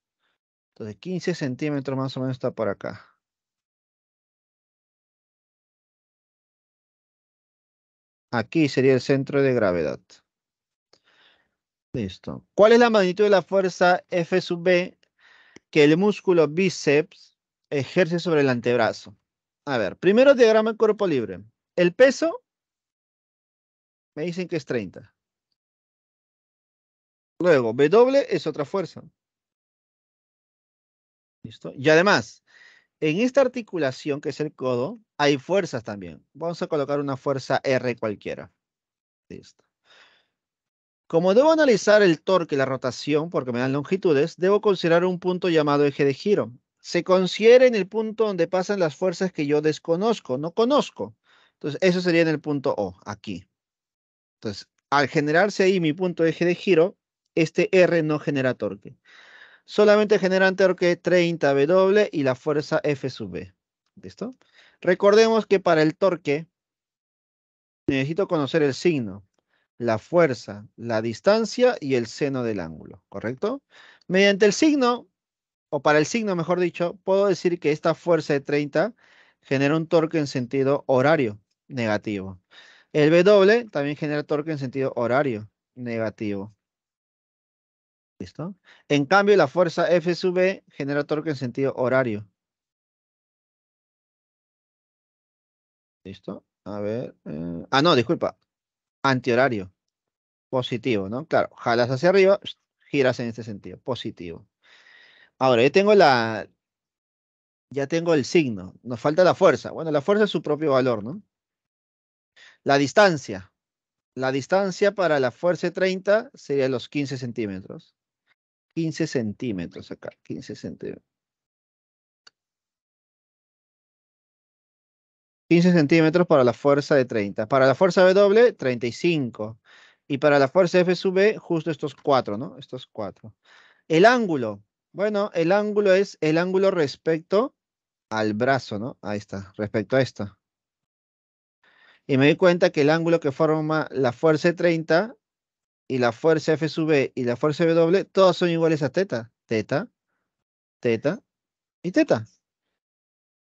Entonces, 15 centímetros más o menos está por acá. Aquí sería el centro de gravedad. Listo. ¿Cuál es la magnitud de la fuerza F sub B que el músculo bíceps ejerce sobre el antebrazo? A ver, primero diagrama de cuerpo libre. El peso, me dicen que es 30. Luego, W es otra fuerza. Y además, en esta articulación que es el codo, hay fuerzas también. Vamos a colocar una fuerza R cualquiera. Listo. Como debo analizar el torque y la rotación, porque me dan longitudes, debo considerar un punto llamado eje de giro. se considera en el punto donde pasan las fuerzas que yo desconozco, no conozco. Entonces, eso sería en el punto O, aquí. Entonces, al generarse ahí mi punto eje de giro, este R no genera torque. Solamente generan torque 30W y la fuerza F sub B. ¿Listo? Recordemos que para el torque necesito conocer el signo, la fuerza, la distancia y el seno del ángulo, ¿correcto? Mediante el signo, o para el signo mejor dicho, puedo decir que esta fuerza de 30 genera un torque en sentido horario negativo. El W también genera torque en sentido horario negativo. ¿Listo? En cambio, la fuerza F sub B genera torque en sentido horario. ¿Listo? A ver. Eh, ah, no, disculpa. Antihorario. Positivo, ¿no? Claro, jalas hacia arriba, giras en este sentido. Positivo. Ahora, ya tengo la. Ya tengo el signo. Nos falta la fuerza. Bueno, la fuerza es su propio valor, ¿no? La distancia. La distancia para la fuerza 30 sería los 15 centímetros. 15 centímetros acá, 15 centímetros. 15 centímetros para la fuerza de 30. Para la fuerza W, 35. Y para la fuerza F sub B, justo estos cuatro, ¿no? Estos cuatro. El ángulo. Bueno, el ángulo es el ángulo respecto al brazo, ¿no? Ahí está, respecto a esto. Y me di cuenta que el ángulo que forma la fuerza de 30 y la fuerza F sub B y la fuerza W, todos son iguales a teta. Teta, teta y teta.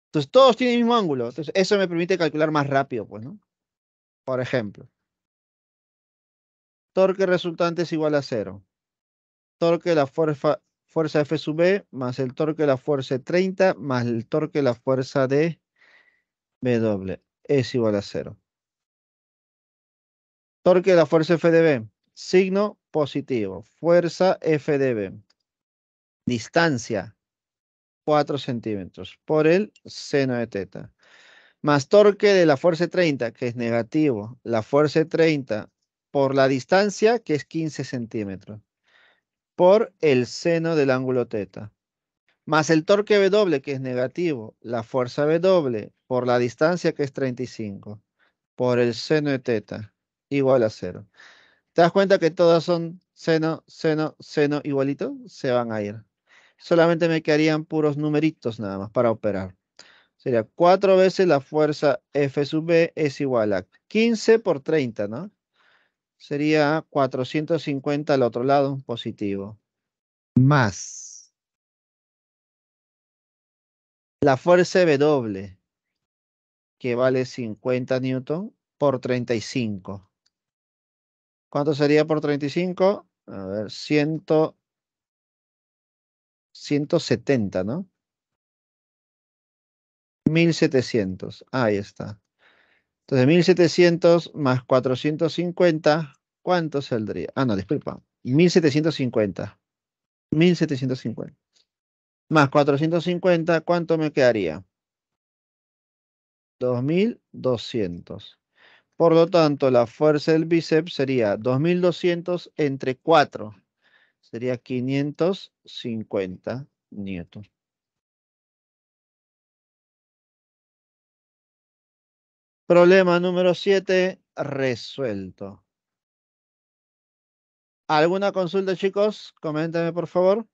Entonces, todos tienen el mismo ángulo. Entonces, eso me permite calcular más rápido, pues, ¿no? Por ejemplo, torque resultante es igual a cero. Torque de la fuerza, fuerza F sub B más el torque de la fuerza 30 más el torque de la fuerza de W es igual a cero. Torque de la fuerza F de B Signo positivo. Fuerza FDB. Distancia 4 centímetros por el seno de teta. Más torque de la fuerza 30, que es negativo. La fuerza 30 por la distancia, que es 15 centímetros. Por el seno del ángulo teta. Más el torque W, que es negativo. La fuerza W por la distancia, que es 35. Por el seno de teta. Igual a cero. ¿Te das cuenta que todas son seno, seno, seno igualito? Se van a ir. Solamente me quedarían puros numeritos nada más para operar. Sería 4 veces la fuerza F sub B es igual a 15 por 30, ¿no? Sería 450 al otro lado, positivo. Más. La fuerza W, que vale 50 newton por 35. ¿Cuánto sería por 35? A ver, 100, 170, ¿no? 1700. Ahí está. Entonces, 1700 más 450, ¿cuánto saldría? Ah, no, disculpa. 1750. 1750. Más 450, ¿cuánto me quedaría? 2200. Por lo tanto, la fuerza del bíceps sería 2200 entre 4. Sería 550 newton. Problema número 7, resuelto. ¿Alguna consulta, chicos? Coméntame, por favor.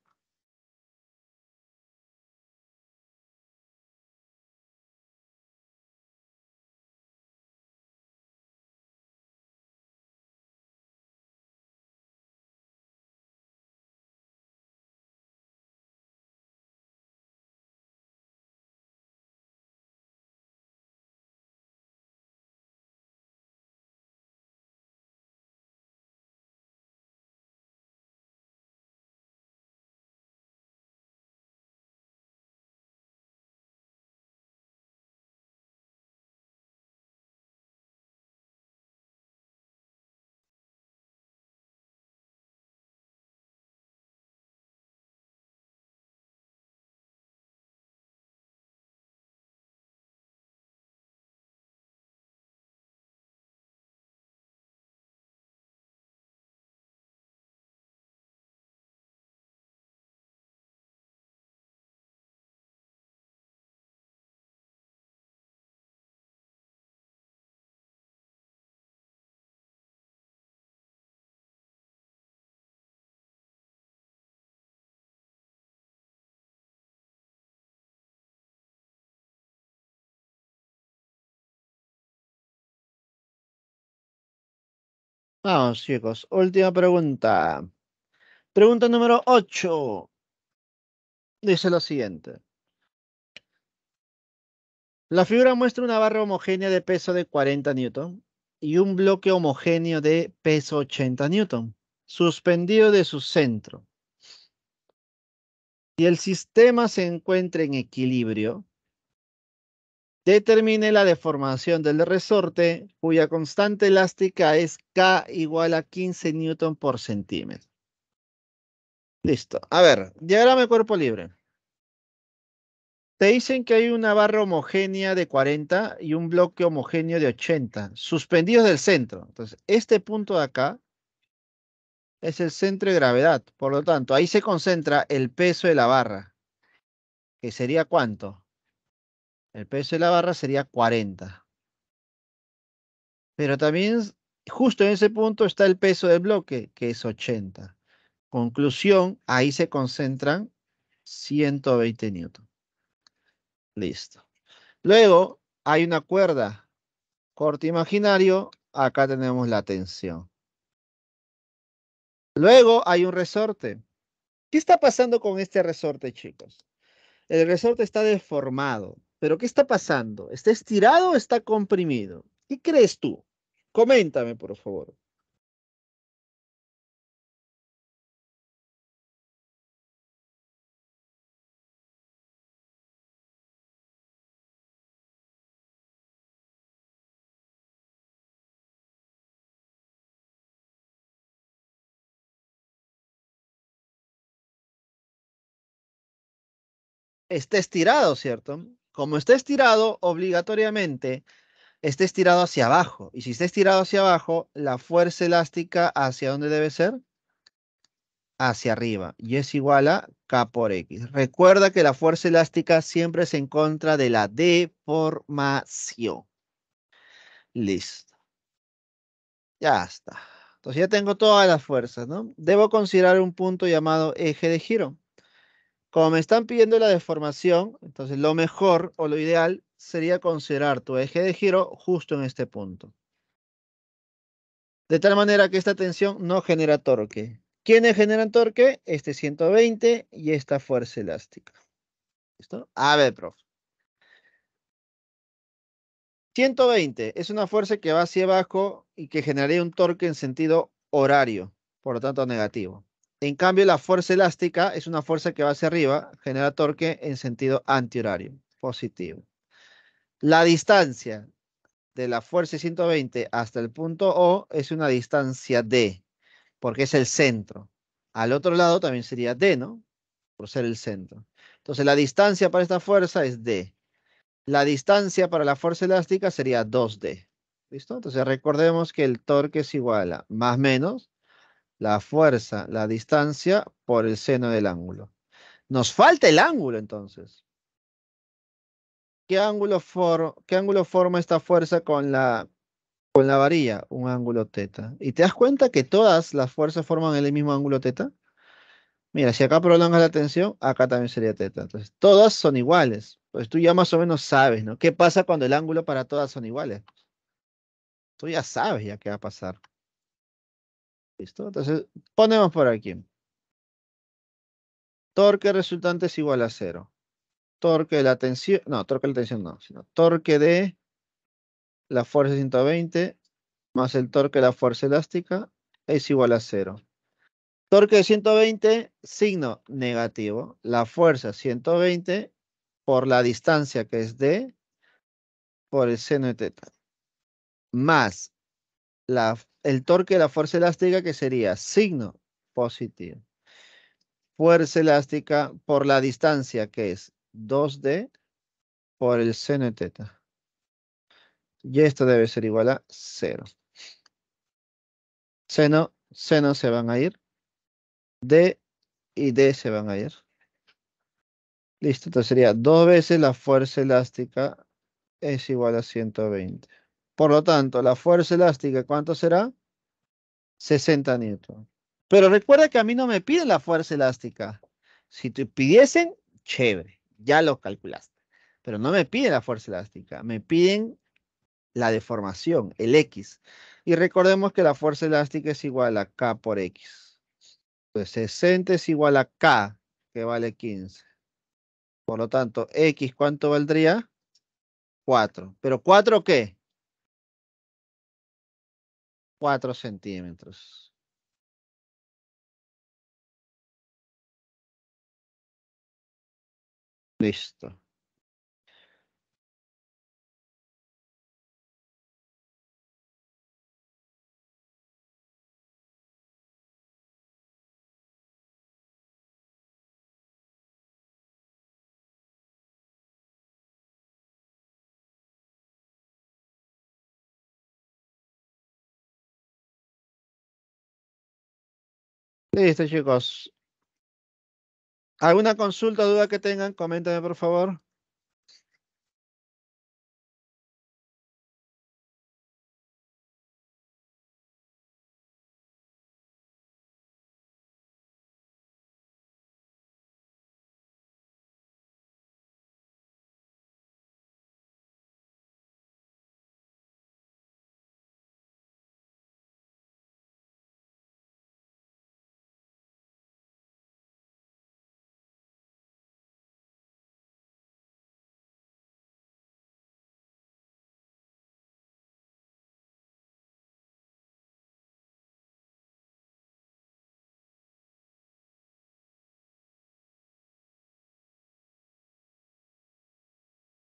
Vamos, chicos. Última pregunta. Pregunta número 8. Dice lo siguiente. La figura muestra una barra homogénea de peso de 40 newton y un bloque homogéneo de peso 80 newton, suspendido de su centro. Si el sistema se encuentra en equilibrio, determine la deformación del resorte cuya constante elástica es K igual a 15 newton por centímetro. Listo. A ver, diagrama de cuerpo libre. Te dicen que hay una barra homogénea de 40 y un bloque homogéneo de 80, suspendidos del centro. Entonces, este punto de acá es el centro de gravedad. Por lo tanto, ahí se concentra el peso de la barra. ¿Que sería cuánto? El peso de la barra sería 40. Pero también justo en ese punto está el peso del bloque, que es 80. Conclusión, ahí se concentran 120 newton. Listo. Luego hay una cuerda, corte imaginario, acá tenemos la tensión. Luego hay un resorte. ¿Qué está pasando con este resorte, chicos? El resorte está deformado, pero ¿qué está pasando? ¿Está estirado o está comprimido? ¿Qué crees tú? Coméntame, por favor. está estirado, ¿cierto? Como está estirado, obligatoriamente está estirado hacia abajo. Y si está estirado hacia abajo, la fuerza elástica, ¿hacia dónde debe ser? Hacia arriba. Y es igual a K por X. Recuerda que la fuerza elástica siempre es en contra de la deformación. Listo. Ya está. Entonces ya tengo todas las fuerzas, ¿no? Debo considerar un punto llamado eje de giro. Como me están pidiendo la deformación, entonces lo mejor o lo ideal sería considerar tu eje de giro justo en este punto. De tal manera que esta tensión no genera torque. ¿Quiénes generan torque? Este 120 y esta fuerza elástica. ¿Listo? A ver, profe. 120 es una fuerza que va hacia abajo y que generaría un torque en sentido horario, por lo tanto negativo. En cambio, la fuerza elástica es una fuerza que va hacia arriba, genera torque en sentido antihorario, positivo. La distancia de la fuerza 120 hasta el punto O es una distancia D, porque es el centro. Al otro lado también sería D, ¿no? Por ser el centro. Entonces, la distancia para esta fuerza es D. La distancia para la fuerza elástica sería 2D. ¿Listo? Entonces, recordemos que el torque es igual a más menos la fuerza, la distancia por el seno del ángulo. Nos falta el ángulo entonces. ¿Qué ángulo, qué ángulo forma esta fuerza con la, con la varilla? Un ángulo teta. ¿Y te das cuenta que todas las fuerzas forman el mismo ángulo teta? Mira, si acá prolongas la tensión, acá también sería teta. Entonces, todas son iguales. Pues tú ya más o menos sabes, ¿no? ¿Qué pasa cuando el ángulo para todas son iguales? Tú ya sabes ya qué va a pasar. ¿Listo? Entonces, ponemos por aquí. Torque resultante es igual a cero. Torque de la tensión, no, torque de la tensión no, sino torque de la fuerza 120 más el torque de la fuerza elástica es igual a cero. Torque de 120, signo negativo. La fuerza 120 por la distancia que es D por el seno de teta. Más el torque de la fuerza elástica que sería signo positivo. Fuerza elástica por la distancia que es 2D por el seno de teta. Y esto debe ser igual a 0. Seno, seno se van a ir. D y D se van a ir. Listo, entonces sería dos veces la fuerza elástica es igual a 120. Por lo tanto, la fuerza elástica, ¿cuánto será? 60 newton. Pero recuerda que a mí no me piden la fuerza elástica. Si te pidiesen, chévere, ya lo calculaste. Pero no me piden la fuerza elástica, me piden la deformación, el X. Y recordemos que la fuerza elástica es igual a K por X. Entonces 60 es igual a K, que vale 15. Por lo tanto, X, ¿cuánto valdría? 4. ¿Pero 4 qué? 4 centímetros. Listo. Listo, chicos. ¿Alguna consulta o duda que tengan? Coméntame, por favor.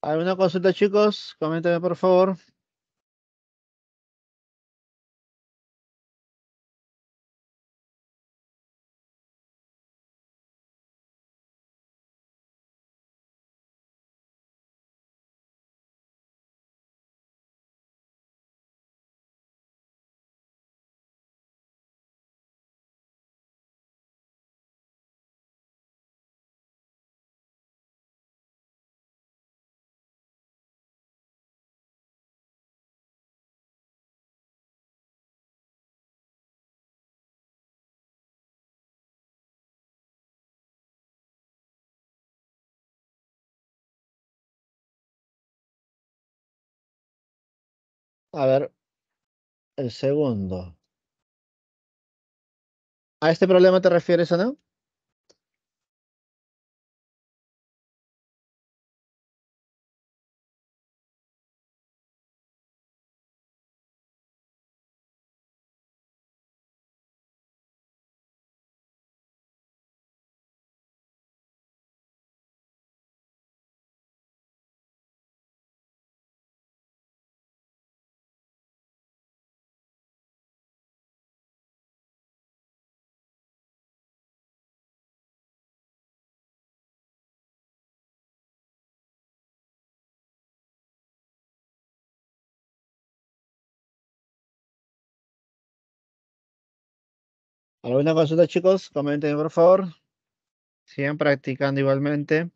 ¿Alguna consulta, chicos? Coméntame, por favor. A ver, el segundo. ¿A este problema te refieres o ¿Alguna consulta, chicos? Comenten, por favor. Sigan practicando igualmente.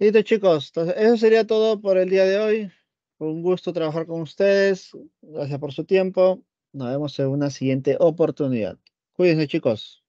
Listo, chicos. Eso sería todo por el día de hoy. un gusto trabajar con ustedes. Gracias por su tiempo. Nos vemos en una siguiente oportunidad. Cuídense, chicos.